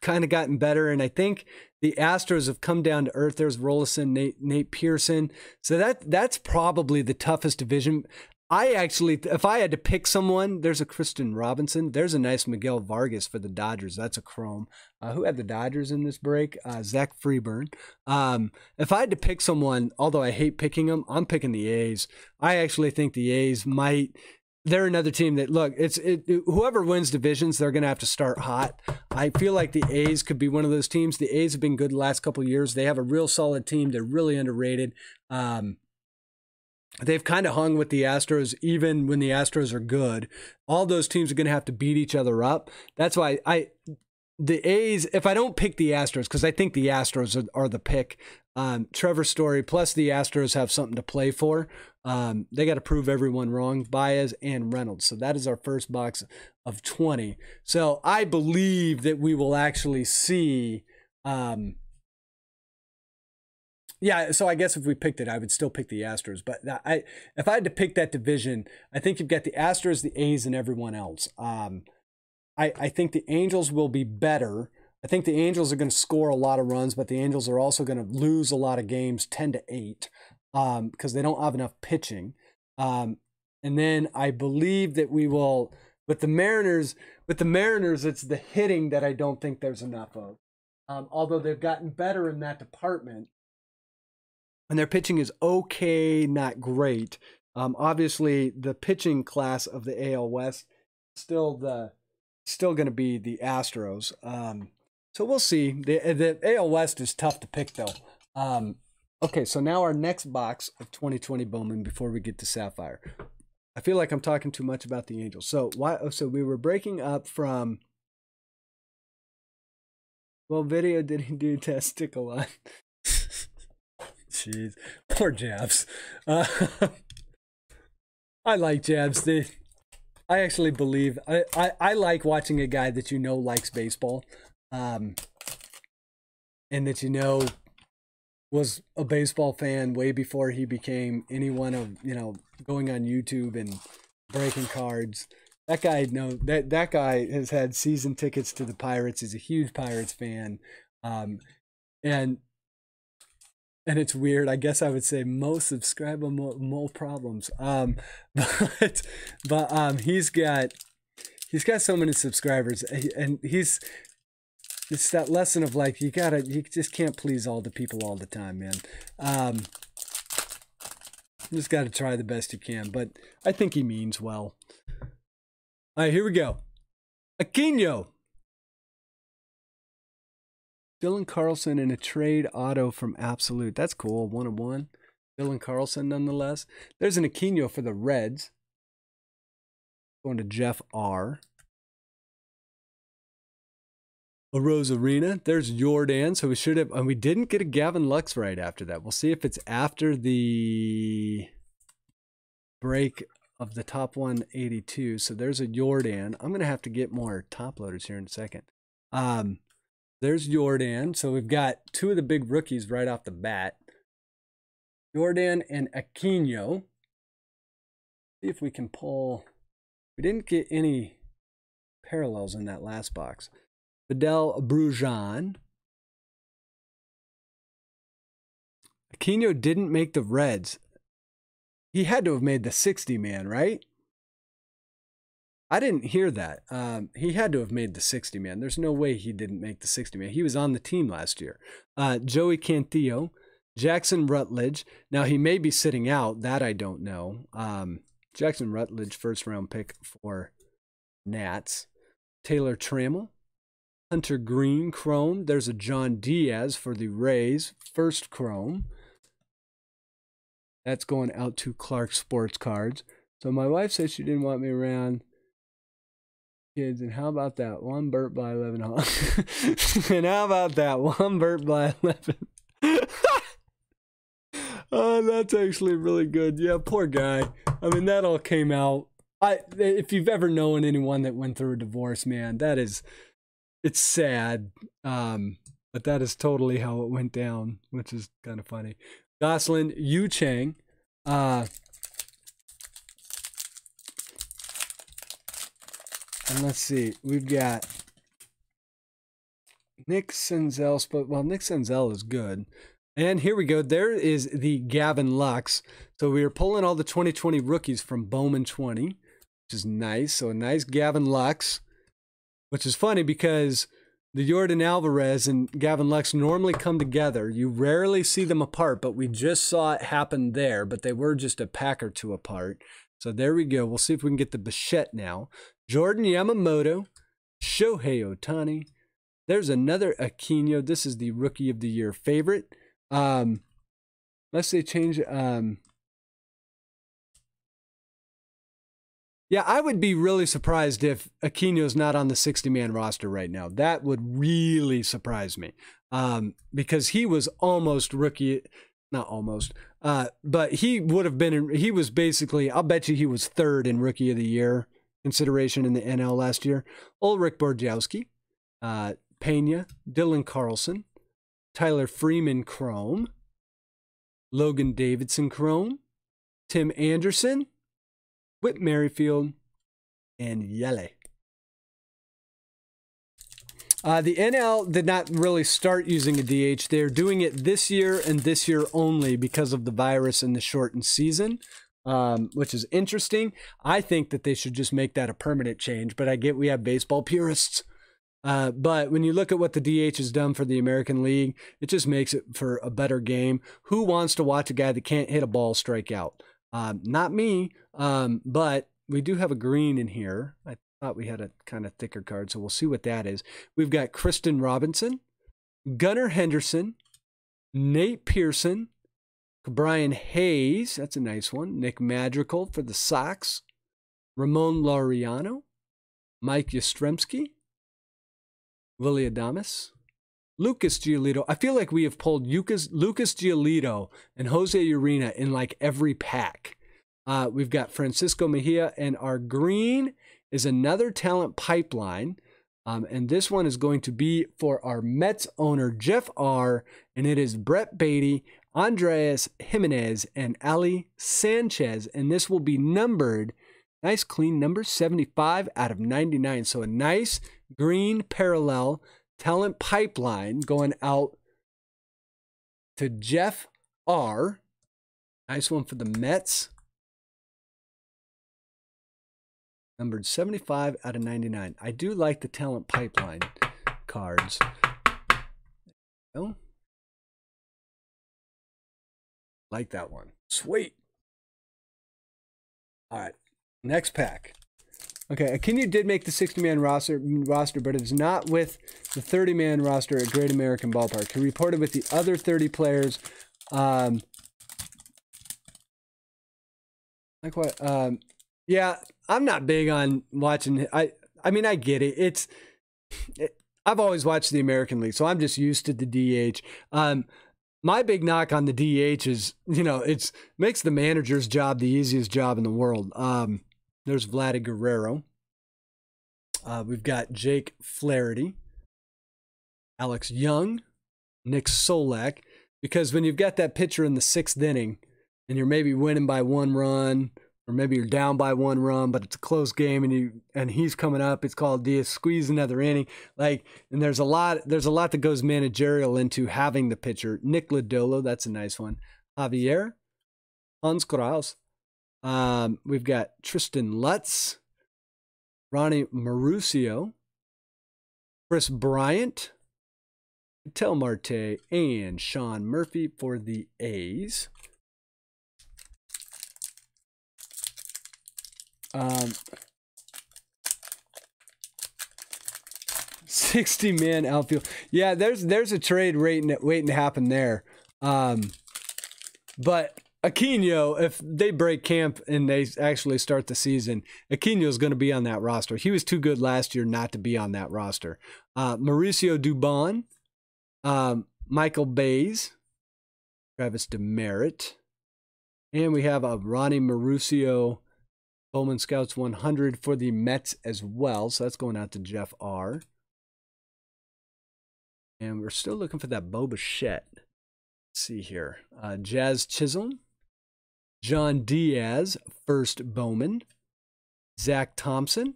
kind of gotten better, and I think the Astros have come down to earth. There's Rolison, Nate, Nate Pearson. So that that's probably the toughest division. I actually, if I had to pick someone, there's a Kristian Robinson. There's a nice Miguel Vargas for the Dodgers. That's a chrome. Uh, who had the Dodgers in this break? Uh, Zach Freeburn. Um, if I had to pick someone, although I hate picking them, I'm picking the A's. I actually think the A's might they're another team that look it's it, whoever wins divisions they're going to have to start hot. I feel like the a's could be one of those teams. The a's have been good the last couple years. They have a real solid team. They're really underrated. Um, they've kind of hung with the astros even when the astros are good. All those teams are going to have to beat each other up. That's why i the A's, if I don't pick the Astros, because I think the Astros are, are the pick, um, Trevor Story plus the Astros have something to play for. Um, they got to prove everyone wrong, Baez and Reynolds. So that is our first box of 20. So I believe that we will actually see. Um, yeah, so I guess if we picked it, I would still pick the Astros. But I, if I had to pick that division, I think you've got the Astros, the A's, and everyone else. Um, I, I think the Angels will be better. I think the Angels are going to score a lot of runs, but the Angels are also going to lose a lot of games, ten to eight um, because they don't have enough pitching. Um, and then I believe that we will with the Mariners. With the Mariners, it's the hitting that I don't think there's enough of. Um, although they've gotten better in that department, and their pitching is okay, not great. Um, obviously, the pitching class of the AL West still the still going to be the Astros. Um, so we'll see. The the AL West is tough to pick though. Um, Okay, so now our next box of 2020 Bowman before we get to Sapphire. I feel like I'm talking too much about the Angels. So why? Oh, so we were breaking up from. Well, video did he do testicle on? Jeez, poor Jabs. Uh, I like Jabs. They, I actually believe I, I, I like watching a guy that you know likes baseball, um, and that you know was a baseball fan way before he became anyone of you know going on YouTube and breaking cards. That guy no that that guy has had season tickets to the Pirates. He's a huge Pirates fan, um, and and it's weird. I guess I would say most subscriber more, problems. Um, but but um, he's got he's got so many subscribers, and he's it's that lesson of like you gotta you just can't please all the people all the time man. Um you just gotta try the best you can but i think he means well. All right here we go. Aquino. Dylan carlson in a trade auto from absolute. That's cool one of one. Dylan carlson nonetheless. There's an aquino for the reds. Going to jeff r Arozarena. There's Jordan. So we should have, and we didn't get a Gavin Lux right after that. We'll see if it's after the break of the top 182. So there's a Jordan. I'm going to have to get more top loaders here in a second. Um, there's Jordan. So we've got two of the big rookies right off the bat. Jordan and Aquino. See if we can pull. We didn't get any parallels in that last box. Vidal Brujan. Aquino didn't make the Reds. He had to have made the 60 man, right? I didn't hear that. Um, he had to have made the 60 man. There's no way he didn't make the 60 man. He was on the team last year. Uh, Joey Cantillo, Jackson Rutledge. Now, he may be sitting out. That I don't know. Um, Jackson Rutledge, first round pick for Nats. Taylor Trammell, Hunter Greene Chrome. There's a John Diaz for the Rays, first Chrome. That's going out to Clark Sports Cards. So my wife said she didn't want me around kids. And how about that one Burt by 11 and how about that one Burt by 11? oh, that's actually really good. Yeah, poor guy. I mean, that all came out. I if you've ever known anyone that went through a divorce, man, that is it's sad. Um, but that is totally how it went down, which is kind of funny. Goslin, Yu Chang. Uh, and let's see, we've got Nick Senzel, but well, Nick Senzel is good. And here we go. There is the Gavin Lux. So we are pulling all the 2020 rookies from Bowman 20, which is nice. So a nice Gavin Lux, which is funny because the Jordan Alvarez and Gavin Lux normally come together. You rarely see them apart, but we just saw it happen there, but they were just a pack or two apart. So there we go. We'll see if we can get the Bichette now. Jordan Yamamoto, Shohei Ohtani. There's another Aquino. This is the Rookie of the Year favorite. Um, let's say change. Um, yeah, I would be really surprised if Aquino's not on the 60 man roster right now. That would really surprise me um, because he was almost rookie, not almost, uh, but he would have been, in, he was basically, I'll bet you he was third in rookie of the year consideration in the NL last year. Ulrich Bojarski, uh, Pena, Dylan Carlson, Tyler Freeman Chrome, Logan Davidson Chrome, Tim Anderson, Whit Merrifield, and Yele. Uh, the NL did not really start using a DH. They're doing it this year and this year only because of the virus and the shortened season, um, which is interesting. I think that they should just make that a permanent change, but I get we have baseball purists uh, but when you look at what the DH has done for the American League, it just makes it for a better game. Who wants to watch a guy that can't hit a ball strike out? Um, not me, um, but we do have a green in here. I thought we had a kind of thicker card, so we'll see what that is. We've got Kristian Robinson, Gunnar Henderson, Nate Pearson, Brian Hayes, that's a nice one. Nick Madrigal for the Sox, Ramon Laureano, Mike Yastrzemski, Willy Adames, Lucas Giolito. I feel like we have pulled Lucas, Lucas Giolito and Jose Urena in like every pack. Uh, we've got Francisco Mejia, and our green is another talent pipeline. Um, and this one is going to be for our Mets owner, Jeff R. And it is Brett Baty, Andres Gimenez, and Ali Sanchez. And this will be numbered, nice clean number 75 out of 99. So a nice green parallel talent pipeline going out to Jeff R. Nice one for the Mets. Numbered 75 out of 99. I do like the talent pipeline cards. Oh. Like that one. Sweet. All right. Next pack. Okay, Aquino did make the 60 man roster, roster, but it is not with the 30 man roster at Great American Ballpark. He reported with the other 30 players. Um, like what? Um, yeah, I'm not big on watching. I I mean, I get it. It's it, I've always watched the American League, so I'm just used to the DH. Um, my big knock on the DH is, you know, it's makes the manager's job the easiest job in the world. Um, there's Vladdy Guerrero. Uh, we've got Jake Flaherty, Alex Young, Nick Solak. Because when you've got that pitcher in the sixth inning and you're maybe winning by one run, or maybe you're down by one run, but it's a close game and you and he's coming up, it's called Diaz squeeze another inning. Like, and there's a lot there's a lot that goes managerial into having the pitcher. Nick Lodolo, that's a nice one. Javier, Hans Kraus, um, we've got Tristen Lutz, Ronny Mauricio, Kris Bryant, Tel Marte, and Sean Murphy for the A's. Um, 60 man outfield. Yeah, there's there's a trade waiting waiting to happen there. Um, but Aquino, if they break camp and they actually start the season, Aquino is going to be on that roster. He was too good last year not to be on that roster. Uh, Mauricio Dubon, um, Michael Baez, Travis Demeritte, and we have a Ronny Mauricio Bowman Scouts 100 for the Mets as well. So that's going out to Jeff R. And we're still looking for that Bo Bichette. Let's see here. Uh, Jazz Chisholm, John Diaz, first Bowman, Zach Thompson,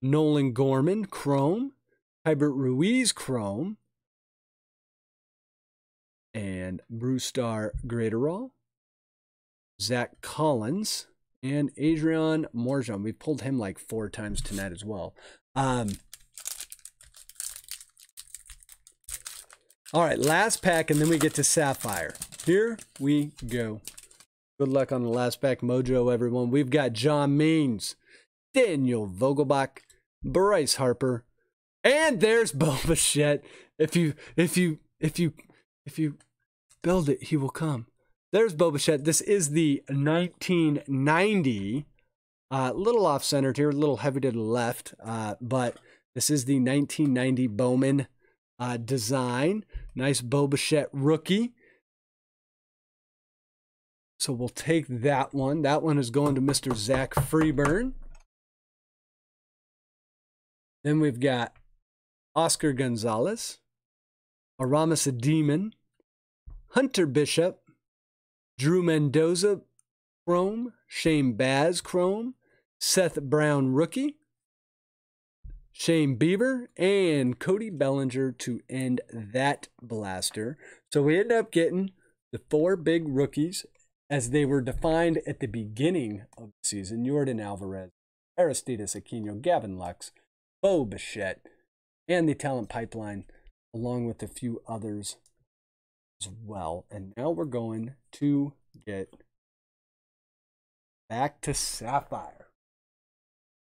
Nolan Gorman, Chrome, Keibert Ruiz Chrome, and Brusdar Graterol, Zach Collins, and Adrian Morjon. We've pulled him like four times tonight as well. Um, all right, last pack, and then we get to Sapphire. Here we go. Good luck on the last pack, Mojo, everyone. We've got John Means, Daniel Vogelbach, Bryce Harper, and there's Boba Fett. If you, if you, if you, if you build it, he will come. There's Boba Fett. This is the 1990. A uh, little off centered here, a little heavy to the left, uh, but this is the 1990 Bowman uh, design. Nice Boba Fett rookie. So we'll take that one. That one is going to Mr. Zach Freeburn. Then we've got Oscar Gonzalez, Aramis Ademan, Hunter Bishop, Drew Mendoza Chrome, Shane Baz Chrome, Seth Brown Rookie, Shane Bieber, and Cody Bellinger to end that blaster. So we end up getting the four big rookies as they were defined at the beginning of the season. Yordan Alvarez, Aristides Aquino, Gavin Lux, Bo Bichette, and the talent pipeline, along with a few others as well. And now we're going to get back to Sapphire.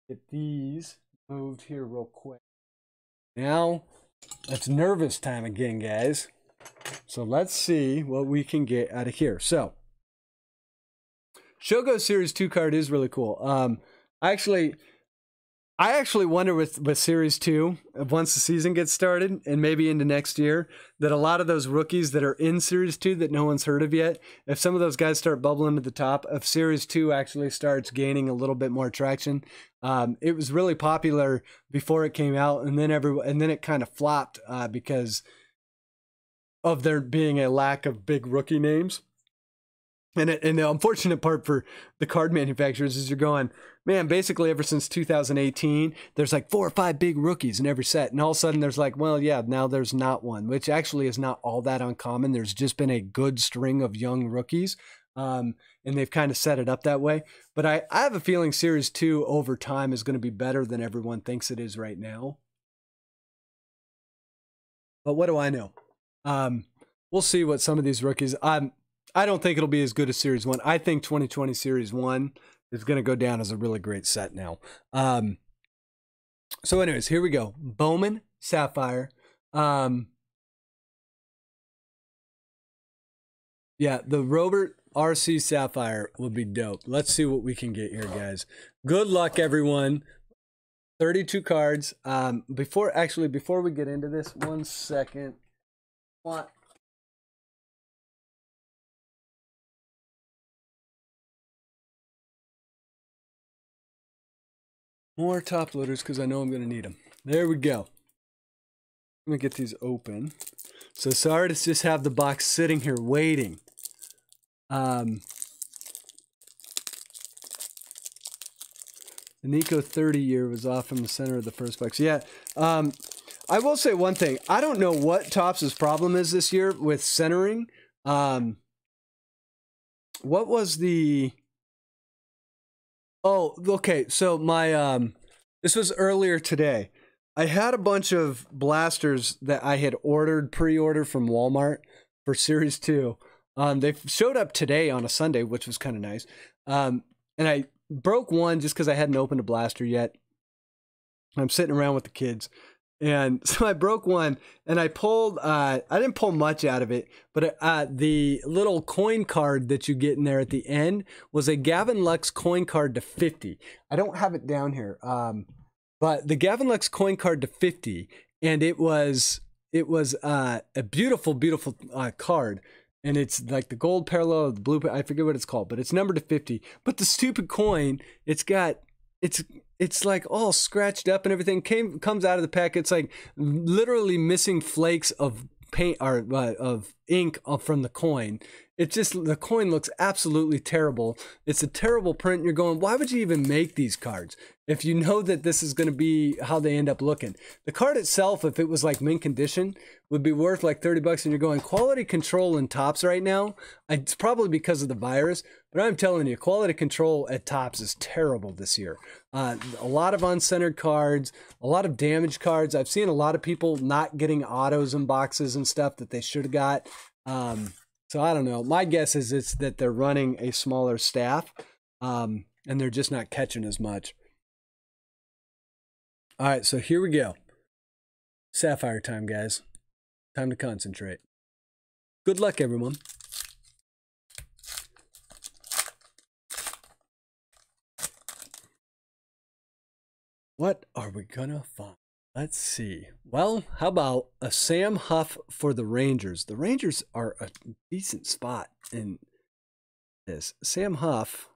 Get these moved here real quick. Now, it's nervous time again, guys. So let's see what we can get out of here. So, Shogo Series 2 card is really cool. Um, I actually I actually wonder with with series two, once the season gets started and maybe into next year, that a lot of those rookies that are in series two that no one's heard of yet, if some of those guys start bubbling to the top, if series two actually starts gaining a little bit more traction, um, it was really popular before it came out, and then every and then it kind of flopped uh, because of there being a lack of big rookie names. And, it, and the unfortunate part for the card manufacturers is you're going, man, basically ever since 2018, there's like four or five big rookies in every set. And all of a sudden there's like, well, yeah, now there's not one, which actually is not all that uncommon. There's just been a good string of young rookies. Um, and they've kind of set it up that way. But I, I have a feeling Series 2 over time is going to be better than everyone thinks it is right now. But what do I know? Um, we'll see what some of these rookies. Um, I don't think it'll be as good as Series One. I think 2020 Series One is going to go down as a really great set now. Um, so, anyways, here we go. Bowman Sapphire. Um, yeah, the Robert RC Sapphire would be dope. Let's see what we can get here, guys. Good luck, everyone. 32 cards. Um, before actually, before we get into this, one second. What? More top loaders because I know I'm going to need them. There we go. Let me get these open. So sorry to just have the box sitting here waiting. Um, the Nico 30 year was off in the center of the first box. Yeah. Um, I will say one thing. I don't know what Topps' problem is this year with centering. Um, what was the Oh, okay. So my um this was earlier today. I had a bunch of blasters that I had ordered pre-order from Walmart for Series 2. Um they showed up today on a Sunday, which was kind of nice. Um and I broke one just cuz I hadn't opened a blaster yet. I'm sitting around with the kids and so I broke one and I pulled, uh, I didn't pull much out of it, but uh, the little coin card that you get in there at the end was a Gavin Lux coin card to 50. I don't have it down here. Um, but the Gavin Lux coin card to 50 and it was, it was uh, a beautiful, beautiful uh, card and it's like the gold parallel, the blue, I forget what it's called, but it's numbered to 50. But the stupid coin, it's got, it's it's like all scratched up and everything came comes out of the pack. It's like literally missing flakes of paint or uh, of ink from the coin. It just the coin looks absolutely terrible. It's a terrible print. You're going, why would you even make these cards if you know that this is going to be how they end up looking? The card itself, if it was like mint condition, would be worth like 30 bucks. And you're going, quality control in Topps right now. It's probably because of the virus, but I'm telling you, quality control at Topps is terrible this year. Uh, a lot of uncentered cards, a lot of damaged cards. I've seen a lot of people not getting autos and boxes and stuff that they should have got. Um, so I don't know. My guess is it's that they're running a smaller staff um, and they're just not catching as much. All right, so here we go. Sapphire time, guys. Time to concentrate. Good luck, everyone. What are we gonna find? Let's see. Well, how about a Sam Huff for the Rangers? The Rangers are a decent spot in this. Sam Huff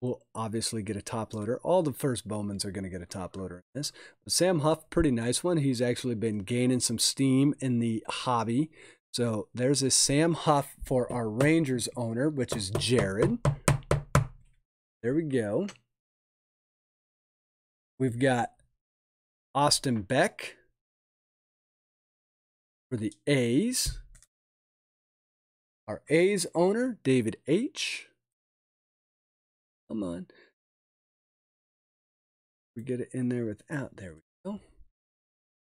will obviously get a top loader. All the first Bowmans are going to get a top loader in this. But Sam Huff, pretty nice one. He's actually been gaining some steam in the hobby. So there's a Sam Huff for our Rangers owner, which is Jared. There we go. We've got Austin Beck for the A's. Our A's owner, David H. Come on. We get it in there without. There we go.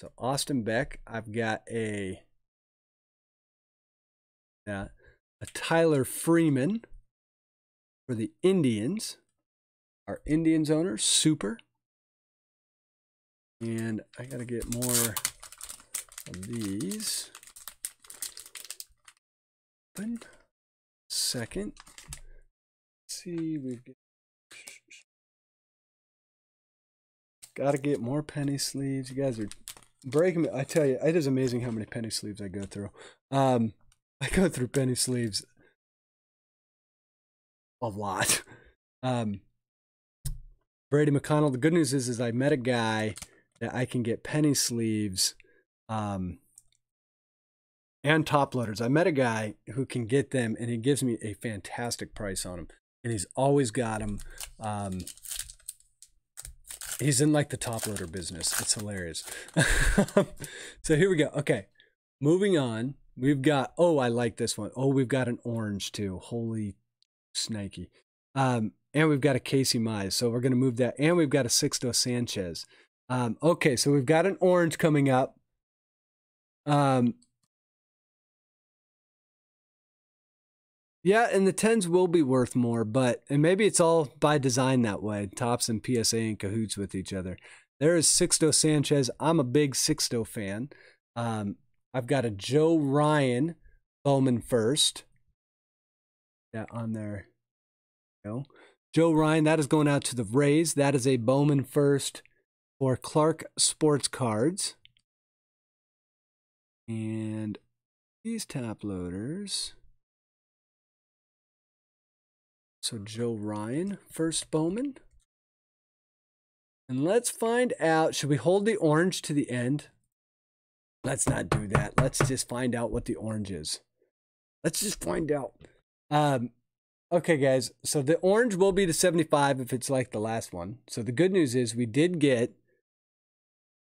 So Austin Beck, I've got a a Tyler Freeman for the Indians. Our Indians owner, Super. And I got to get more of these. Open. Second. Let's see, we've got to get more penny sleeves. You guys are breaking me. I tell you, it is amazing how many penny sleeves I go through. Um, I go through penny sleeves a lot. Um, Brady McConnell. The good news is, is I met a guy that I can get penny sleeves um, and top loaders. I met a guy who can get them, and he gives me a fantastic price on them. And he's always got them. Um, he's in like the top loader business. It's hilarious. so here we go. Okay, moving on. We've got. Oh, I like this one. Oh, we've got an orange too. Holy snaky. Um, and we've got a Casey Mize. So we're going to move that. And we've got a Sixto Sanchez. Um, okay, so we've got an orange coming up. Um, yeah, and the tens will be worth more, but and maybe it's all by design that way. Topps and PSA in cahoots with each other. There is Sixto Sanchez. I'm a big Sixto fan. Um, I've got a Joe Ryan Bowman first. Yeah, on there. Know. Joe Ryan, that is going out to the Rays. That is a Bowman first for Clark Sports Cards. And these tap loaders. So Joe Ryan, first Bowman. And let's find out, should we hold the orange to the end? Let's not do that. Let's just find out what the orange is. Let's just find out. Um, okay, guys. So the orange will be the 75 if it's like the last one. So the good news is we did get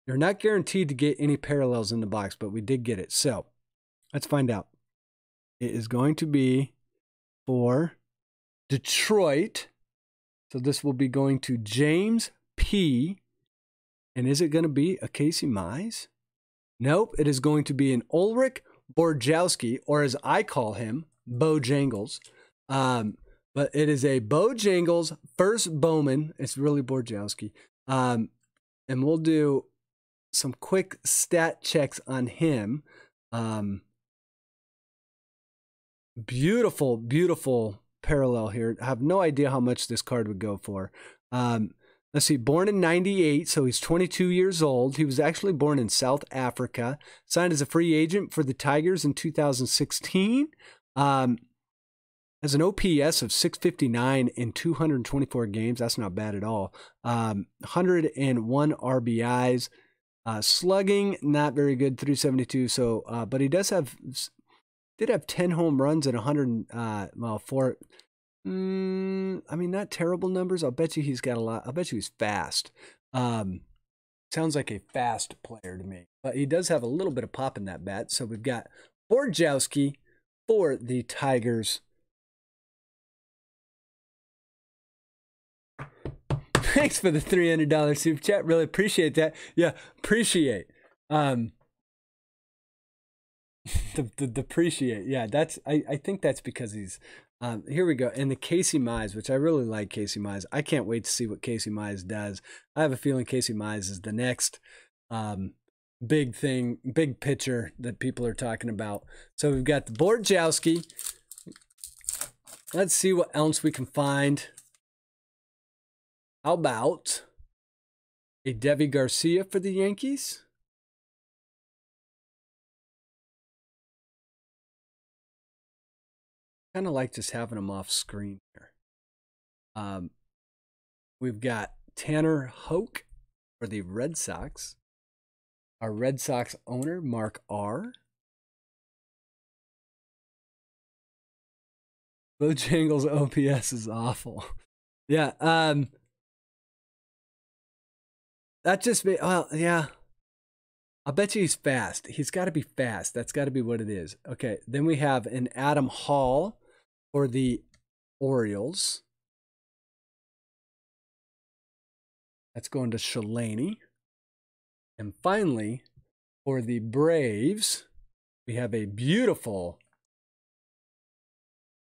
you're not guaranteed to get any parallels in the box, but we did get it. So let's find out. It is going to be for Detroit. So this will be going to James P. And is it going to be a Casey Mize? Nope, it is going to be an Ulrich Bojarski, or as I call him, Bojangles. Um, but it is a Bojangles first Bowman. It's really Bojarski. Um, and we'll do some quick stat checks on him. Um, beautiful, beautiful parallel here. I have no idea how much this card would go for. Um, let's see, born in 98, so he's 22 years old. He was actually born in South Africa, signed as a free agent for the Tigers in 2016. Um, has an OPS of 659 in 224 games. That's not bad at all. Um, 101 RBIs. Uh, slugging, not very good, 372. So, uh, but he does have did have 10 home runs and 100, uh, well, four. Mm, I mean, not terrible numbers. I'll bet you he's got a lot. I'll bet you he's fast. Um, sounds like a fast player to me, but he does have a little bit of pop in that bat. So we've got Borjowski for the Tigers. Thanks for the $300 super chat. Really appreciate that. Yeah, appreciate. Um, the, the depreciate. Yeah, that's I, I think that's because he's um, here we go. And the Casey Mize, which I really like Casey Mize. I can't wait to see what Casey Mize does. I have a feeling Casey Mize is the next um, big thing, big pitcher that people are talking about. So we've got the Borjowski. Let's see what else we can find. How about a Deivi Garcia for the Yankees? kind of like just having them off screen here. Um, we've got Tanner Houck for the Red Sox. Our Red Sox owner, Mark R. Bojangles OPS is awful. yeah. Um, that just be well, yeah. I bet you he's fast. He's got to be fast. That's got to be what it is. Okay. Then we have an Adam Hall for the Orioles. That's going to Shalani. And finally, for the Braves, we have a beautiful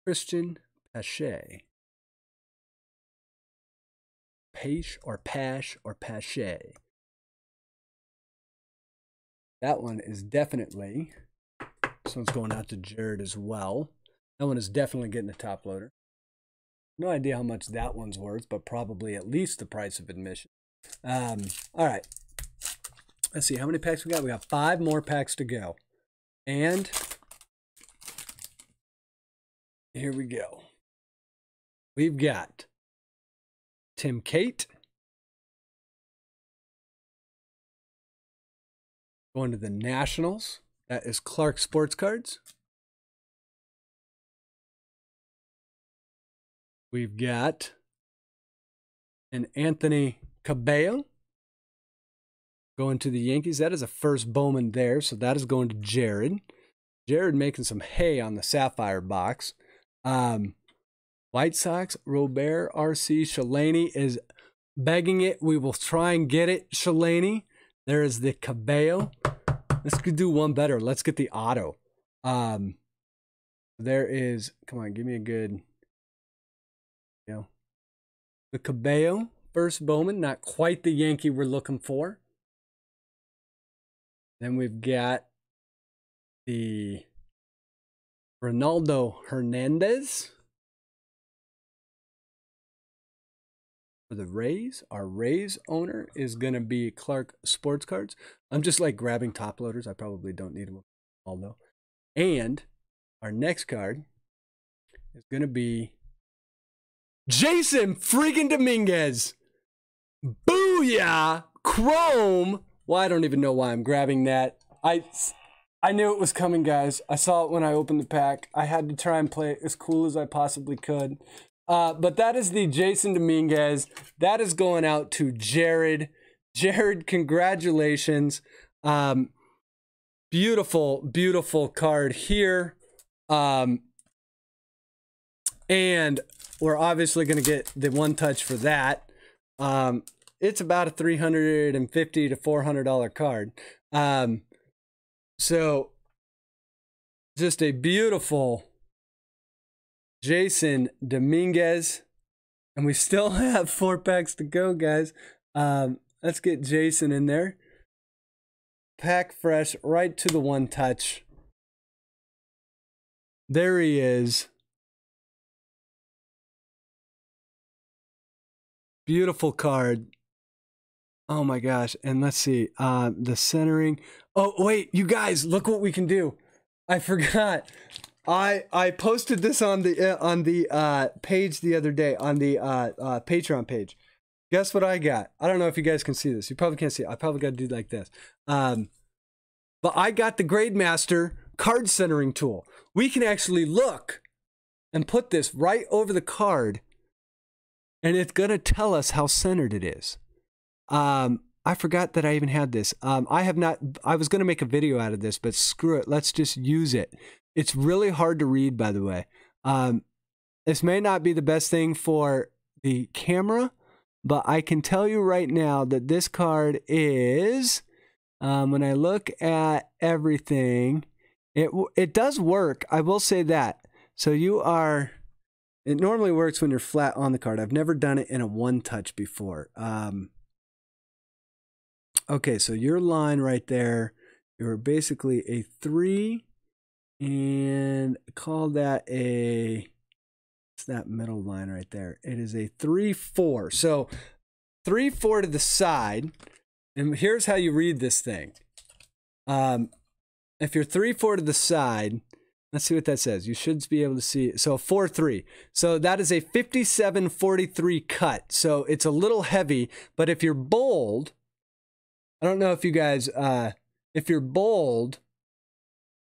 Cristian Pache. Pache or Pash or Pache. That one is definitely, this one's going out to Jared as well. That one is definitely getting a top loader. No idea how much that one's worth, but probably at least the price of admission. Um, all right. Let's see how many packs we got. We got five more packs to go. And here we go. We've got Tim Cate. Going to the Nationals. That is Clark Sports Cards. We've got an Anthony Cabello going to the Yankees. That is a first Bowman there, so that is going to Jared. Jared making some hay on the Sapphire box. Um, White Sox, Robert, RC, Shalani is begging it. We will try and get it, Shalani. There is the Cabello. Let's do one better. Let's get the auto. Um, there is, come on, give me a good you know, the Cabello, first Bowman, not quite the Yankee we're looking for. Then we've got the Ronaldo Hernandez for the Rays. Our Rays owner is going to be Clark Sports Cards. I'm just like grabbing top loaders. I probably don't need them all though. And our next card is going to be Jasson freaking Dominguez. Booyah! Chrome. Well, I don't even know why I'm grabbing that. I I knew it was coming, guys. I saw it when I opened the pack. I had to try and play it as cool as I possibly could. Uh, but that is the Jasson Dominguez. That is going out to Jared. Jared, congratulations. Um, beautiful, beautiful card here. Um, and we're obviously going to get the one touch for that. Um, it's about a 350 to $400 card. Um, so just a beautiful Jasson Dominguez. And we still have four packs to go, guys. Um, let's get Jasson in there. Pack fresh right to the one touch. There he is. Beautiful card. Oh my gosh. And let's see. Uh, the centering. Oh, wait, you guys, look what we can do. I forgot. I I posted this on the uh, on the uh, page the other day on the uh, uh, Patreon page. Guess what I got? I don't know if you guys can see this. You probably can't see it. I probably got to do like this. Um, but I got the Grademaster card centering tool. We can actually look and put this right over the card and it's going to tell us how centered it is. Um, I forgot that I even had this. Um, I have not, I was going to make a video out of this, but screw it. Let's just use it. It's really hard to read, by the way. Um, this may not be the best thing for the camera, but I can tell you right now that this card is, um, when I look at everything, it, it does work. I will say that. So you are, it normally works when you're flat on the card. I've never done it in a one touch before. Um, Okay, so your line right there, you're basically a three, and call that a. It's that middle line right there. It is a three four. So three four to the side, and here's how you read this thing. Um, if you're three four to the side, let's see what that says. You should be able to see. So 4 3. So that is a 57 43 cut. So it's a little heavy, but if you're bold, I don't know if you guys, uh, if you're bold,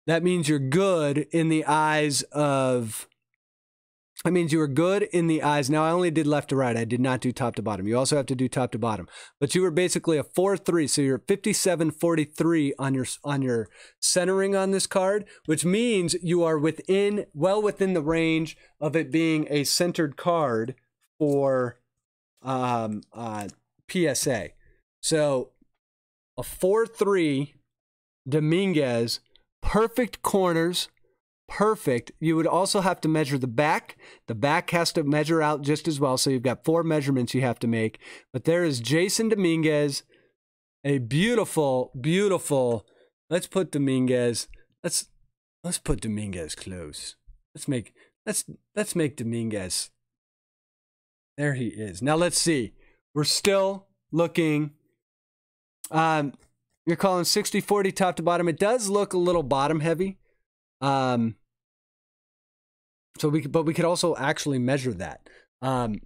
that means you're good in the eyes of. That means you were good in the eyes. Now I only did left to right. I did not do top to bottom. You also have to do top to bottom. But you were basically a 4-3. So you're 57-43 on your on your centering on this card, which means you are within well within the range of it being a centered card for um, uh, PSA. So a 4 3 Dominguez, perfect corners, perfect. You would also have to measure the back. The back has to measure out just as well. So you've got four measurements you have to make. But there is Jasson Dominguez, a beautiful, beautiful. Let's put Dominguez. Let's let's put Dominguez close. Let's make let's let's make Dominguez. There he is. Now let's see. We're still looking um, you're calling 60 40 top to bottom. It does look a little bottom heavy. Um, so we but we could also actually measure that. Um,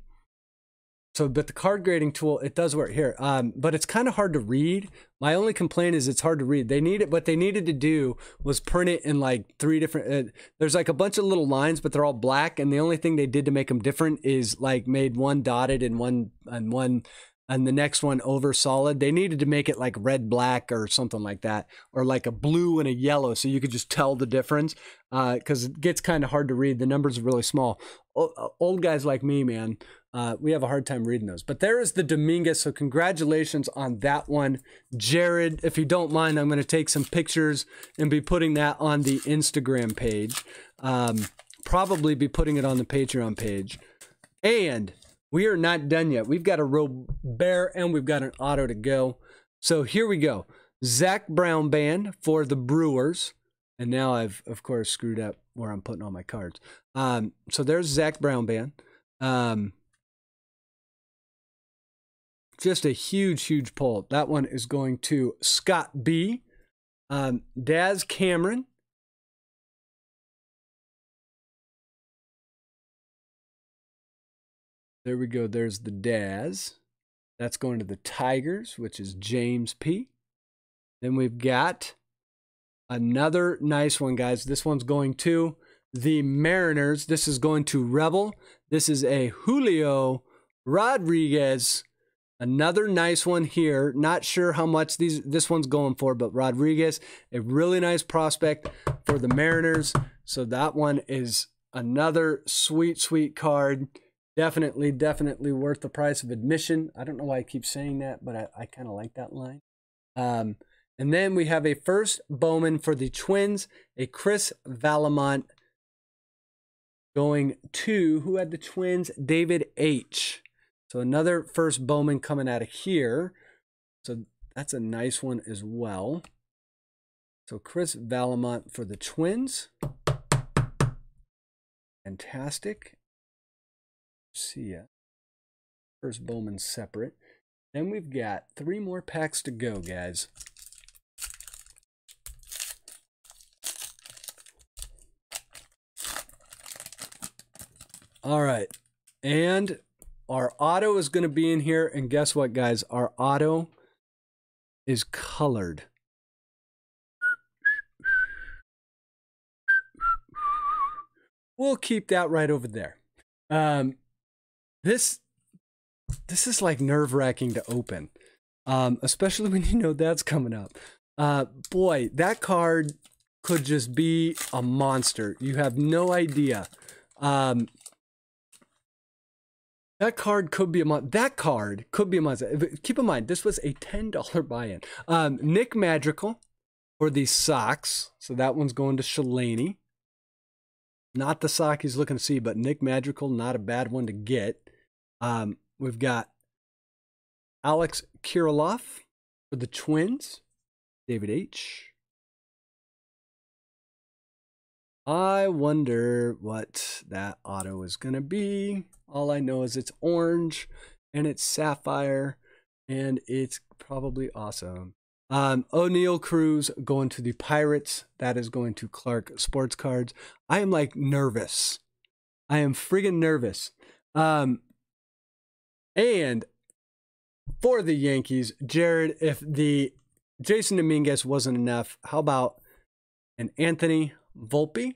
so, but the card grading tool, it does work here. Um, but it's kind of hard to read. My only complaint is it's hard to read. They needed, what they needed to do was print it in like three different, uh, there's like a bunch of little lines, but they're all black. And the only thing they did to make them different is like made one dotted and one, and one and the next one over solid. They needed to make it like red black or something like that, or like a blue and a yellow, so you could just tell the difference. Because uh, it gets kind of hard to read. The numbers are really small. O- uh, old guys like me, man, uh, we have a hard time reading those. But there is the Dominguez. So congratulations on that one, Jared. If you don't mind, I'm going to take some pictures and be putting that on the Instagram page. Um, probably be putting it on the Patreon page. And we are not done yet. We've got a Robert and we've got an auto to go. So here we go. Zach Brown band for the Brewers. And now I've, of course, screwed up where I'm putting all my cards. Um, so there's Zach Brown band. Um, just a huge, huge pull. That one is going to Scott B. Um, Daz Cameron There we go. There's the Daz. That's going to the Tigers, which is James P. Then we've got another nice one, guys. This one's going to the Mariners. This is going to Rebel. This is a Julio Rodriguez. Another nice one here. Not sure how much these this one's going for, but Rodriguez, a really nice prospect for the Mariners. So that one is another sweet, sweet card definitely, definitely worth the price of admission. I don't know why I keep saying that, but I, I kind of like that line. Um, and then we have a first Bowman for the Twins, a Chris Vallimont going to who had the Twins? David H. So another first Bowman coming out of here. So that's a nice one as well. So Chris Vallimont for the Twins. Fantastic see ya. First Bowman separate. Then we've got three more packs to go, guys. All right. And our auto is going to be in here. And guess what, guys? Our auto is colored. we'll keep that right over there. Um, this this is like nerve wracking to open, um, especially when you know that's coming up. Uh, boy, that card could just be a monster. You have no idea. Um, that card could be a mon- that card could be a monster. Keep in mind, this was a ten dollar buy-in. Um, Nick Madrigal for the socks, so that one's going to Shalani. Not the sock he's looking to see, but Nick Madrigal, not a bad one to get. Um, we've got Alex Kirilloff for the Twins. David H. I wonder what that auto is going to be. All I know is it's orange and it's sapphire and it's probably awesome. Um, Oneil Cruz going to the Pirates. That is going to Clark Sports Cards. I am like nervous. I am friggin' nervous. Um, and for the Yankees, Jared, if the Jasson Dominguez wasn't enough, how about an Anthony Volpe?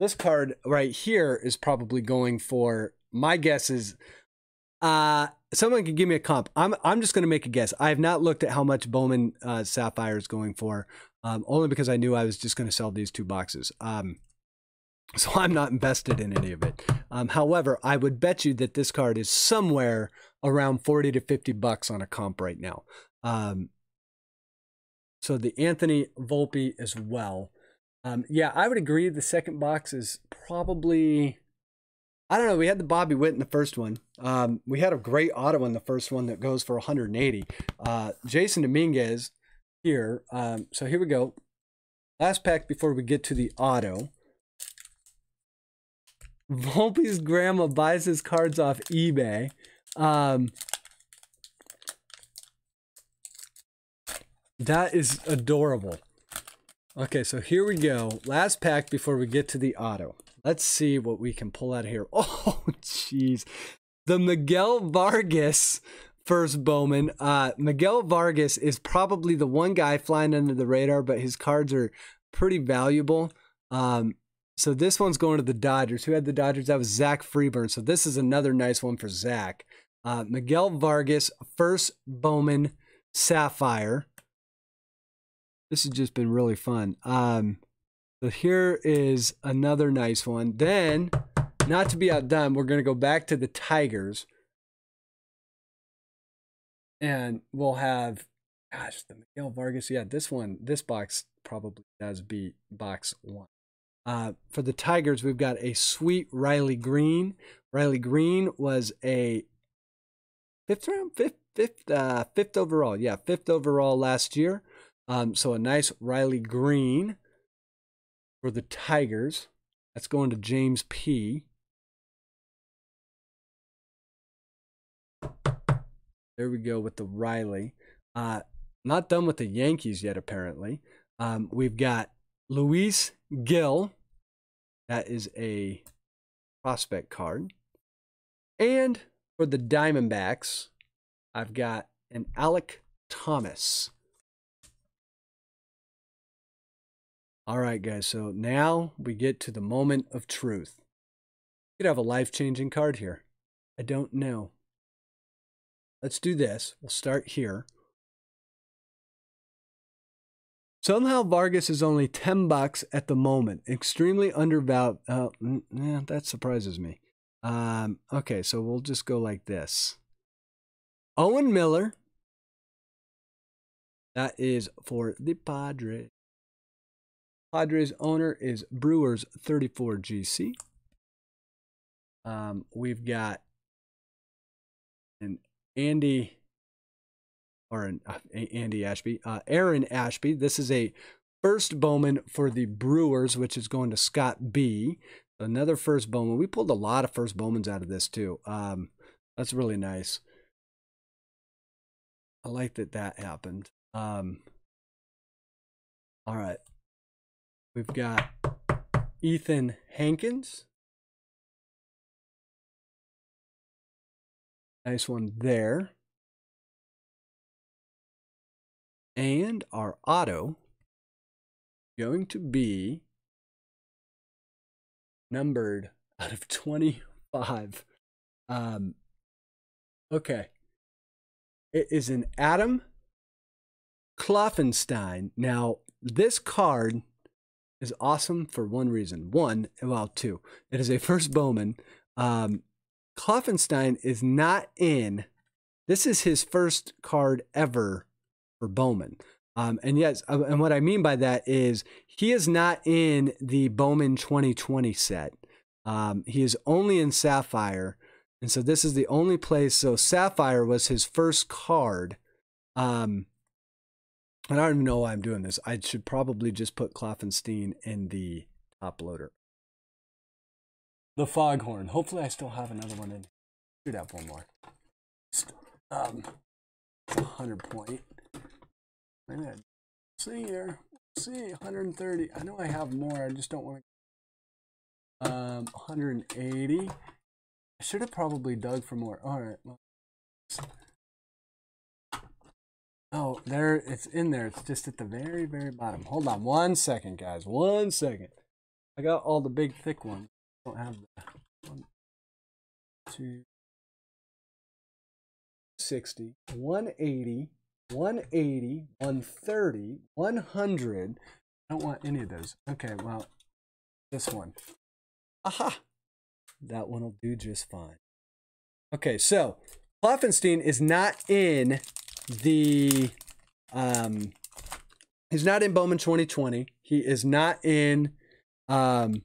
This card right here is probably going for my guess is uh someone can give me a comp. I'm I'm just going to make a guess. I have not looked at how much Bowman uh, Sapphire is going for, um, only because I knew I was just going to sell these two boxes. Um, so I'm not invested in any of it. Um, however, I would bet you that this card is somewhere around 40 to 50 bucks on a comp right now. Um, so the Anthony Volpe as well. Um, yeah, I would agree. The second box is probably. I don't know. We had the Bobby Witt in the first one. Um, we had a great auto in the first one that goes for 180. Uh, Jasson Dominguez here. Um, so here we go. Last pack before we get to the auto. Volpe's grandma buys his cards off eBay. Um, that is adorable. Okay, so here we go. Last pack before we get to the auto. Let's see what we can pull out here. Oh, jeez. The Miguel Vargas first Bowman. Uh, Miguel Vargas is probably the one guy flying under the radar, but his cards are pretty valuable. Um, so this one's going to the Dodgers. Who had the Dodgers? That was Zach Freeburn. So this is another nice one for Zach. Uh, Miguel Vargas, first Bowman Sapphire. This has just been really fun. Um, so here is another nice one. Then, not to be outdone, we're going to go back to the Tigers. And we'll have, gosh, the Miguel Vargas. Yeah, this one, this box probably does beat box one. Uh, for the Tigers, we've got a sweet Riley Greene. Riley Greene was a fifth round, fifth, fifth, uh, fifth overall. Yeah, fifth overall last year. Um, so a nice Riley Greene for the Tigers. That's going to James P. There we go with the Riley. Uh, not done with the Yankees yet, apparently. Um, we've got Luis Gil. That is a prospect card. And for the Diamondbacks, I've got an Alek Thomas. All right, guys. So now we get to the moment of truth. You could have a life changing card here. I don't know. Let's do this. We'll start here. Somehow Vargas is only 10 bucks at the moment. Extremely undervalued. Uh, yeah, that surprises me. Um, okay, so we'll just go like this. Owen Miller. That is for the Padres. Padres owner is Brewers 34 GC. Um, we've got an Andy or an uh, Andy Ashby, uh, Aaron Ashby. This is a first Bowman for the Brewers, which is going to Scott B. Another first Bowman. We pulled a lot of first Bowmans out of this too. Um, that's really nice. I like that that happened. Um, all right. We've got Ethan Hankins. Nice one there. And our auto going to be numbered out of 25. Um, okay. It is an Adam Kloffenstein. Now, this card is awesome for one reason. One, well, two. It is a first Bowman. Um, Kloffenstein is not in. This is his first card ever for Bowman. Um, and yes, uh, and what I mean by that is he is not in the Bowman 2020 set. Um, he is only in Sapphire. And so this is the only place. So Sapphire was his first card. Um, and I don't even know why I'm doing this. I should probably just put Kloffenstein in the top loader. The Foghorn. Hopefully I still have another one in. Shoot have one more. Um, 100 point. See here. See, 130. I know I have more. I just don't want to. Um, 180. I should have probably dug for more. All right. Oh, there, it's in there. It's just at the very, very bottom. Hold on one second, guys. One second. I got all the big, thick ones. I don't have the one, two, 60, 180, 180, 130, 100. I don't want any of those. Okay, well, this one. Aha! That one will do just fine. Okay, so Kloffenstein is not in the um he's not in Bowman 2020. He is not in um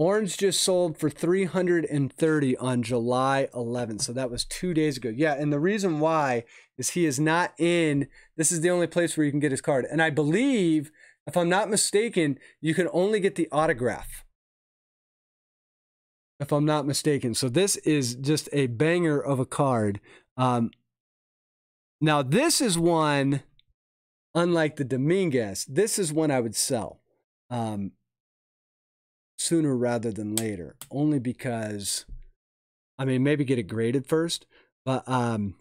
Orange just sold for 330 on July 11th. So that was 2 days ago. Yeah, and the reason why is he is not in this is the only place where you can get his card. And I believe if I'm not mistaken, you can only get the autograph if I'm not mistaken. So this is just a banger of a card. Um, now, this is one, unlike the Dominguez, this is one I would sell um, sooner rather than later, only because, I mean, maybe get it graded first, but um,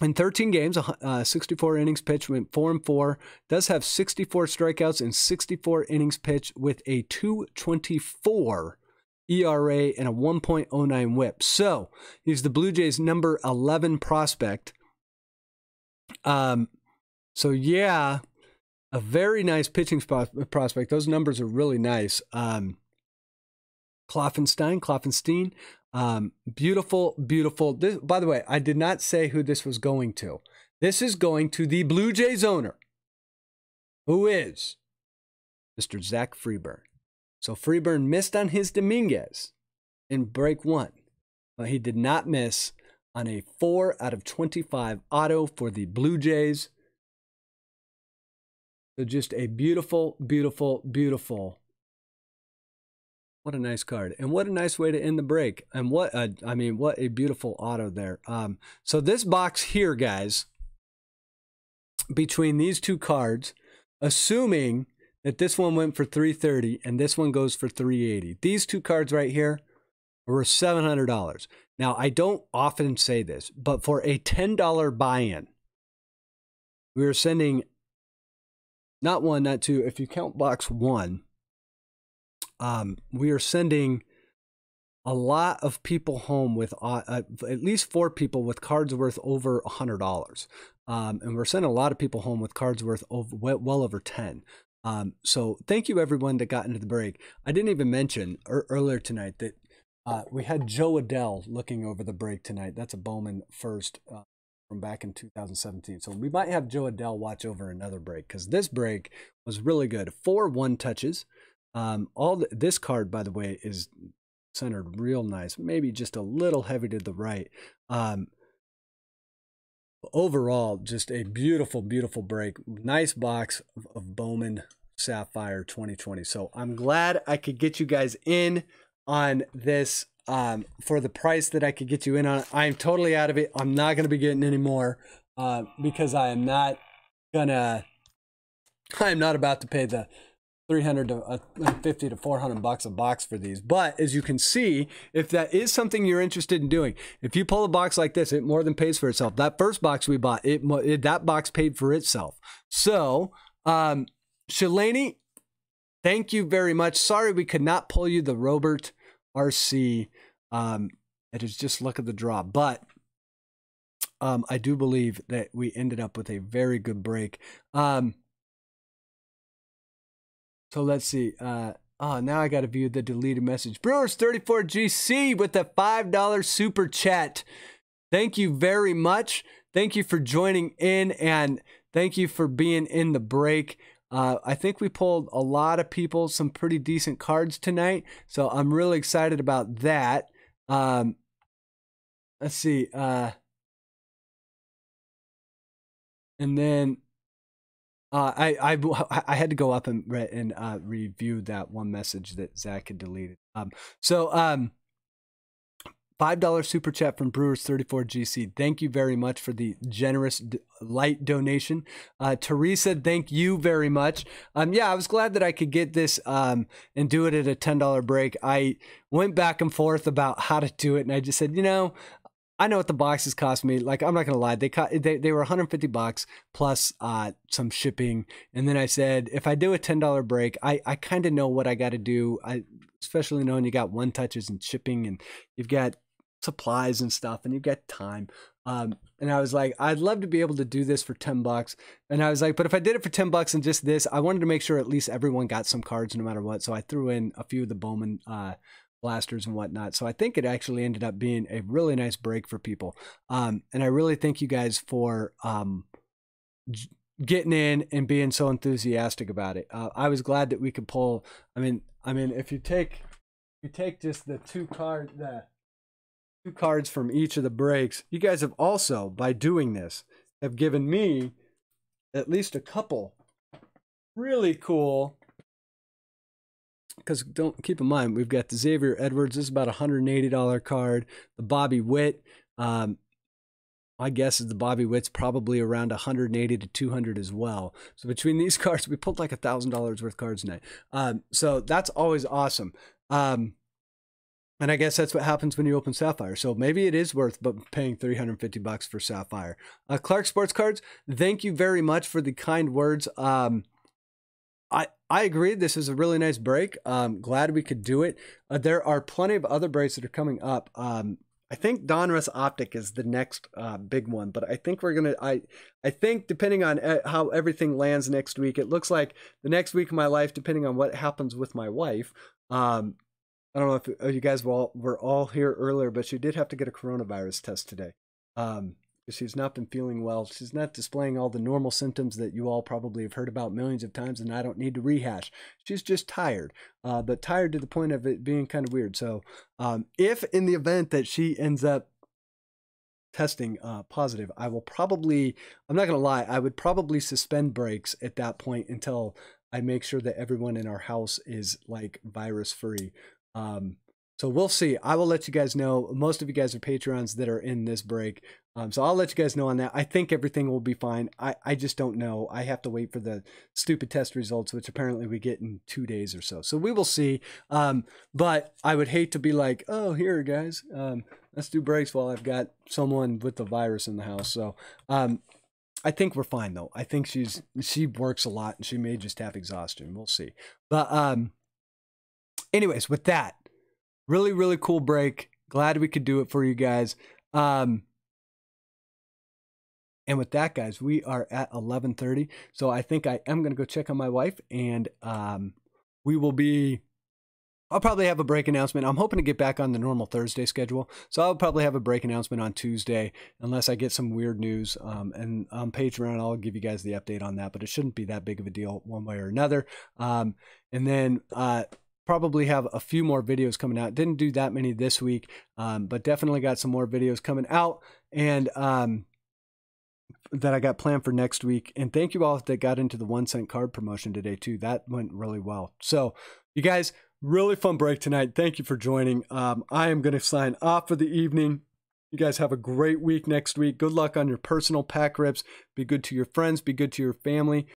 in 13 games, uh, 64 innings pitched, went 4 and 4. Does have 64 strikeouts and 64 innings pitched with a 224 ERA, and a 1.09 whip. So he's the Blue Jays' number 11 prospect. Um, so yeah, a very nice pitching prospect. Those numbers are really nice. Um, Kloffenstein, Kloffenstein, um, beautiful, beautiful. This, by the way, I did not say who this was going to. This is going to the Blue Jays owner, who is Mr. Zach Freeburn. So Freeburn missed on his Dominguez in break one, but he did not miss on a 4 out of 25 auto for the Blue Jays. So just a beautiful, beautiful, beautiful. What a nice card. And what a nice way to end the break. And what a, I mean, what a beautiful auto there. Um, so this box here, guys, between these two cards, assuming that this one went for 330 and this one goes for 380. These two cards right here were $700. Now, I don't often say this, but for a $10 buy-in, we are sending not one, not two. If you count box one, um, we are sending a lot of people home with uh, uh, at least four people with cards worth over a hundred dollars, um, and we're sending a lot of people home with cards worth over, well over ten. Um, so thank you everyone that got into the break. I didn't even mention er- earlier tonight that uh, we had Jo Adell looking over the break tonight. That's a Bowman first uh, from back in 2017. So we might have Jo Adell watch over another break because this break was really good. Four one touches. Um, all the, this card, by the way, is centered real nice. Maybe just a little heavy to the right. Um, overall, just a beautiful, beautiful break. Nice box of, of Bowman Sapphire 2020. So I'm glad I could get you guys in on this um, for the price that I could get you in on. I'm totally out of it. I'm not going to be getting any more uh, because I am not gonna. I am not about to pay the 300 to uh, 50 to 400 bucks a box for these. But as you can see, if that is something you're interested in doing, if you pull a box like this, it more than pays for itself. That first box we bought, it, it that box paid for itself. So, um, Shalani, Thank you very much. Sorry we could not pull you the Robert RC. Um, it is just luck of the draw, but um, I do believe that we ended up with a very good break. Um, so let's see. Uh, oh, now I got to view the deleted message. Brewers 34 GC with a $5 super chat. Thank you very much. Thank you for joining in and thank you for being in the break. Uh, I think we pulled a lot of people some pretty decent cards tonight. So I'm really excited about that. Um, let's see. Uh, and then uh, I, I I had to go up and re- and uh, review that one message that Zach had deleted. Um, so um, five dollar super chat from Brewers thirty four GC. Thank you very much for the generous light donation. Uh, Teresa, thank you very much. Um, yeah, I was glad that I could get this um and do it at a ten dollar break. I went back and forth about how to do it, and I just said, you know, I know what the boxes cost me. Like I'm not gonna lie, they they they were 150 bucks plus uh, some shipping. And then I said, if I do a ten dollar break, I I kind of know what I got to do. I especially knowing you got one touches and shipping, and you've got supplies and stuff, and you get time. Um, and I was like, I'd love to be able to do this for 10 bucks. And I was like, but if I did it for 10 bucks and just this, I wanted to make sure at least everyone got some cards no matter what. So I threw in a few of the Bowman uh, blasters and whatnot. So I think it actually ended up being a really nice break for people. Um, and I really thank you guys for um, getting in and being so enthusiastic about it. Uh, I was glad that we could pull. I mean, I mean, if you take you take just the two card the two cards from each of the breaks, you guys have also by doing this have given me at least a couple really cool because don't keep in mind we've got the Xavier Edwards. This is about a hundred and eighty dollar card. The Bobby Witt. Um, my guess is the Bobby Witt's probably around 180 to 200 as well. So between these cards, we pulled like a thousand dollars worth of cards tonight. Um, so that's always awesome. Um, and I guess that's what happens when you open Sapphire. So maybe it is worth but paying 350 bucks for Sapphire. Uh, Clark Sports Cards, thank you very much for the kind words. Um, I, I agree. This is a really nice break. Um, glad we could do it. Uh, there are plenty of other breaks that are coming up. Um, I think Donruss Optic is the next uh, big one, but I think we're gonna. I I think depending on uh, how everything lands next week, it looks like the next week of my life, depending on what happens with my wife. Um, I don't know if uh, you guys were all, were all here earlier, but she did have to get a coronavirus test today. Um, she's not been feeling well. She's not displaying all the normal symptoms that you all probably have heard about millions of times, and I don't need to rehash. She's just tired, uh, but tired to the point of it being kind of weird. So, um, if in the event that she ends up testing uh, positive, I will probably, I'm not going to lie, I would probably suspend breaks at that point until I make sure that everyone in our house is like virus free. Um, so we'll see. I will let you guys know. Most of you guys are Patreons that are in this break. Um, so I'll let you guys know on that. I think everything will be fine. I, I just don't know. I have to wait for the stupid test results, which apparently we get in two days or so. So we will see. Um, but I would hate to be like, oh, here, guys, um, let's do breaks while I've got someone with the virus in the house. So um, I think we're fine though. I think she's she works a lot and she may just have exhaustion. We'll see. But um, anyways, with that, really really cool break. Glad we could do it for you guys. Um, and with that, guys, we are at 11:30. So I think I am going to go check on my wife, and um, we will be. I'll probably have a break announcement. I'm hoping to get back on the normal Thursday schedule, so I'll probably have a break announcement on Tuesday, unless I get some weird news. Um, and on Patreon, I'll give you guys the update on that, but it shouldn't be that big of a deal one way or another. Um, and then uh, probably have a few more videos coming out. Didn't do that many this week, um, but definitely got some more videos coming out. And um, that I got planned for next week. And thank you all that got into the one cent card promotion today, too. That went really well. So, you guys, really fun break tonight. Thank you for joining. Um, I am going to sign off for the evening. You guys have a great week next week. Good luck on your personal pack rips. Be good to your friends, be good to your family.